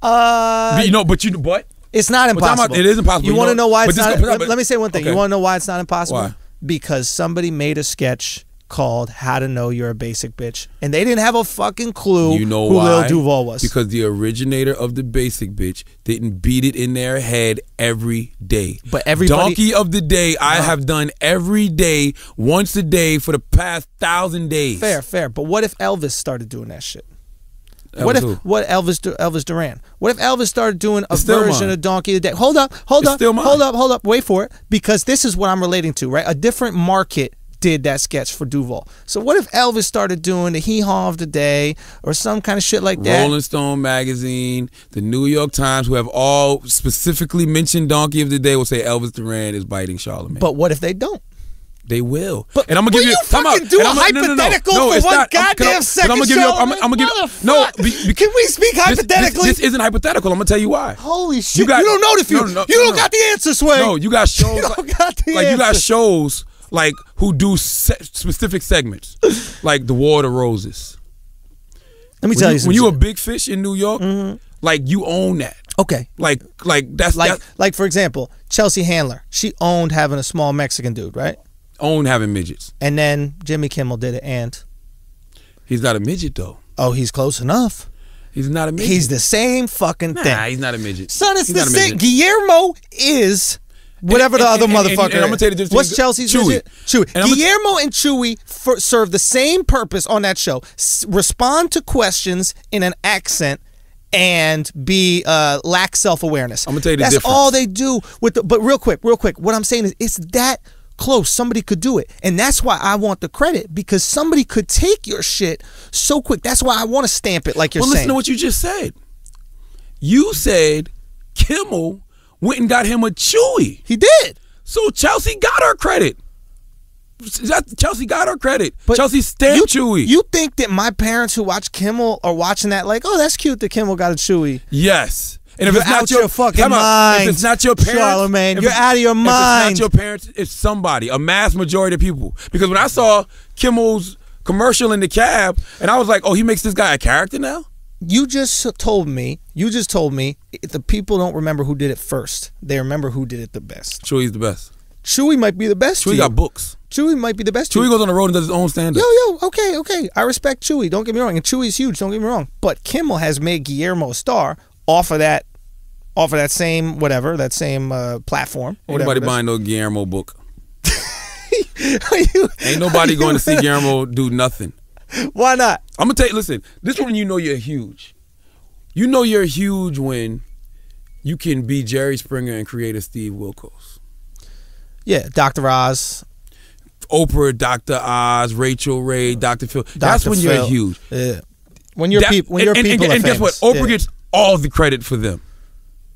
Uh, But you know. But you. What? it's not But time out, impossible. it is impossible. You, You want to know- know why it's not? let, let me say one thing. You want to know why it's not impossible? Why? Because somebody made a sketch called "How to Know You're a Basic Bitch," and they didn't have a fucking clue You know who why? Lil Duval was. Because the originator of the basic bitch didn't beat it in their head every day. But every donkey of the day, I have done every day, once a day for the past thousand days. fair, fair. But what if Elvis started doing that shit? That what if who? what Elvis Elvis Duran? What if Elvis started doing a version mine. of Donkey of the Day? Hold up, hold It's up, hold up, hold up. Wait for it, because this is what I'm relating to, right? A different market did that sketch for Duval. So what if Elvis started doing the Hee Haw of the Day or some kind of shit like that? Rolling Stone magazine, the New York Times, who have all specifically mentioned Donkey of the Day, will say Elvis Duran is biting Charlemagne. But what if they don't? they will. But and I'm gonna give you, you time out. do And a I'm gonna- no, no, no. hypothetical No, for it's one not. I'm- goddamn second, I'm gonna give you. I'm, I'm gonna give you. No, be, Can we speak this- this- hypothetically? This, isn't hypothetical. I'm gonna tell you why. Holy shit! You, got- don't know the future. you no, don't got the answer, Sway. No, you got shows. You don't like, got the like you got shows like who do se- specific segments, like the War of the Roses. Let me When tell you, you, when you a big fish in New York, mm-hmm. like you own that. okay. Like, like that's Like, like like for example, Chelsea Handler. She owned having a small Mexican dude, right? own having midgets. And then Jimmy Kimmel did it, and He's not a midget though. oh, he's close enough. He's not a midget. He's the same fucking nah. thing. He's not a midget. Son, it's He's the same. Guillermo is whatever And- the other and- and- and- motherfucker. I'm gonna tell you the difference What's Chelsea's Chuy. midget? Chuy. Guillermo and Chuy for, serve the same purpose on that show. S- respond to questions in an accent and be uh, lack self awareness. I'm gonna tell you the That's difference. all they do with the. But real quick, real quick, what I'm saying is it's that close. Somebody could do it, and that's why I want the credit because somebody could take your shit so quick. That's why I want to stamp it like you're saying. Well, listen to what you just said. You said Kimmel went and got him a Chuy. he did. So Chelsea got her credit. Chelsea got her credit. But Chelsea stamped you, Chuy. You think that my parents who watch Kimmel are watching that like, oh, that's cute that Kimmel got a Chuy. yes. And if You're it's not your, your fucking out. mind, if it's not your parents, Charlemagne. if You're out of your mind. if. It's not your parents. It's somebody, a mass majority of people. Because when I saw Kimmel's commercial in the cab, and I was like, oh, he makes this guy a character now. You just told me, you just told me the people don't remember who did it first. They remember who did it the best. Chuy's the best. Chuy might be the best. you. got books. Chuy might be the best. you. goes on the road and does his own stand up. Yo, yo, okay, okay. I respect Chuy. Don't get me wrong. And Chuy's huge. Don't get me wrong. But Kimmel has made Guillermo a star off of that, off of that same whatever, that same uh, platform. Anybody buying no Guillermo book? You- Ain't nobody going to see Guillermo do nothing. Why not? I'm gonna tell you. Listen, this one you know you're huge. You know you're huge when you can be Jerry Springer and create a Steve Wilkos, Yeah, Dr. Oz. Oprah, Dr. Oz, Rachael Ray, Dr. Phil. That's when Phil. you're huge. Yeah. When your people, when and, your and, people and, and guess what? Oprah Yeah. gets all the credit for them,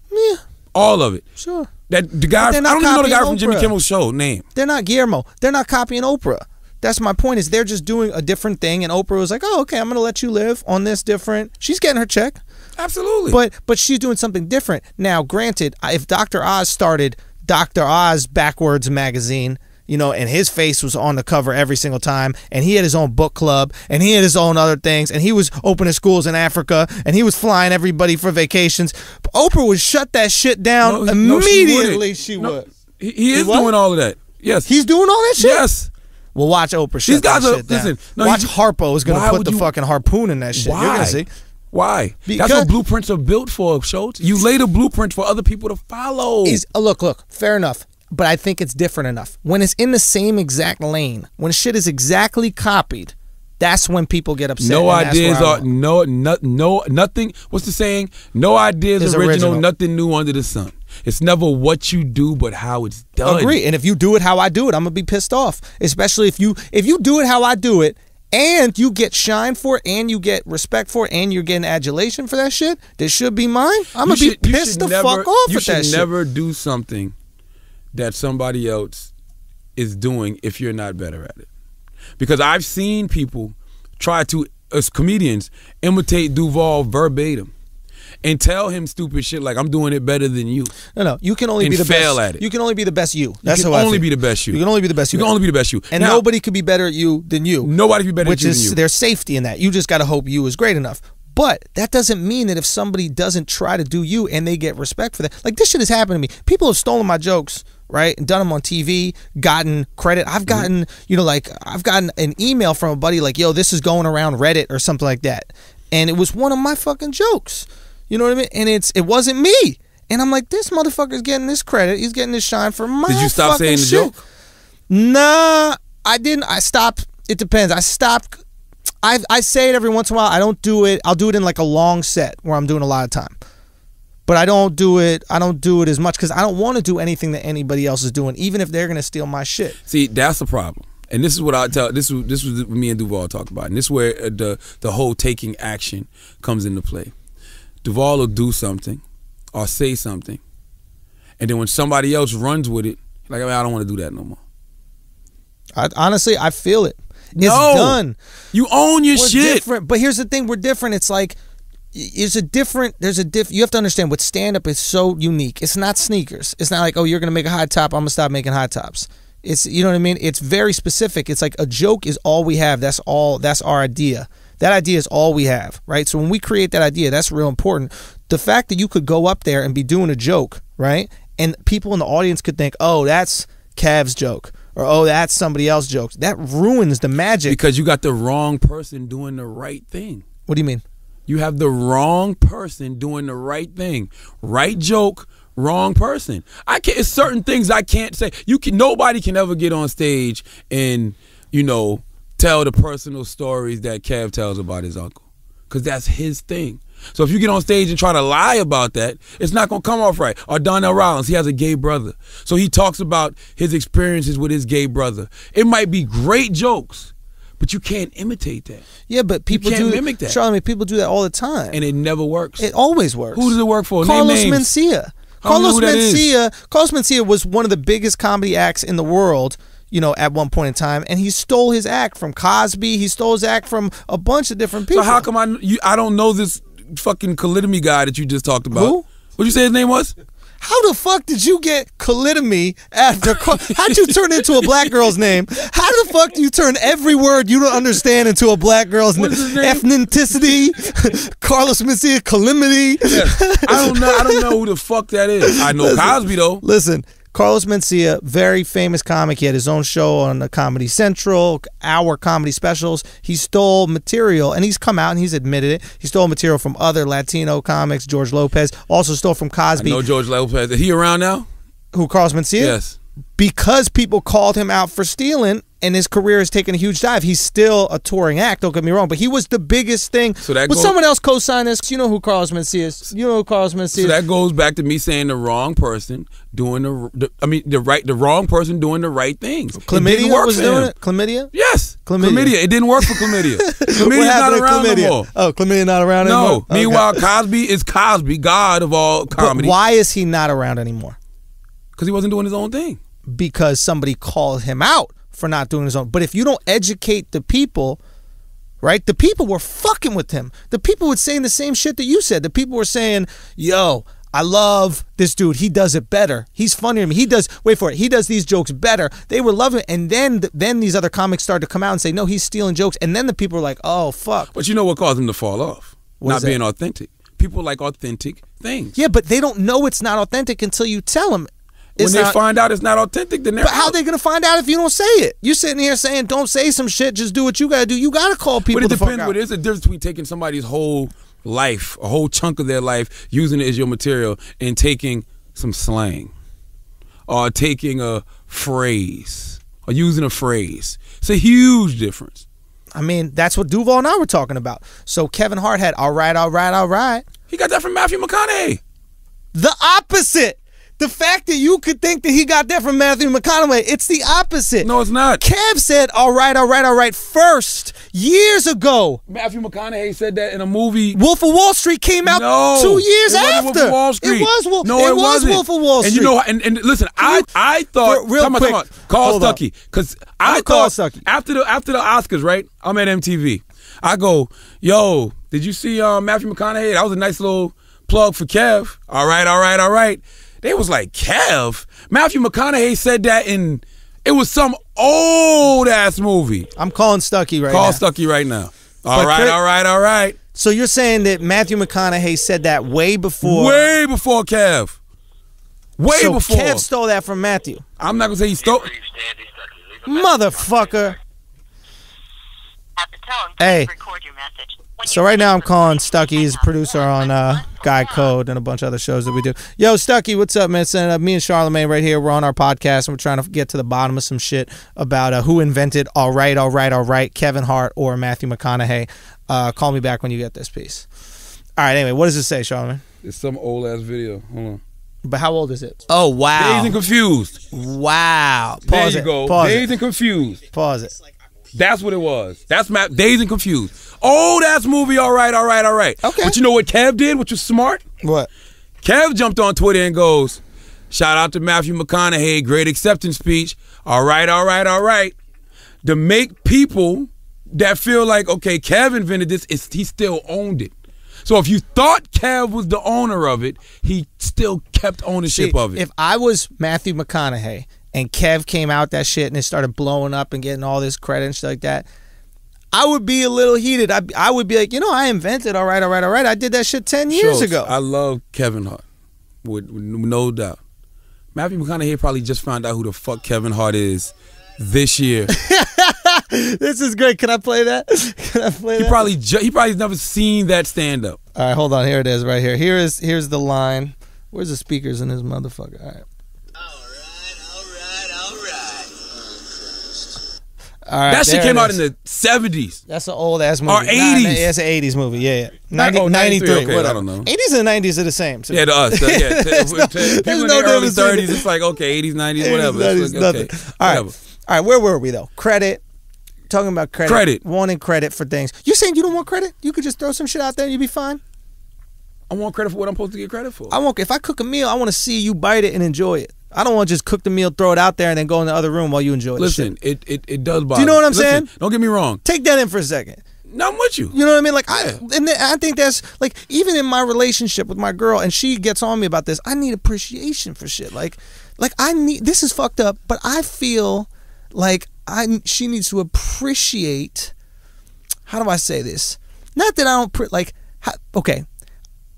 Yeah, all of it. sure. That the guy. I don't even know the guy copying from Jimmy Kimmel's show name. They're not Guillermo. They're not copying Oprah. That's my point. Is they're just doing a different thing, and Oprah was like, "Oh, okay, I'm gonna let you live on this different." She's getting her check, Absolutely. but but she's doing something different now. Granted, if Dr. Oz started Dr. Oz backwards magazine. You know, and his face was on the cover every single time, and he had his own book club, and he had his own other things, and he was opening schools in Africa, and he was flying everybody for vacations. Oprah would shut that shit down No, no, she immediately. wouldn't. she No, would. He, he is what? doing all of that. Yes. He's doing all that shit. yes. Well, watch Oprah. These guys are- listen, no, watch you- Harpo is going to put the you- fucking harpoon in that shit. Why? You're going to see. Why? That's what blueprints are built for, Schulz. You lay the blueprint for other people to follow. Is uh, look, look, fair enough. But I think it's different enough. When it's in the same exact lane, when shit is exactly copied, that's when people get upset. no ideas are no no no nothing. What's the saying? No ideas original, original. nothing new under the sun. It's never what you do, but how it's done. agree. And if you do it how I do it, I'm gonna be pissed off. Especially if you if you do it how I do it, and you get shine for it, and you get respect for it, and you're getting adulation for that shit, that should be mine. I'm gonna You be pissed the never- fuck off You at should that shit. never do something that somebody else is doing if you're not better at it. Because I've seen people try to, as comedians, imitate Duval verbatim and tell him stupid shit like I'm doing it better than you. No, no. You can only be the fail best. at it. You can only be the best you. That's you can only be the best you. You can only be the best you. You can only be the best you. and Now, nobody could be better at you than you. Nobody could be better at which you is than you. there's safety in that. You just got to hope you is great enough. But that doesn't mean that if somebody doesn't try to do you and they get respect for that, like this shit has happened to me. People have stolen my jokes, right, and done them on TV, gotten credit. I've gotten, you know, like I've gotten an email from a buddy like, "Yo, this is going around Reddit or something like that," and it was one of my fucking jokes. You know what I mean? And it's it wasn't me. And I'm like, this motherfucker's getting this credit. He's getting this shine for my. Did you stop saying the shit. joke? Nah, I didn't. I stopped. It depends. I stopped. I I say it every once in a while. I don't do it. I'll do it in like a long set where I'm doing a lot of time. But I don't do it. I don't do it as much because I don't want to do anything that anybody else is doing, even if they're gonna steal my shit. See, that's the problem. and this is what I tell. This was this was what me and Duval talked about, and this is where uh, the the whole taking action comes into play. Duval will do something or say something, and then when somebody else runs with it, like I don't want to do that no more. I, honestly, I feel it. It's No. done. You own your We're shit. different, but here's the thing: we're different. It's like there's a different. There's a diff. You have to understand what stand up is so unique. It's not sneakers. It's not like oh you're gonna make a high top. I'm gonna stop making high tops. It's you know what I mean. It's very specific. It's like a joke is all we have. That's all. That's our idea. That idea is all we have, right? So when we create that idea, that's real important. The fact that you could go up there and be doing a joke, right? And people in the audience could think, oh, that's Kev's joke. Or oh, that's somebody else's joke. That ruins the magic. because you got the wrong person doing the right thing. what do you mean? You have the wrong person doing the right thing. Right joke, wrong person. I can't it's certain things I can't say. You can nobody can ever get on stage and, you know, tell the personal stories that Kev tells about his uncle. Cause that's his thing. So if you get on stage and try to lie about that, it's not gonna come off right. Or Donnell Rawlings, he has a gay brother. So he talks about his experiences with his gay brother. It might be great jokes, but you can't imitate that. Yeah, but people can't do mimic that. Charlemagne, people do that all the time. And it never works. it always works. Who does it work for? Name Carlos names. Mencia. I don't know Carlos who that is. Mencia. Carlos Mencia was one of the biggest comedy acts in the world. You know, at one point in time, and he stole his act from Cosby. He stole his act from a bunch of different people. So how come I you, I don't know this fucking Kalitomy guy that you just talked about? Who? What'd you say his name was? How the fuck did you get Kalitomy after? How'd you turn it into a black girl's name? How the fuck do you turn every word you don't understand into a black girl's name? What is his name? Ethnicity, Carlos Mencia, calamity. I don't know. I don't know who the fuck that is. I know Cosby though. Listen, Carlos Mencia, very famous comic. He had his own show on the Comedy Central, our comedy specials. He stole material, and he's come out and he's admitted it. He stole material from other Latino comics. George Lopez also stole from Cosby. know George Lopez. Is he around now? Who Carlos Mencia? Yes. because people called him out for stealing and his career has taken a huge dive. He's still a touring act, don't get me wrong, but he was the biggest thing. So that but goes- someone else co-signed this. You know who Carlos Mencia is. You know who Carlos Mencia So is. that goes back to me saying the wrong person doing the, the I mean the right the wrong person doing the right things. Chlamydia was doing it? Chlamydia? Yes. Chlamydia. It didn't work for chlamydia. Chlamydia's not around chlamydia? no more. Oh, chlamydia not around No. anymore? Okay. Meanwhile, Cosby is Cosby, God of all But comedy, why is he not around anymore? because he wasn't doing his own thing. Because somebody called him out for not doing his own. But if you don't educate the people, right? The people were fucking with him. The people were saying the same shit that you said. The people were saying, "Yo, I love this dude. He does it better. He's funnier than me. He does. Wait for it. He does these jokes better." They were loving it, and then then these other comics started to come out and say, "No, he's stealing jokes." And then the people were like, "Oh fuck." But you know what caused him to fall off? What not being authentic. People like authentic things. Yeah, but they don't know it's not authentic until you tell them. When It's they find out it's not authentic, then they're But how out. they gonna find out if you don't say it? You're sitting here saying don't say some shit, just do what you gotta do. You gotta call people. But it depends. out. What is the difference between taking somebody's whole life, a whole chunk of their life, using it as your material, and taking some slang, or taking a phrase, or using a phrase? It's a huge difference. I mean, that's what Duval and I were talking about. So Kevin Hart had all right, all right, all right. He got that from Matthew McConaughey. The opposite. The fact that you could think that he got that from Matthew McConaughey, it's the opposite. No, it's not. Kev said all right, all right, all right first years ago. Matthew McConaughey said that in a movie. Wolf of Wall Street came out No, two years it after. Wolf of Wall Street. It was Wolf. No, it, it, was wasn't. Wolf of Wall Street. And you know, and, and listen, I I thought real quick, on, call. Stucky because I thought Stucky. after the after the Oscars, right? I'm at MTV. I go, yo, did you see um, Matthew McConaughey? That was a nice little plug for Kev. All right, all right, all right. They was like Kev. Matthew McConaughey said that in it was some old ass movie. I'm calling Stucky right now. Call now. Stucky right now. All But right, Chris- all right, all right. So you're saying that Matthew McConaughey said that way before? Way before Kev. Way so before. Kev stole that from Matthew. I'm not gonna say he stole. Leave Sandy Stucky. Leave a message. Motherfucker. At the tone, Hey. record your message. When So right now I'm calling recording, Stucky. He's a producer on uh, Guy Code and a bunch of other shows that we do. Yo, Stucky, what's up, man? It's, uh, me and Charlemagne right here. We're on our podcast and we're trying to get to the bottom of some shit about uh, who invented "All right, all right, all right," Kevin Hart or Matthew McConaughey. Uh, call me back when you get this piece. All right. Anyway, what does it say, Charlemagne? It's some old ass video. Hold on. But how old is it? Oh wow! Dazed and confused. Wow. There you it. go. Pause Dazed it. and confused. Pause it. That's what it was. That's map. Dazed and confused. Oh, that's movie. All right, all right, all right. Okay. But you know what Kev did, which was smart? What? Kev jumped on Twitter and goes, "Shout out to Matthew McConaughey, great acceptance speech. All right, all right, all right." To make people that feel like, okay, Kev invented this, it's, he still owned it. So if you thought Kev was the owner of it, he still kept ownership See, of it. If I was Matthew McConaughey and Kev came out that shit and it started blowing up and getting all this credit and shit like that, I would be a little heated. I, I would be like, you know, I invented. All right, all right, all right. I did that shit ten years Schulz, ago. I love Kevin Hart, with, with no doubt. Matthew McConaughey probably just found out who the fuck Kevin Hart is this year. this is great. Can I play that? Can I play that? he that? probably he probably's never seen that stand up. All right, hold on. Here it is, right here. Here is here's the line. Where's the speakers in this motherfucker? All right. All right, that shit came out in the seventies. That's an old ass movie. Or 80s. nah, yeah, it's an 80s movie. Yeah, yeah. Not- 90, oh, 93, 93, okay, I don't know. 80s and 90s are the same. to me. Yeah, to us. uh, yeah, to, to, There's to no people in the early difference thirties, it's like okay, eighties, nineties, 80s, whatever. 90s, It's like, nothing. okay, All right, whatever. all right. Where were we though? Credit. Talking about credit. Credit. Wanting credit for things. You saying you don't want credit? You could just throw some shit out there and you'd be fine. I want credit for what I'm supposed to get credit for. I want. If I cook a meal, I want to see you bite it and enjoy it. I don't want to just cook the meal, throw it out there, and then go in the other room while you enjoy shit. Listen, it, it it does bother. Do you know what I'm Listen, saying? Don't get me wrong. Take that in for a second. No, I'm with you. You know what I mean? Like I and I think that's like even in my relationship with my girl, and she gets on me about this. I need appreciation for shit. Like, like I need this is fucked up, but I feel like I she needs to appreciate. How do I say this? Not that I don't like. How, okay,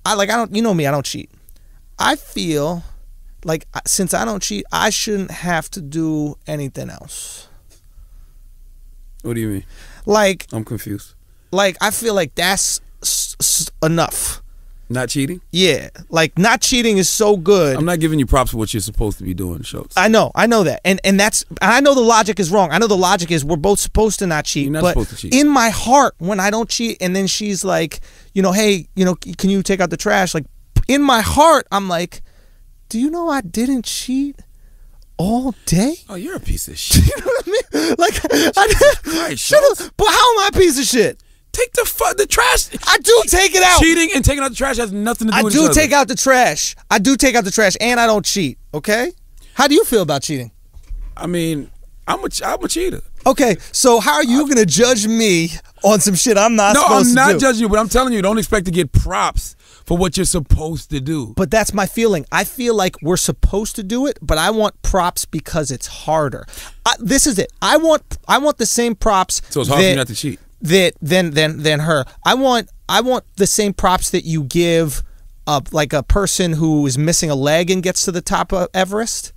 I like I don't. You know me. I don't cheat. I feel like since I don't cheat, I shouldn't have to do anything else. What do you mean? Like, I'm confused. like I feel like that's enough. Not cheating. Yeah, like not cheating is so good. I'm not giving you props for what you're supposed to be doing, shows. I know, I know that, and and that's I know the logic is wrong. I know the logic is we're both supposed to not cheat, You're not but supposed to cheat. in my heart, when I don't cheat, and then she's like, you know, hey, you know, can you take out the trash? Like, in my heart, I'm like, do you know I didn't cheat all day? Oh, you're a piece of shit. You know what I mean? Like, I, Christ, shut up. But how am I a piece of shit? Take the fu- the trash. I do take it out. Cheating and taking out the trash has nothing to do I with do each other. take out the trash. I do take out the trash, and I don't cheat. Okay. How do you feel about cheating? I mean, I'm a I'm a cheater. Okay, so how are you gonna judge me on some shit I'm not No, I'm not judging you, but I'm telling you, don't expect to get props for what you're supposed to do. but that's my feeling. I feel like we're supposed to do it, but I want props because it's harder. I, this is it. I want I want the same props. So it's hard for that, you not to cheat. That than than than her. I want I want the same props that you give uh, like a person who is missing a leg and gets to the top of Everest.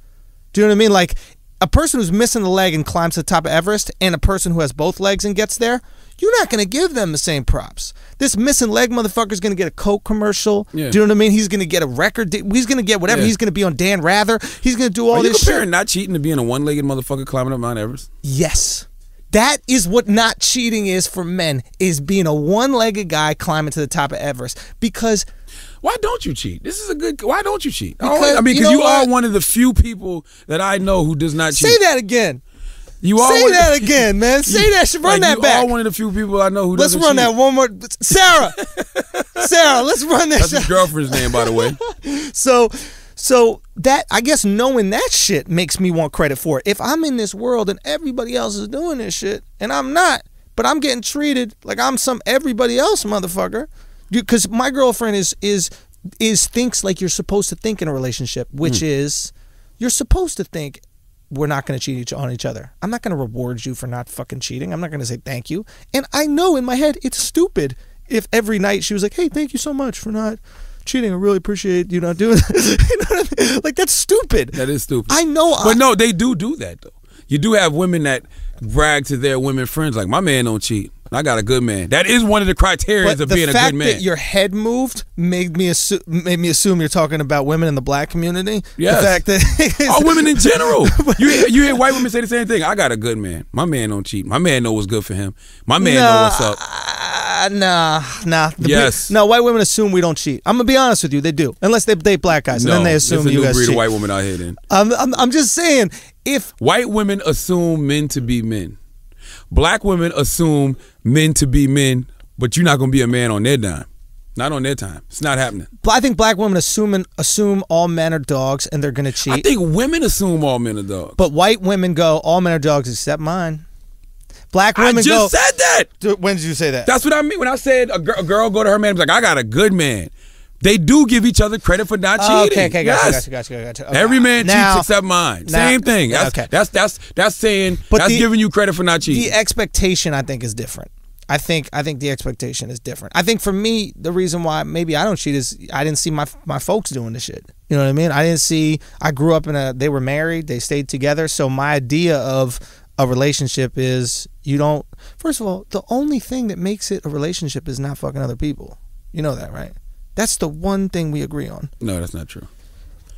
Do you know what I mean? Like a person who's missing the leg and climbs to the top of Everest, and a person who has both legs and gets there. You're not gonna give them the same props. This missing leg motherfucker's gonna get a Coke commercial. Yeah. Do you know what I mean? He's gonna get a record. He's gonna get whatever. Yeah. He's gonna be on Dan Rather. He's gonna do all Are you this shit. comparing not cheating to being a one-legged motherfucker climbing up Mount Everest? Yes. That is what not cheating is for men, is being a one-legged guy climbing to the top of Everest. Because Why don't you cheat? This is a good. Why don't you cheat? Oh, because- I mean, you because know you, are one of the few people that I know who does not cheat. say that again. You are Say one- that again, man. Say that shit. Run like, that you back. are one of the few people I know who Let's run cheat. that one more. Sarah. Sarah, let's run that That's shit. his girlfriend's name, by the way. So, so that I guess knowing that shit makes me want credit for it. If I'm in this world and everybody else is doing this shit and I'm not, but I'm getting treated like I'm some everybody else motherfucker, because my girlfriend is is is thinks like you're supposed to think in a relationship, which hmm. is you're supposed to think we're not going to cheat each on each other. I'm not going to reward you for not fucking cheating. I'm not going to say thank you. And I know in my head it's stupid if every night she was like, "Hey, thank you so much for not cheating. I really appreciate you not doing." That. you know what I mean? Like that's stupid. That is stupid. I know. But I, no, they do do that though. You do have women that brag to their women friends like, "My man don't cheat. I got a good man." That is one of the criteria of the being a good man. that your head moved made me assume made me assume you're talking about women in the black community. Yes. The fact that All women in general. You hear, you hear white women say the same thing. I got a good man. My man don't cheat. My man know what's good for him. My man know what's up. Uh, nah, nah. The Yes. pe- no, white women assume we don't cheat. I'm gonna be honest with you, they do, unless they date black guys, and then they assume you new guys breed cheat. of white woman out here. Then I'm, I'm, I'm just saying, if white women assume men to be men. Black women assume men to be men, but you're not gonna be a man on their dime. Not on their time. It's not happening. But I think black women assume assume all men are dogs and they're gonna cheat, I think women assume all men are dogs. but white women go all men are dogs except mine. Black women I women just go. said that. When did you say that? That's what I mean when I said a, gir- a girl go to her man and be like, I got a good man. They do give each other credit for not Oh, cheating. okay, okay, gotcha, yes. gotcha, gotcha, gotcha. Okay. Every man Now- cheats except mine. now- Same thing. That's, okay. that's that's that's saying But that's the- giving you credit for not cheating. the expectation I think is different. I think I think the expectation is different. I think for me, the reason why maybe I don't cheat is I didn't see my my folks doing the shit. You know what I mean? I didn't see. I grew up in a. They were married. They stayed together. So my idea of a relationship is you don't. First of all, the only thing that makes it a relationship is not fucking other people. You know that, right? That's the one thing we agree on. no, that's not true.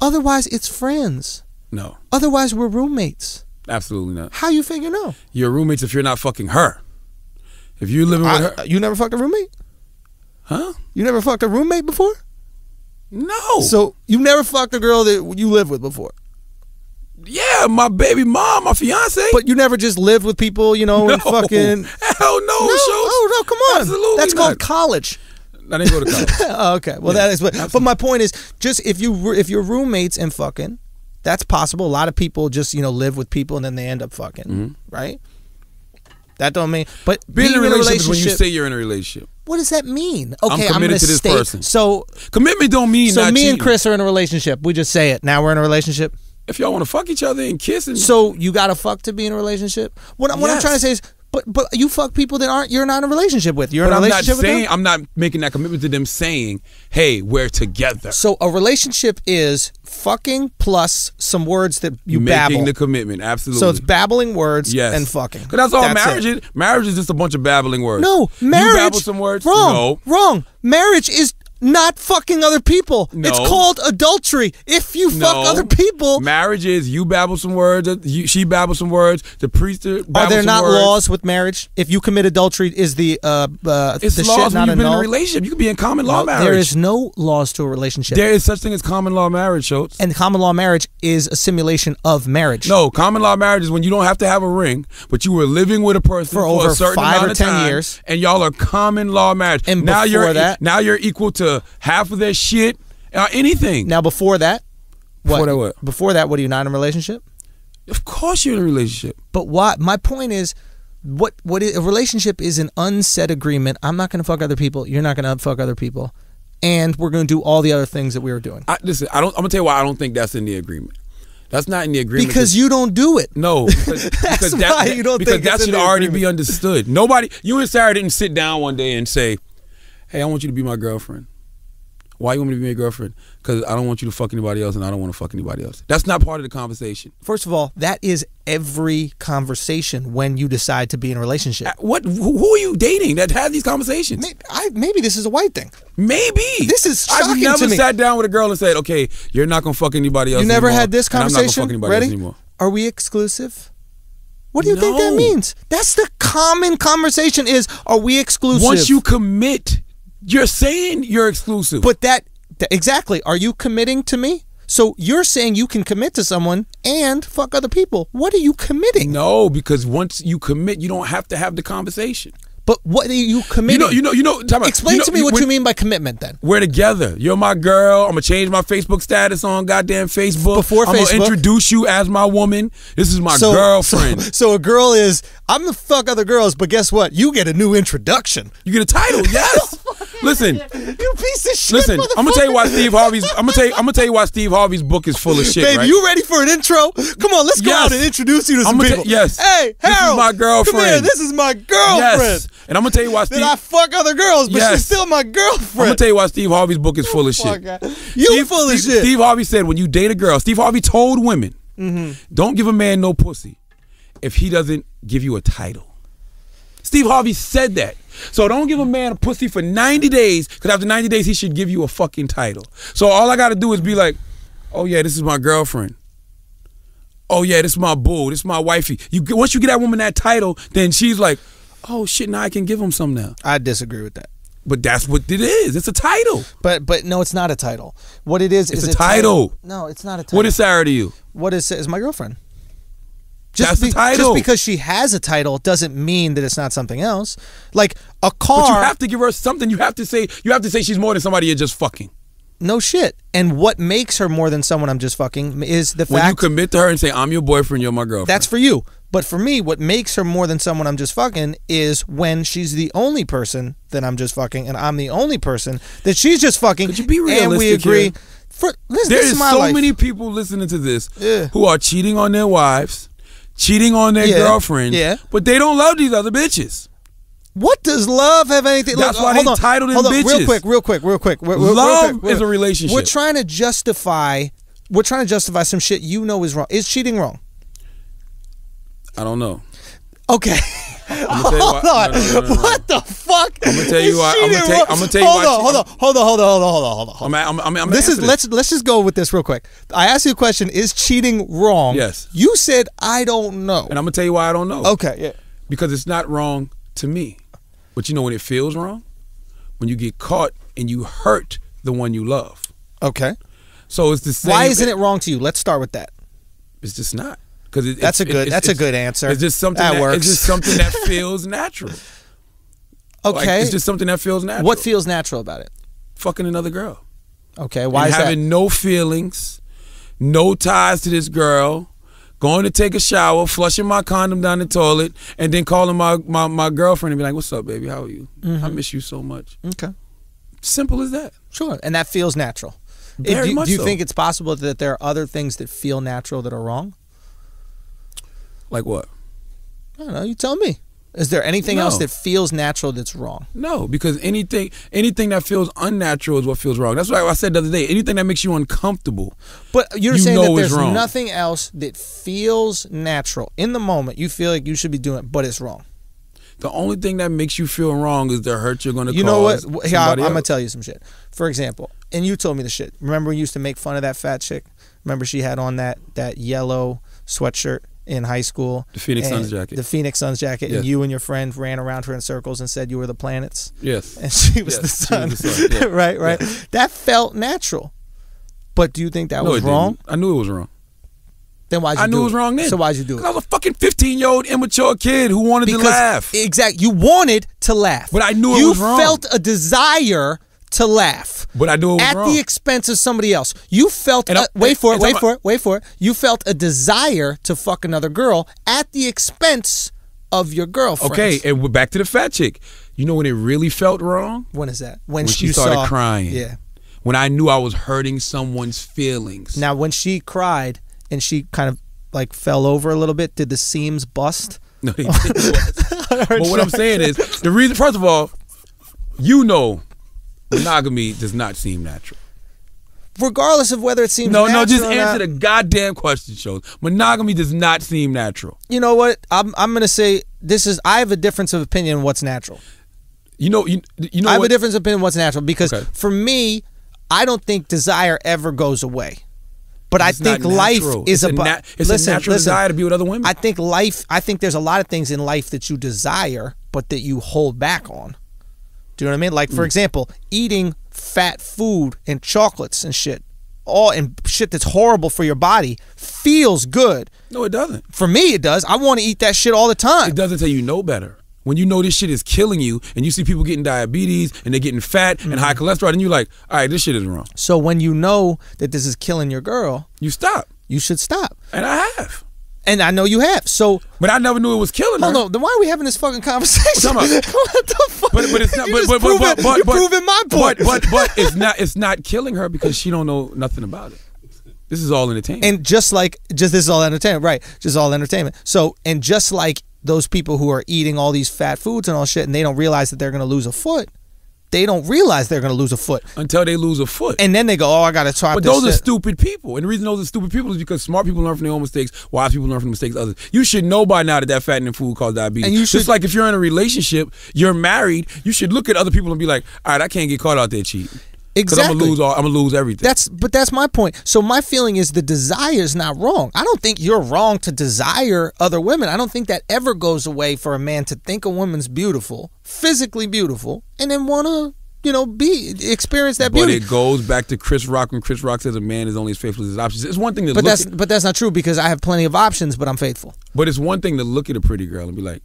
Otherwise, it's friends. No, Otherwise, we're roommates. absolutely not. How you figure no? You're roommates if you're not fucking her. If you're living with her, you never fucked a roommate? huh? You never fucked a roommate before? No. So you never fucked a girl that you lived with before, yeah, my baby mom, my fiance. but you never just lived with people, you know, no, and fucking. hell no, No, oh no, come on. Absolutely That's not. called college. I didn't go to college. oh, okay, well Yeah, that is. But, but my point is, just if you if you're roommates and fucking, that's possible. A lot of people just you know live with people and then they end up fucking, right? That don't mean. But Mm-hmm. Being in a being relationship when you say you're in a relationship. what does that mean? Okay, I'm, committed gonna to this state. person. So, Commitment don't mean so me and. Chris are in a relationship. We just say it. Now we're in a relationship. If y'all want to fuck each other and kiss and So you gotta fuck to be in a relationship. What, I'm what I'm trying to say is, but but you fuck people that aren't you're not in a relationship with. You're but in a I'm not relationship with saying them. I'm not making that commitment to them saying, "Hey, we're together." So a relationship is fucking plus some words that you making babble. Making the commitment, absolutely. so it's babbling words yes and fucking. 'Cause that's all it. marriage is. Marriage is just a bunch of babbling words. No, marriage. You babble some words. Wrong. No. Wrong. Marriage is not fucking other people. It's called adultery. If you fuck No. other people, Marriage is you babble some words, uh, you, she babble some words, the priest uh, are there not words. laws with marriage? If you commit adultery, is the uh, uh It's the laws shit when not you've been in a relationship. You could be in common law No, marriage. There is no laws to a relationship. there is such thing as common law marriage, Schulz. and common law marriage is a simulation of marriage. No, common law marriage is when you don't have to have a ring, but you were living with a person For for, over a certain five amount or of 10 time, years. and y'all are common law marriage. And now you're that- now you're equal to half of their shit, uh, anything. Now before that, what? Before that what? Before that, what are you not in a relationship? of course you're in a relationship. But what? My point is, what? What is, a relationship is an unset agreement. I'm not going to fuck other people. You're not going to fuck other people, and we're going to do all the other things that we were doing I, listen, I don't. I'm gonna tell you why I don't think that's in the agreement. That's not in the agreement because you don't do it. No, because, because that, why you don't because that should already agreement. be understood. Nobody, you and Sarah didn't sit down one day and say, "Hey, I want you to be my girlfriend." Why you want me to be my girlfriend? Because I don't want you to fuck anybody else, and I don't want to fuck anybody else. That's not part of the conversation. First of all, that is every conversation when you decide to be in a relationship. Uh, What? Who are you dating that has these conversations? Maybe, I, maybe this is a white thing. Maybe This is I've never to me. sat down with a girl and said, "Okay, you're not gonna fuck anybody else." You never anymore, had this and I'm not conversation. gonna fuck anybody Ready? else anymore. Are we exclusive? What do you think that means? That's the common conversation is are we exclusive? Once you commit, you're saying you're exclusive. But that, exactly, are you committing to me? So you're saying you can commit to someone and fuck other people. What are you committing? no, because once you commit, you don't have to have the conversation. But what are you committing? You know, you know, you know. time out. Explain You know, to me what you mean by commitment then. We're together. You're my girl. I'm gonna change my Facebook status on goddamn Facebook. Before I'm Facebook? gonna introduce you as my woman. This is my girlfriend. So, so a girl is I'm the fuck other girls, but guess what? You get a new introduction. you get a title, yes. Listen, You piece of shit. listen. I'm gonna tell you why. Steve Harvey's. I'm gonna tell you. I'm gonna tell you why Steve Harvey's book is full of shit. Babe, right? you ready for an intro? Come on, let's go Yes. out and introduce you to some ta- people. yes. Hey, This is Harold. my Come here. This is my girlfriend. yes. And I'm gonna tell you why Steve. That I fuck other girls, but she's still my girlfriend. I'm gonna tell you why Steve Harvey's book is full of shit. You Steve, full of Steve- shit. Steve Harvey said when you date a girl, Steve Harvey told women, Mm-hmm. don't give a man no pussy if he doesn't give you a title. Steve Harvey said that. So don't give a man a pussy for 90 days, because after 90 days, he should give you a fucking title. So all I gotta do is be like, oh yeah, this is my girlfriend. Oh yeah, this is my boo. This is my wifey. You once you get that woman that title, then she's like, oh shit, now I can give him some now. I disagree with that. But that's what it is. It's a title. But but no, it's not a title. What it is It's is a title. No, it's not a title. What is Sarah to you? what is is my girlfriend? The title. Just because she has a title doesn't mean that it's not something else. Like a car. But you have to give her something. You have to say you have to say she's more than somebody you're just fucking. no shit. And what makes her more than someone I'm just fucking is the fact When you commit to her and say I'm your boyfriend, you're my girlfriend. that's for you. But for me, what makes her more than someone I'm just fucking is when she's the only person that I'm just fucking, and I'm the only person that she's just fucking. Could you be And we realistic agree. here? For listen, There is is so life. many people listening to this Yeah. who are cheating on their wives, cheating on their Yeah. girlfriends, Yeah. but they don't love these other bitches. What does love have anything? That's look, why hold they on, titled them hold on, Real quick, real quick, real quick. Real- real- real Love quick, real- is a relationship. We're trying to justify. We're trying to justify some shit you know is wrong. Is cheating wrong? I don't know. Okay. I'm gonna tell you Hold on. What the fuck? I'm gonna tell you why- I'm gonna tell- I'm gonna tell you hold why hold on, hold on, hold on, hold on, hold on, hold on, hold on. I'm, I'm, I'm, I'm This is answer let's let's just go with this real quick. I asked you a question: Is cheating wrong? Yes. You said I don't know. and I'm gonna tell you why I don't know. Okay. Yeah. because it's not wrong to me. But you know when it feels wrong? When you get caught and you hurt the one you love. Okay. So it's the same. Why isn't it wrong to you? Let's start with that. It's just not. Because it, That's a good- it- that's a good answer. It's just something That that, works. It's just something that feels natural. Like, Okay. it's just something that feels natural. what feels natural about it? fucking another girl? Okay. Why and is having no feelings, no ties to this girl, going to take a shower, flushing my condom down the toilet, and then calling my, my, my girlfriend and be like, What's up, baby? How are you? Mm-hmm. I miss you so much. Okay. Simple as that. Sure. And that feels natural. Very do, much do you so. think it's possible that there are other things that feel natural that are wrong? Like what? I don't know. You tell me. Is there anything else that feels natural that's wrong? No, because anything anything that feels unnatural is what feels wrong. That's why I said the other day. Anything that makes you uncomfortable. But you're You saying that there's wrong. nothing else that feels natural in the moment. You feel like you should be doing it, but it's wrong. The only thing that makes you feel wrong is the hurt you're going to You know what? Wh- Here, I'm, gonna tell you some shit. For example, and you told me the shit. Remember, we used to make fun of that fat chick. Remember, she had on that that yellow sweatshirt in high school. The Phoenix Suns jacket. The Phoenix Suns jacket, Yes. and you and your friend ran around her in circles and said you were the planets, Yes. and she was Yes, the sun. was the sun, yeah. right, right. That felt natural. But do you think that no, was wrong? didn't. I knew it was wrong. Then why'd you I knew it was wrong then. So why'd you do it? I was a fucking 15 year old immature kid who wanted to laugh. Exactly. You wanted to laugh. But I knew it you was wrong. felt a desire to laugh. but I knew it was at wrong. the expense of somebody else. You felt a, wait for it, wait for it, wait for it. You felt a desire to fuck another girl at the expense of your girlfriend. okay, and we're back to the fat chick. You know when it really felt wrong? When is that? When, When she started saw- crying. Yeah. When I knew I was hurting someone's feelings. Now when she cried and she kind of like fell over a little bit, did the seams bust? No, they didn't. but what I'm saying is the reason. First of all, you know, monogamy does not seem natural. Regardless of whether it seems No, no, just answer not, the goddamn question, shows. Monogamy does not seem natural. You know what? I'm I'm gonna say this is I have a difference of opinion on what's natural. You know, you, you know I have what? a difference of opinion on what's natural because Okay. for me, I don't think desire ever goes away. But I It's not think life is it's a, about nat- it's listen, a natural listen, desire to be with other women. I think life I think there's a lot of things in life that you desire but that you hold back on. Do you know what I mean? Like Mm. for example, eating fat food and chocolates and shit. All and shit that's horrible for your body feels good. no, it doesn't. For me it does. I want to eat that shit all the time. It doesn't tell you know better. When you know this shit is killing you, and you see people getting diabetes and they're getting fat and high Mm-hmm. cholesterol, then you're like, all right, this shit is wrong. So when you know that this is killing your girl, You stop. you should stop. And I have. And I know you have. So But I never knew it was killing her. hold on. Then why are we having this fucking conversation? What the fuck? But but it's not. But but but proving- but, but, you're but proving my point. But but but it's not. It's not killing her because she don't know nothing about it. This is all entertainment. and just like just this is all entertainment, right? Just all entertainment. So and just like those people who are eating all these fat foods and all shit, and they don't realize that they're gonna lose a foot. They don't realize they're gonna lose a foot, until they lose a foot. and then they go, "Oh, I gotta try." but this those are stupid people, and the reason those are stupid people is because smart people learn from their own mistakes, wise people learn from the mistakes of others. You should know by now that that fattening food causes diabetes. And you Just like if you're in a relationship, you're married, you should look at other people and be like, all right, I can't get caught out there cheating. Because I'm Exactly. gonna lose all. I'm gonna lose everything. That's but that's my point. So my feeling is the desire is not wrong. I don't think you're wrong to desire other women. I don't think that ever goes away for a man to think a woman's beautiful, physically beautiful, and then want to, you know, be experience that beauty. but it goes back to Chris Rock when Chris Rock says a man is only as faithful as his options. It's one thing to But look that's at, but that's not true because I have plenty of options, but I'm faithful. but it's one thing to look at a pretty girl and be like,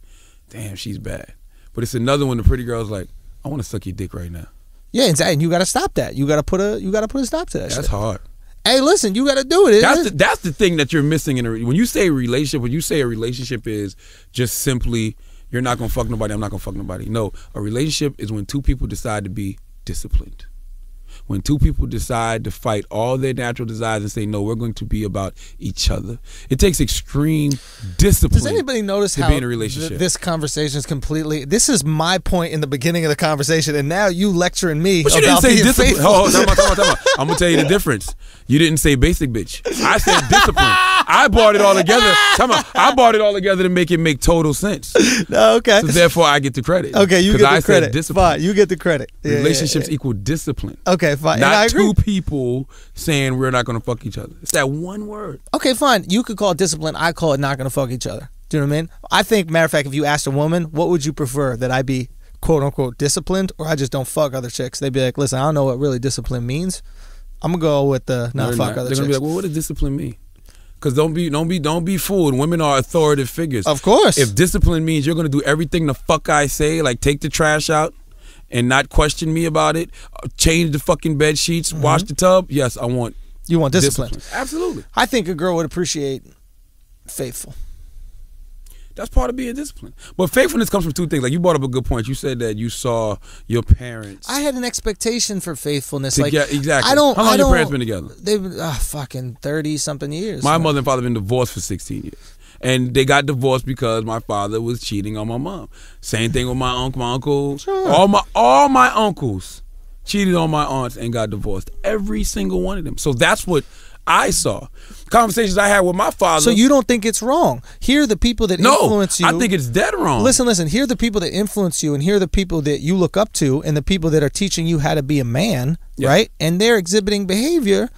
damn, she's bad. But it's another when the pretty girl's like, I want to suck your dick right now. Yeah, exactly. And you got to stop that. You got to put a you got to put a stop to that. That's shit. hard. Hey, listen, you got to do it. That's the, that's the thing that you're missing in a when you say relationship. When you say a relationship is just simply you're not gonna fuck nobody. I'm not gonna fuck nobody. No, a relationship is when two people decide to be disciplined. When two people decide to fight all their natural desires and say no, we're going to be about each other. It takes extreme discipline. Does anybody notice to how be in a relationship? th- this conversation is completely? This is my point in the beginning of the conversation, and now you lecturing me But you about didn't say discipline. Oh, time out, time out, time out. I'm gonna tell you the difference. You didn't say basic bitch. I said discipline. I brought it all together. I brought it all together to make it make total sense. No, okay. So therefore, I get the credit. Okay, you get the I said credit. discipline. Fine, you get the credit. Yeah, yeah, Relationships yeah. equal discipline. Okay, fine. Not two people saying we're not gonna fuck each other. It's that one word. Okay, fine. You could call it discipline. I call it not gonna fuck each other. Do you know what I mean? I think, matter of fact, if you asked a woman, what would you prefer that I be quote unquote disciplined or I just don't fuck other chicks? They'd be like, listen, I don't know what really discipline means. I'm gonna go with the No, not they're fuck not. other They're gonna be chicks. like, well, what does discipline mean? Because don't be, don't be, don't be fooled. Women are authoritative figures. of course. If discipline means you're gonna do everything the fuck I say, like take the trash out and not question me about it, change the fucking bed sheets, Mm-hmm. wash the tub, yes, I want you want discipline. discipline. Absolutely. I think a girl would appreciate faithful. That's part of being disciplined. But faithfulness comes from two things. Like you brought up a good point. You said that you saw your parents. I had an expectation for faithfulness. To like get- exactly. I don't. How long I your parents been together? They've been uh, fucking thirty something years. my man. mother and father been divorced for 16 years. And they got divorced because my father was cheating on my mom. Same thing with my uncle, my uncle, Sure. all my all my uncles cheated on my aunts and got divorced. Every single one of them. So that's what I saw. Conversations I had with my father. So you don't think it's wrong? Here are the people that no, influence you. I think it's dead wrong. Listen, listen. Here are the people that influence you, and here are the people that you look up to, and the people that are teaching you how to be a man, Yeah. right? And they're exhibiting behavior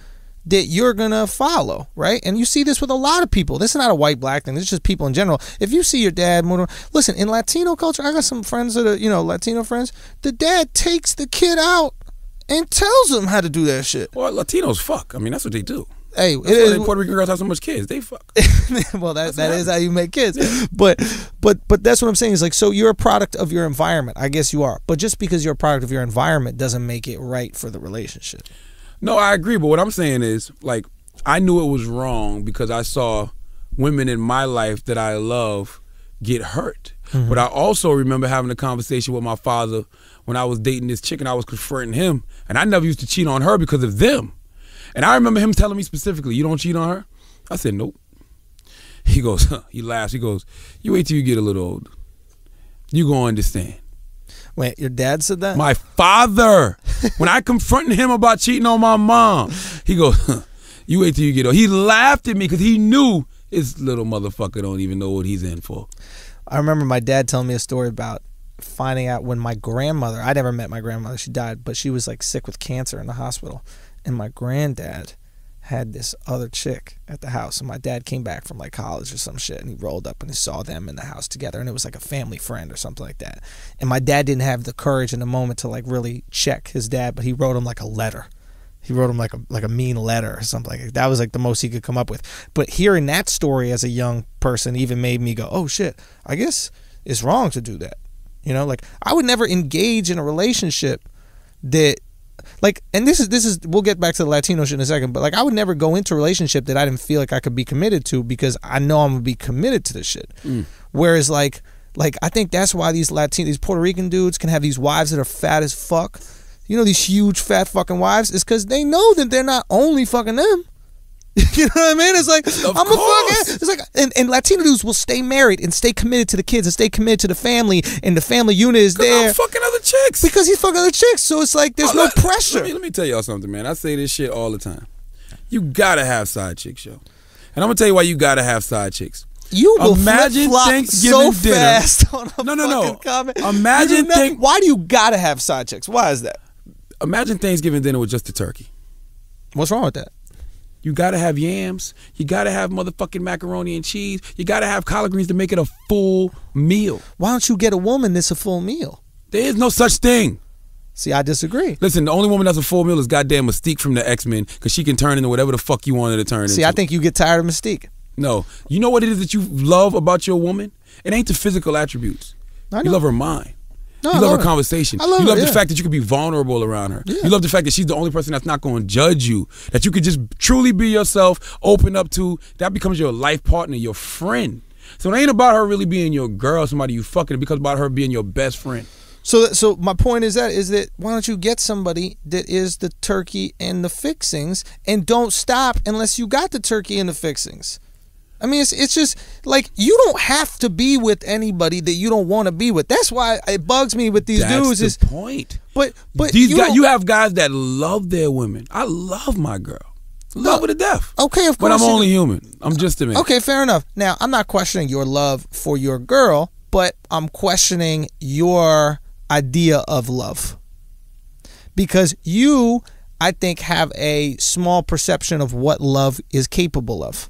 that you're gonna follow, right? And you see this with a lot of people. This is not a white black thing. This is just people in general. If you see your dad, more, listen in Latino culture. I got some friends that are, you know, Latino friends. The dad takes the kid out and tells them how to do that shit. Well, Latinos fuck. I mean, that's what they do. Hey, That's it is- Puerto Rican girls have so much kids. They fuck. well, that what that is how you make kids. But but but that's what I'm saying is like so you're a product of your environment. I guess you are. But just because you're a product of your environment doesn't make it right for the relationship. No, I agree. But what I'm saying is, like, I knew it was wrong because I saw women in my life that I love get hurt. Mm-hmm. But I also remember having a conversation with my father when I was dating this chick and I was confronting him. And I never used to cheat on her because of them. And I remember him telling me specifically, You don't cheat on her? I said, Nope. He goes, huh, He laughs. He goes, You wait till you get a little older. You gonna understand. Wait, your dad said that? My father, when I confronted him about cheating on my mom, he goes, huh, "You wait till you get old." He laughed at me because he knew his little motherfucker don't even know what he's in for. I remember my dad telling me a story about finding out when my grandmother, I never met my grandmother, she died, but she was like sick with cancer in the hospital. And my granddad had this other chick at the house. And my dad came back from like college or some shit and he rolled up and he saw them in the house together. And it was like a family friend or something like that. And my dad didn't have the courage in the moment to like really check his dad, but he wrote him like a letter. He wrote him like a like a mean letter or something like that. That was like the most he could come up with. But hearing that story as a young person even made me go, "Oh shit! I guess it's wrong to do that." You know, like I would never engage in a relationship that, like, and this is this is we'll get back to the Latino shit in a second. But like, I would never go into a relationship that I didn't feel like I could be committed to because I know I'm gonna be committed to this shit. Mm. Whereas like like I think that's why these Latino these Puerto Rican dudes can have these wives that are fat as fuck. You know these huge fat fucking wives is because they know that they're not only fucking them. you know what I mean? It's like Of I'm a course. fucking. It's like and, and Latino dudes will stay married and stay committed to the kids and stay committed to the family and the family unit is there I'm fucking other chicks. because he's fucking other chicks. So it's like there's Oh, no let- pressure. Let me, let me tell y'all something, man. I say this shit all the time. You gotta have side chicks, yo. And I'm gonna tell you why you gotta have side chicks. You will Imagine Thanksgiving so dinner. fast on a No, no, no. comment. Imagine You do not- think- why do you gotta have side chicks? Why is that? imagine Thanksgiving dinner with just the turkey. What's wrong with that? You gotta have yams. You gotta have motherfucking macaroni and cheese. You gotta have collard greens to make it a full meal. Why don't you get a woman that's a full meal? There is no such thing. See, I disagree. Listen, the only woman that's a full meal is goddamn Mystique from the X Men because she can turn into whatever the fuck you wanted to turn See, into. See, I think you get tired of Mystique. no. You know what it is that you love about your woman? It ain't the physical attributes. I You love her mind. No, you love love her her. conversation. I love you her, love the yeah. fact that you could be vulnerable around her. Yeah. You love the fact that she's the only person that's not going to judge you. That you could just truly be yourself, open up to. That becomes your life partner, your friend. So it ain't about her really being your girl, somebody you fucking. It becomes about her being your best friend. So, so my point is that is that why don't you get somebody that is the turkey and the fixings, and don't stop unless you got the turkey and the fixings. I mean, it's it's just like you don't have to be with anybody that you don't want to be with. That's why it bugs me with these That's dudes. the Is point. but but These you guys, you have guys that love their women. I love my girl. Love her to death. okay, of course. But. I'm only human. I'm just a man. Okay, fair enough. Now, I'm not questioning your love for your girl, but I'm questioning your idea of love. Because you, I think, have a small perception of what love is capable of.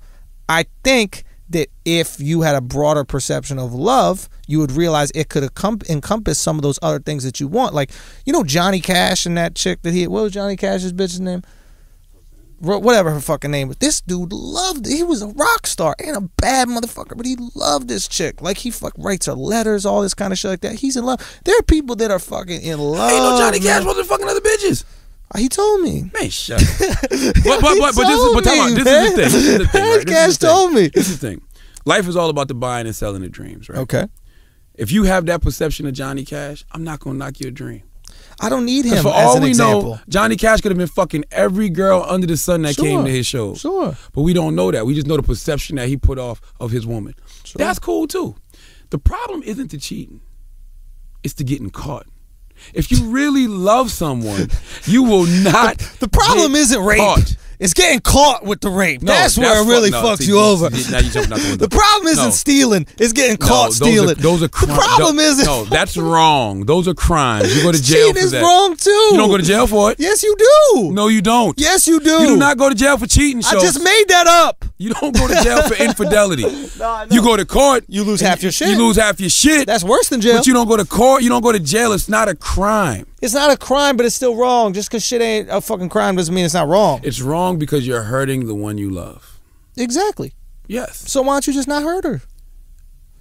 I think that if you had a broader perception of love, you would realize it could encompass some of those other things that you want. Like, you know, Johnny Cash and that chick that he, what was Johnny Cash's bitch's name? Whatever her fucking name was. This dude loved. He was a rock star and a bad motherfucker, but he loved this chick. Like he fuck writes her letters, all this kind of shit like that. He's in love. There are people that are fucking in love. Ain't no Johnny. Cash wasn't fucking other bitches. Ah, he told me. Man, shut up. but but but, but this is told but time out. me, This is the thing. This is the thing. Right? This is Cash told me. This is the thing. Life is all about the buying and selling of dreams, right? Okay. If you have that perception of Johnny Cash, I'm not gonna knock your dream. I don't need him for as all we example. know, Johnny Cash could have been fucking every girl under the sun that Sure. came to his shows. Sure. But we don't know that. We just know the perception that he put off of his woman. That's cool too. The problem isn't the cheating. It's the getting caught. If you really love someone, you will not. The problem get isn't rape. caught. It's getting caught with the rape. No, that's, where it really no, fucks see, you over. see, Now you jumping out the. The problem isn't No. stealing. It's getting No, caught stealing. Are, those are the crimes. problem isn't. No, that's wrong. Those are crimes. You go to jail. Cheating for is that. wrong too. You don't go to jail for it. Yes, you do. No, you don't. Yes, you do. You do not go to jail for cheating. I just made that up. You don't go to jail for infidelity. Know. You go to court. You lose half your shit. You lose half your shit. That's worse than jail. But you don't go to court. You don't go to jail. It's not a crime. It's not a crime, but it's still wrong. Just because shit ain't a fucking crime doesn't mean it's not wrong. It's wrong because you're hurting the one you love. exactly. Yes. So why don't you just not hurt her?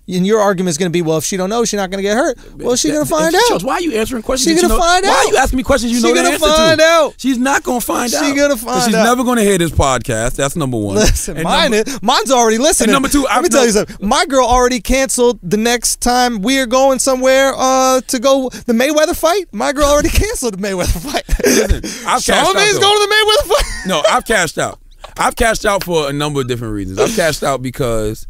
And your argument is going to be, well, if she don't know, she's not going to get hurt. Well, she's going to find out. why are you answering questions? She's gonna know- find Why out. are you asking me questions you She know the answer find to? out. She's not gonna find She out. She's gonna 'Cause find She's out. She's never gonna hear this podcast. That's number one. Listen, And mine number- is, mine's already listening. And number two, let I've me tell you something. My girl already canceled the next time we are going somewhere uh, to go the Mayweather fight. My girl already canceled the Mayweather fight. Listen, I've cashed out, going to the Mayweather fight. No, I've cashed out. I've cashed out for a number of different reasons. I've cashed out because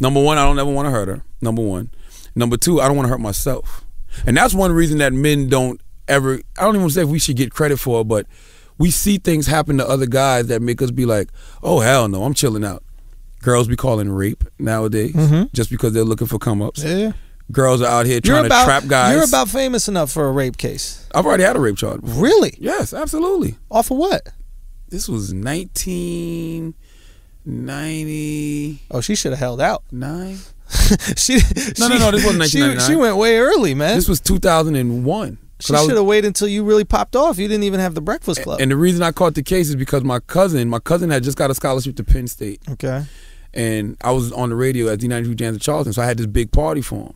number one, I don't ever want to hurt her. Number one. Number two, I don't want to hurt myself. And that's one reason that men don't ever I don't even say if we should get credit for, it, but we see things happen to other guys that make us be like, oh hell no, I'm chilling out. Girls be calling rape nowadays mm-hmm. just because they're looking for come ups. Yeah. Girls are out here trying about to trap guys. you're about famous enough for a rape case. I've already had a rape charge. before. Really? Yes, absolutely. Off of what? This was 1999. Oh, she should have held out. Nine. she No, no, no, this wasn't she, she went way early, man. This was two thousand and one. she should have waited until you really popped off. You didn't even have the Breakfast Club. And the reason I caught the case is because my cousin, my cousin had just got a scholarship to Penn State, okay. and I was on the radio at D92 Jams of Charleston, so I had this big party for him.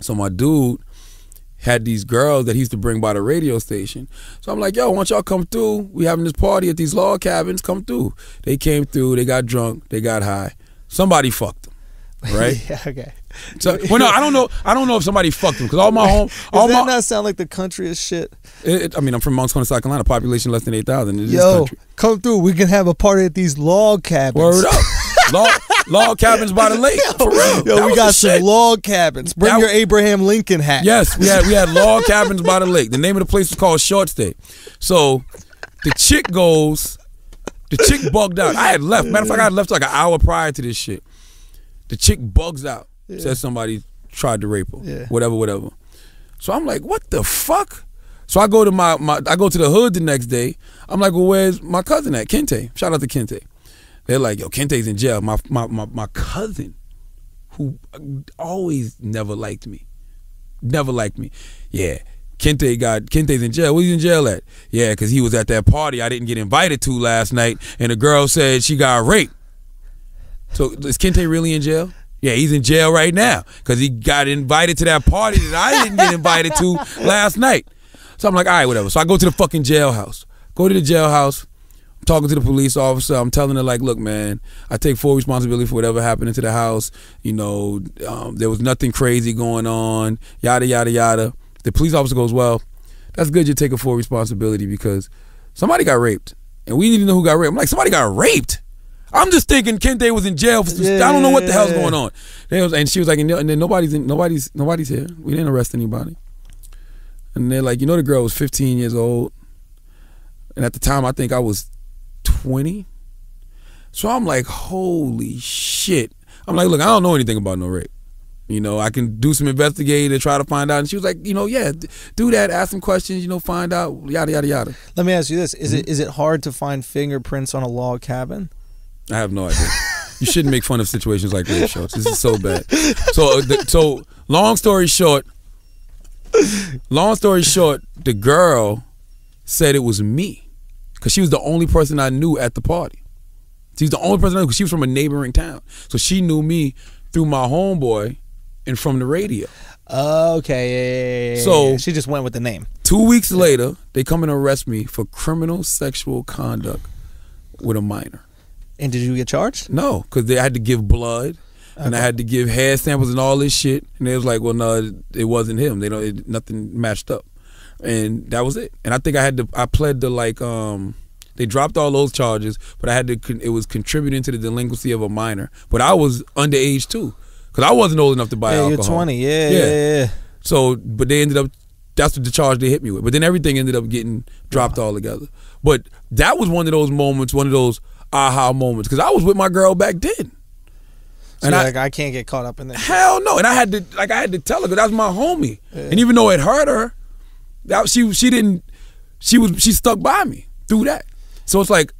So my dude had these girls that he used to bring by the radio station. So I'm like, yo, why don't y'all come through? We having this party at these log cabins. Come through. They came through. They got drunk. They got high. Somebody fucked them, right? yeah. Okay. So, well, no, I don't know. I don't know if somebody fucked them because all my home, All Does that my. not sound like the countryest shit? It, it- I mean, I'm from Moncks Corner, South Carolina. Population less than eight thousand. It is Yo, country. come through. We can have a party at these log cabins. Word up. log, log cabins by the lake. For real. That Yo, we got some shit. log cabins. Bring That- your Abraham Lincoln hat. Yes, we had we had log cabins by the lake. The name of the place was called Short Stay. So the chick goes, the chick bugged out. I had left. Matter of fact, I had left like an hour prior to this shit. The chick bugs out. Says somebody tried to rape her. Yeah. Whatever, whatever. So I'm like, what the fuck? So I go to my, my I go to the hood the next day. I'm like, well, where's my cousin at? Kente. Shout out to Kente. They're like, yo, Kente's in jail. My my my, my cousin, who always never liked me, never liked me. Yeah, Kente got Kente's in jail. Where's he in jail at? Yeah, because he was at that party I didn't get invited to last night, and the girl said she got raped. So is Kente really in jail? Yeah, he's in jail right now because he got invited to that party that I didn't get invited to last night. So I'm like, all right, whatever. So I go to the fucking jailhouse. Go to the jailhouse. Talking to the police officer. I'm telling her like, look, man, I take full responsibility for whatever happened into the house. You know, um, there was nothing crazy going on. Yada yada yada. The police officer goes, well, that's good. You're taking full responsibility because somebody got raped, and we need to know who got raped. I'm like, somebody got raped. I'm just thinking Kente was in jail. For some, I don't know what the hell's going on. Was, and she was like, and then nobody's in, nobody's nobody's here. We didn't arrest anybody. And they're like, you know, the girl was 15 years old, and at the time I think I was 20. So I'm like, holy shit. I'm like, look, I don't know anything about no rape. You know, I can do some investigating and try to find out. And she was like, you know, yeah, do that, ask some questions, you know, find out, yada yada yada. Let me ask you this: Is Mm-hmm. it is it hard to find fingerprints on a log cabin? I have no idea. you shouldn't make fun of situations like rape shows. This is so bad. So, uh, the, so long story short, long story short, the girl said it was me because she was the only person I knew at the party. She's the only person I knew because she was from a neighboring town, so she knew me through my homeboy and from the radio. Okay, yeah, yeah, yeah, So- she just went with the name. Two weeks later, they come and arrest me for criminal sexual conduct with a minor. And did you get charged? No, because they had to give blood, and I had to give hair samples and all this shit. And they was like, "Well, no, it, it wasn't him. They don't. It, nothing matched up." And that was it. And I think I had to. I pled to like. um They dropped all those charges, but I had to. It was contributing to the delinquency of a minor, but I was underage too, because I wasn't old enough to buy yeah, alcohol. you're 20. Yeah, Yeah. yeah, yeah. yeah. So, but they ended up. That's what the charge they hit me with. But then everything ended up getting dropped all together. But that was one of those moments, one of those aha moments, because I was with my girl back then. So And I- like, I can't get caught up in that. Hell no, and I had to like I had to tell her because that was my homie, and even though it hurt her, that she she didn't she was she stuck by me through that. So it's like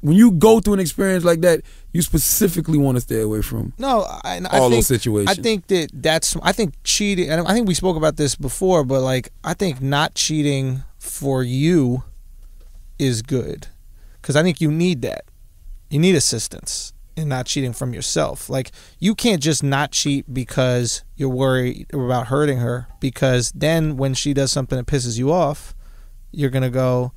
when you go through an experience like that, you specifically want to stay away from. No, I, I All think, those situations. I think that that's. I think cheating. And I think we spoke about this before, but like, I think not cheating for you is good, because I think you need that. You need assistance in not cheating from yourself. Like, you can't just not cheat because you're worried about hurting her. Because then, when she does something that pisses you off, you're gonna go,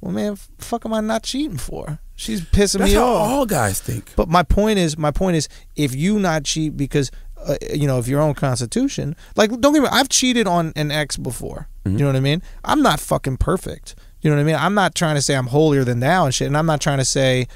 "Well, man, fuck am I not cheating for? She's pissing That's me how off." all guys think. But my point is, my point is, if you not cheat because, uh, you know, of your own constitution, like don't get me, I've cheated on an ex before. You know what I mean? I'm not fucking perfect. You know what I mean? I'm not trying to say I'm holier than thou and shit, and I'm not trying to say.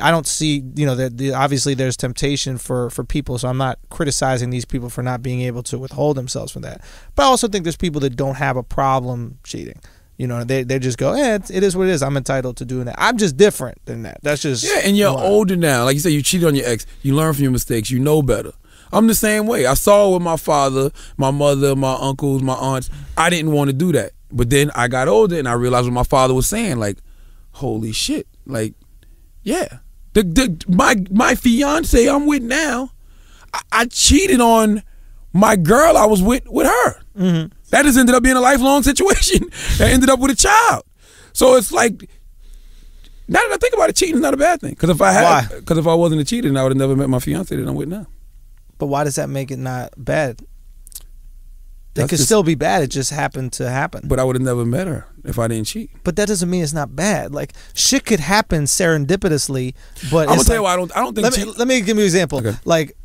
I don't see, you know, that the, obviously there's temptation for for people, so I'm not criticizing these people for not being able to withhold themselves from that. But I also think there's people that don't have a problem cheating. You know, they they just go, eh, it is what it is. I'm entitled to doing that. I'm just different than that. That's just Yeah, and you're am. older now. Like you said, you cheated on your ex. You learn from your mistakes. You know better. I'm the same way. I saw it with my father, my mother, my uncles, my aunts. I didn't want to do that. But then I got older and I realized what my father was saying. Like, holy shit. Like, yeah. The, the my my fiance I'm with now, I, I cheated on my girl I was with with her. Mm-hmm. That just ended up being a lifelong situation. that ended up with a child. So it's like now that I think about it, cheating is not a bad thing. Because if I had, because if I wasn't a cheater, then I would have never met my fiance that I'm with now. But why does that make it not bad? It That's could just- still be bad. It just happened to happen. But, I would have never met her if I didn't cheat. But that doesn't mean it's not bad. Like shit could happen serendipitously. But I'm gonna tell you why I don't. I don't think. let me let me give you an example. Okay. Like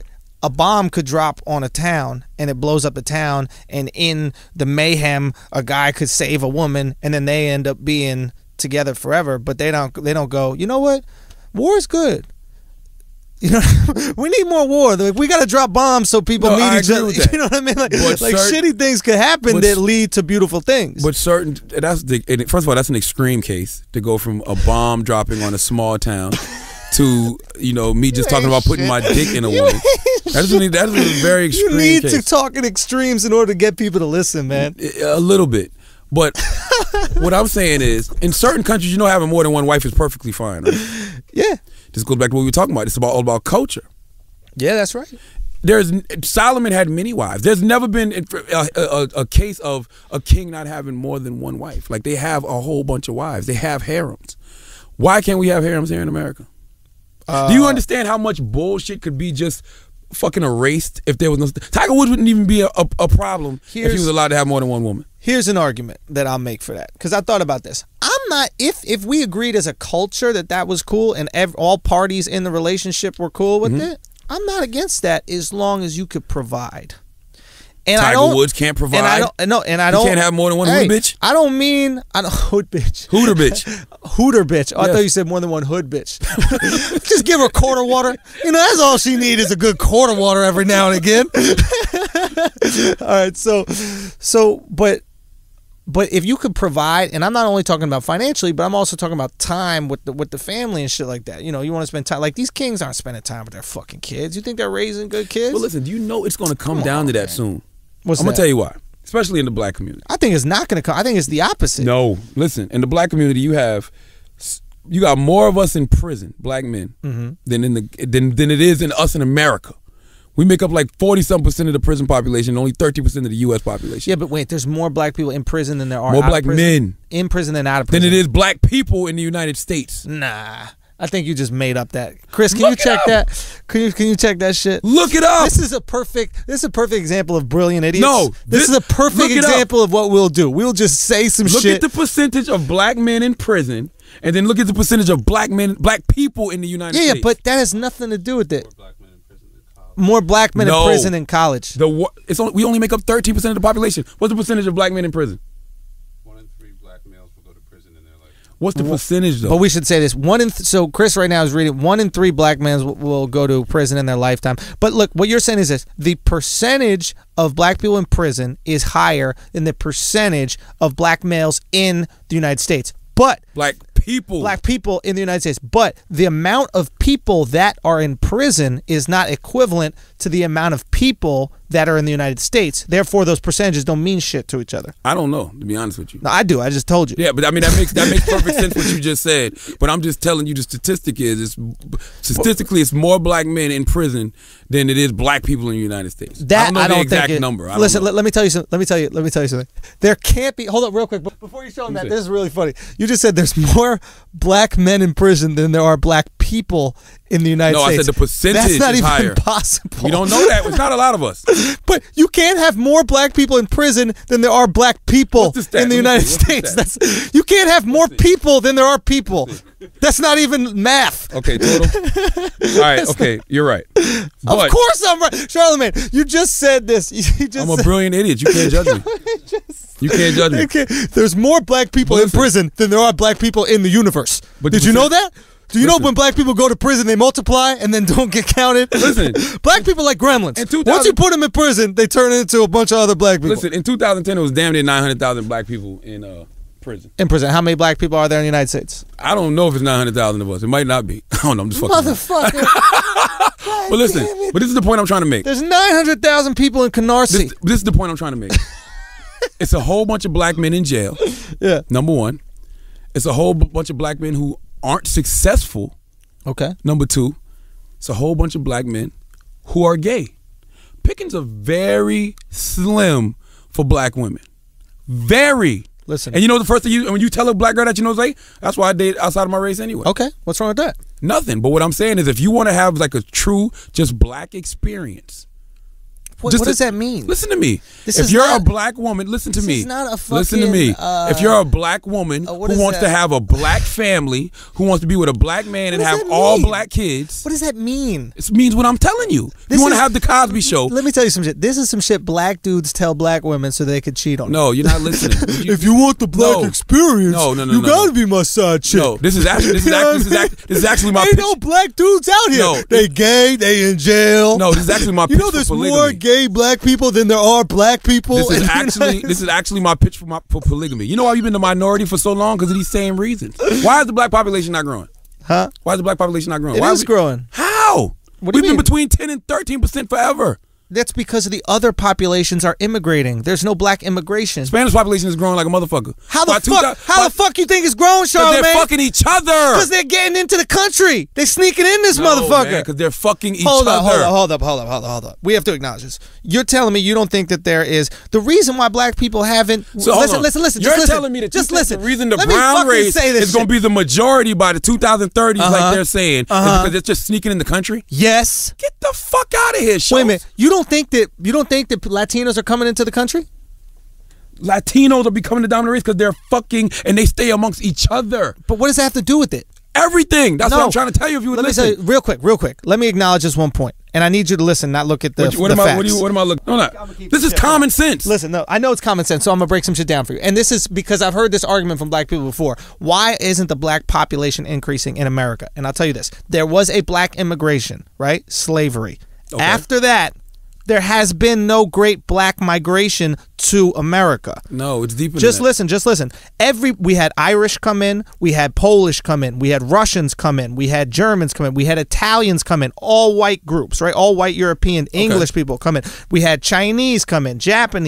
a bomb could drop on a town and it blows up the town, and in the mayhem, a guy could save a woman, and then they end up being together forever. But they don't. They don't go. You know what? War is good. You know, we need more war. Like, we got to drop bombs so people No, meet I each other. that. You know what I mean? Like, But like certain- shitty things could happen but that lead to beautiful things. But certain that's the and first of all that's an extreme case to go from a bomb dropping on a small town to you know me just talking about putting my dick in a woman. That's a, that's a very you need case. to talk in extremes in order to get people to listen, man. a little bit, But what I'm saying is, in certain countries, you know, having more than one wife is perfectly fine. Right? Yeah. This goes back to what we were talking about. It's about all about culture. Yeah, that's right. There's Solomon had many wives. There's never been a, a, a case of a king not having more than one wife. Like they have a whole bunch of wives. They have harems. Why can't we have harems here in America? Do Uh, you understand how much bullshit could be just fucking erased if there was no Tiger Woods wouldn't even be a, a, a problem if he was allowed to have more than one woman. Here's an argument that I'll make for that because I thought about this. Not if if we agreed as a culture that that was cool and ev- all parties in the relationship were cool with Mm-hmm. it. I'm not against that as long as you could provide. And I Tiger don't, Woods can't provide. And I don't no, and I don't. can't have more than one hey, hood bitch? I don't mean I don't hood bitch. Hooter bitch. Hooter bitch. Oh, I thought you said more than one hood bitch. Just give her a quarter water. You know, that's all she needs is a good quarter water every now and again. all right, so so but but if you could provide, and I'm not only talking about financially, but I'm also talking about time with the with the family and shit like that. You know, you want to spend time like these kings aren't spending time with their fucking kids. You think they're raising good kids? But listen, do you know it's going to come, Come down on, to that man. soon? What's I'm gonna tell you why, especially in the black community. I think it's not going to come. I think it's the opposite. No, listen. In the black community, you have you got more of us in prison, black men, Mm-hmm. than in the than than it is in us in America. We make up like forty some percent of the prison population, only thirty percent of the U.S. population. Yeah, but wait, there's more black people in prison than there are More out black prison. men. in prison than out of prison. than it is black people in the United States. Nah, I think you just made up that. Chris, can Look you check up. that? Can you can you check that shit? Look it up. This is a perfect. This is a perfect example of brilliant idiots. No, this, this- is a perfect look it up. example of what we'll do. We'll just say some Look shit. Look at the percentage of black men in prison, and then look at the percentage of black men, black people in the United yeah, yeah, but that has nothing to do with it. Black men in prison in college. More black men No. in prison in college. the it's only, we only make up thirteen percent of the population. What's the percentage of black men in prison? One in three black males will go to prison in their lifetime. What's the percentage though? But we should say this: one in th- so Chris right now is reading one in three black men will, will go to prison in their lifetime. But look, what you're saying is this: the percentage of black people in prison is higher than the percentage of black males in the United States. But black people. black people in the United States, but the amount of people that are in prison is not equivalent to the amount of people that are in the United States. Therefore, those percentages don't mean shit to each other. I don't know, to be honest with you. No, I do. I just told you. Yeah, but I mean that makes that makes perfect sense what you just said. But I'm just telling you the statistic is it's statistically it's more black men in prison than it is black people in the United States. That I don't know I the don't exact think it- number. Listen, let, let me tell you something. Let me tell you. Let me tell you something. There can't be. Hold up, real quick. Before you show them that, this is really funny. You just said there's more black men in prison than there are black people in the United No, I States. said the percentage That's not even higher. possible. you don't know that. It's not a lot of us. But you can't have more black people in prison than there are black people the in the United. The States. stat? That's you can't have more people than there are people. That's not even math. Okay, total. All right, okay, you're right. But of course I'm right, Charlemagne. You just said this. You just I'm a brilliant idiot. You can't judge me. You can't judge me. Okay, there's more black people But in prison than there are black people in the universe. But Did you know that? Do you know when black people go to prison, they multiply and then don't get counted? Listen. black people like gremlins. In 2000 Once you put them in prison, they turn into a bunch of other black people. Listen, in 2010, it was damn near 900,000 black people in uh, prison. in prison, how many black people are there in the United States? I don't know if it's 900,000 of us. It might not be. I don't know. I'm just fucking. Motherfucker. But listen, but this is the point I'm trying to make. There's 900,000 people in Canarsie. This, this is the point I'm trying to make. it's a whole bunch of black men in jail. yeah. Number one, it's a whole b- bunch of black men who aren't successful. Okay. Number two, it's a whole bunch of black men who are gay. Pickings are very slim for black women. Very. Listen. And you know the first thing you when you tell a black girl that you know is gay, that's why I date outside of my race anyway. Okay. What's wrong with that? Nothing. But what I'm saying is if you want to have like a true just black experience. What, what does that mean? Listen to me. This if you're not- a black woman, listen to this me. is not a fucking, listen to me. uh, if you're a black woman uh, who wants to have a black family, who wants to be with a black man and have all black kids, What does that mean? it means what I'm telling you. This you want to have the Cosby Show? Let me tell you some shit. This is some shit black dudes tell black women so they could cheat on them. No, you're not listening. You- if you want the black No. experience, No, no, no, you no, gotta no. be my side chick. no, this is actually this is actually, this is actually, this is actually my Ain't pitch. no black dudes out here. No. they gay. They in jail. No, this is actually my You know, there's more gay black people than there are black people. This is actually United this is actually my pitch for my for polygamy. You know why you've been the minority for so long? Because of these same reasons. Why is the black population not growing? Huh? Why is the black population not growing? It why is we- growing. How? What do you We've been mean? between ten and thirteen percent forever. That's because the other populations are immigrating. There's no black immigration. Spanish population is growing like a motherfucker. How the By fuck? 2000 How the fuck you think it's growing, Charlemagne? they're fucking each other. Because they're getting into the country. They're sneaking in this motherfucker. Because they're fucking each hold other. up, hold up, hold up, hold up, hold up, hold up. We have to acknowledge this. You're telling me you don't think that there is the reason why black people haven't. So hold listen, listen, listen. You're just listen. telling me that just listen. the reason the Let brown race say this is going to be the majority by the 2030s, Uh-huh. like they're saying, Uh-huh. is because it's just sneaking in the country. Yes. Get the fuck out of here, Schulz. Wait a minute. You don't think that you don't think that Latinos are coming into the country? Latinos are becoming the dominant race because they're fucking and they stay amongst each other. But what does that have to do with it? Everything. That's no. what I'm trying to tell you. If you would Let listen. me say real quick, real quick. Let me acknowledge this one point, and I need you to listen, not look at the, what, what the am I? facts. What, you, what am I looking? No, no. This is common sense. Listen, no, I know it's common sense, so I'm gonna break some shit down for you. And this is because I've heard this argument from black people before. Why isn't the black population increasing in America? And I'll tell you this: there was a black immigration, right? Slavery. Okay. After that, there has been no great black migration to America. No, it's deeper. Just listen, just listen. Every we had Irish come in, we had Polish come in, we had Russians come in, we had Germans come in, we had Italians come in, all white groups, right? All white European English people come in. We had Chinese come in, Japanese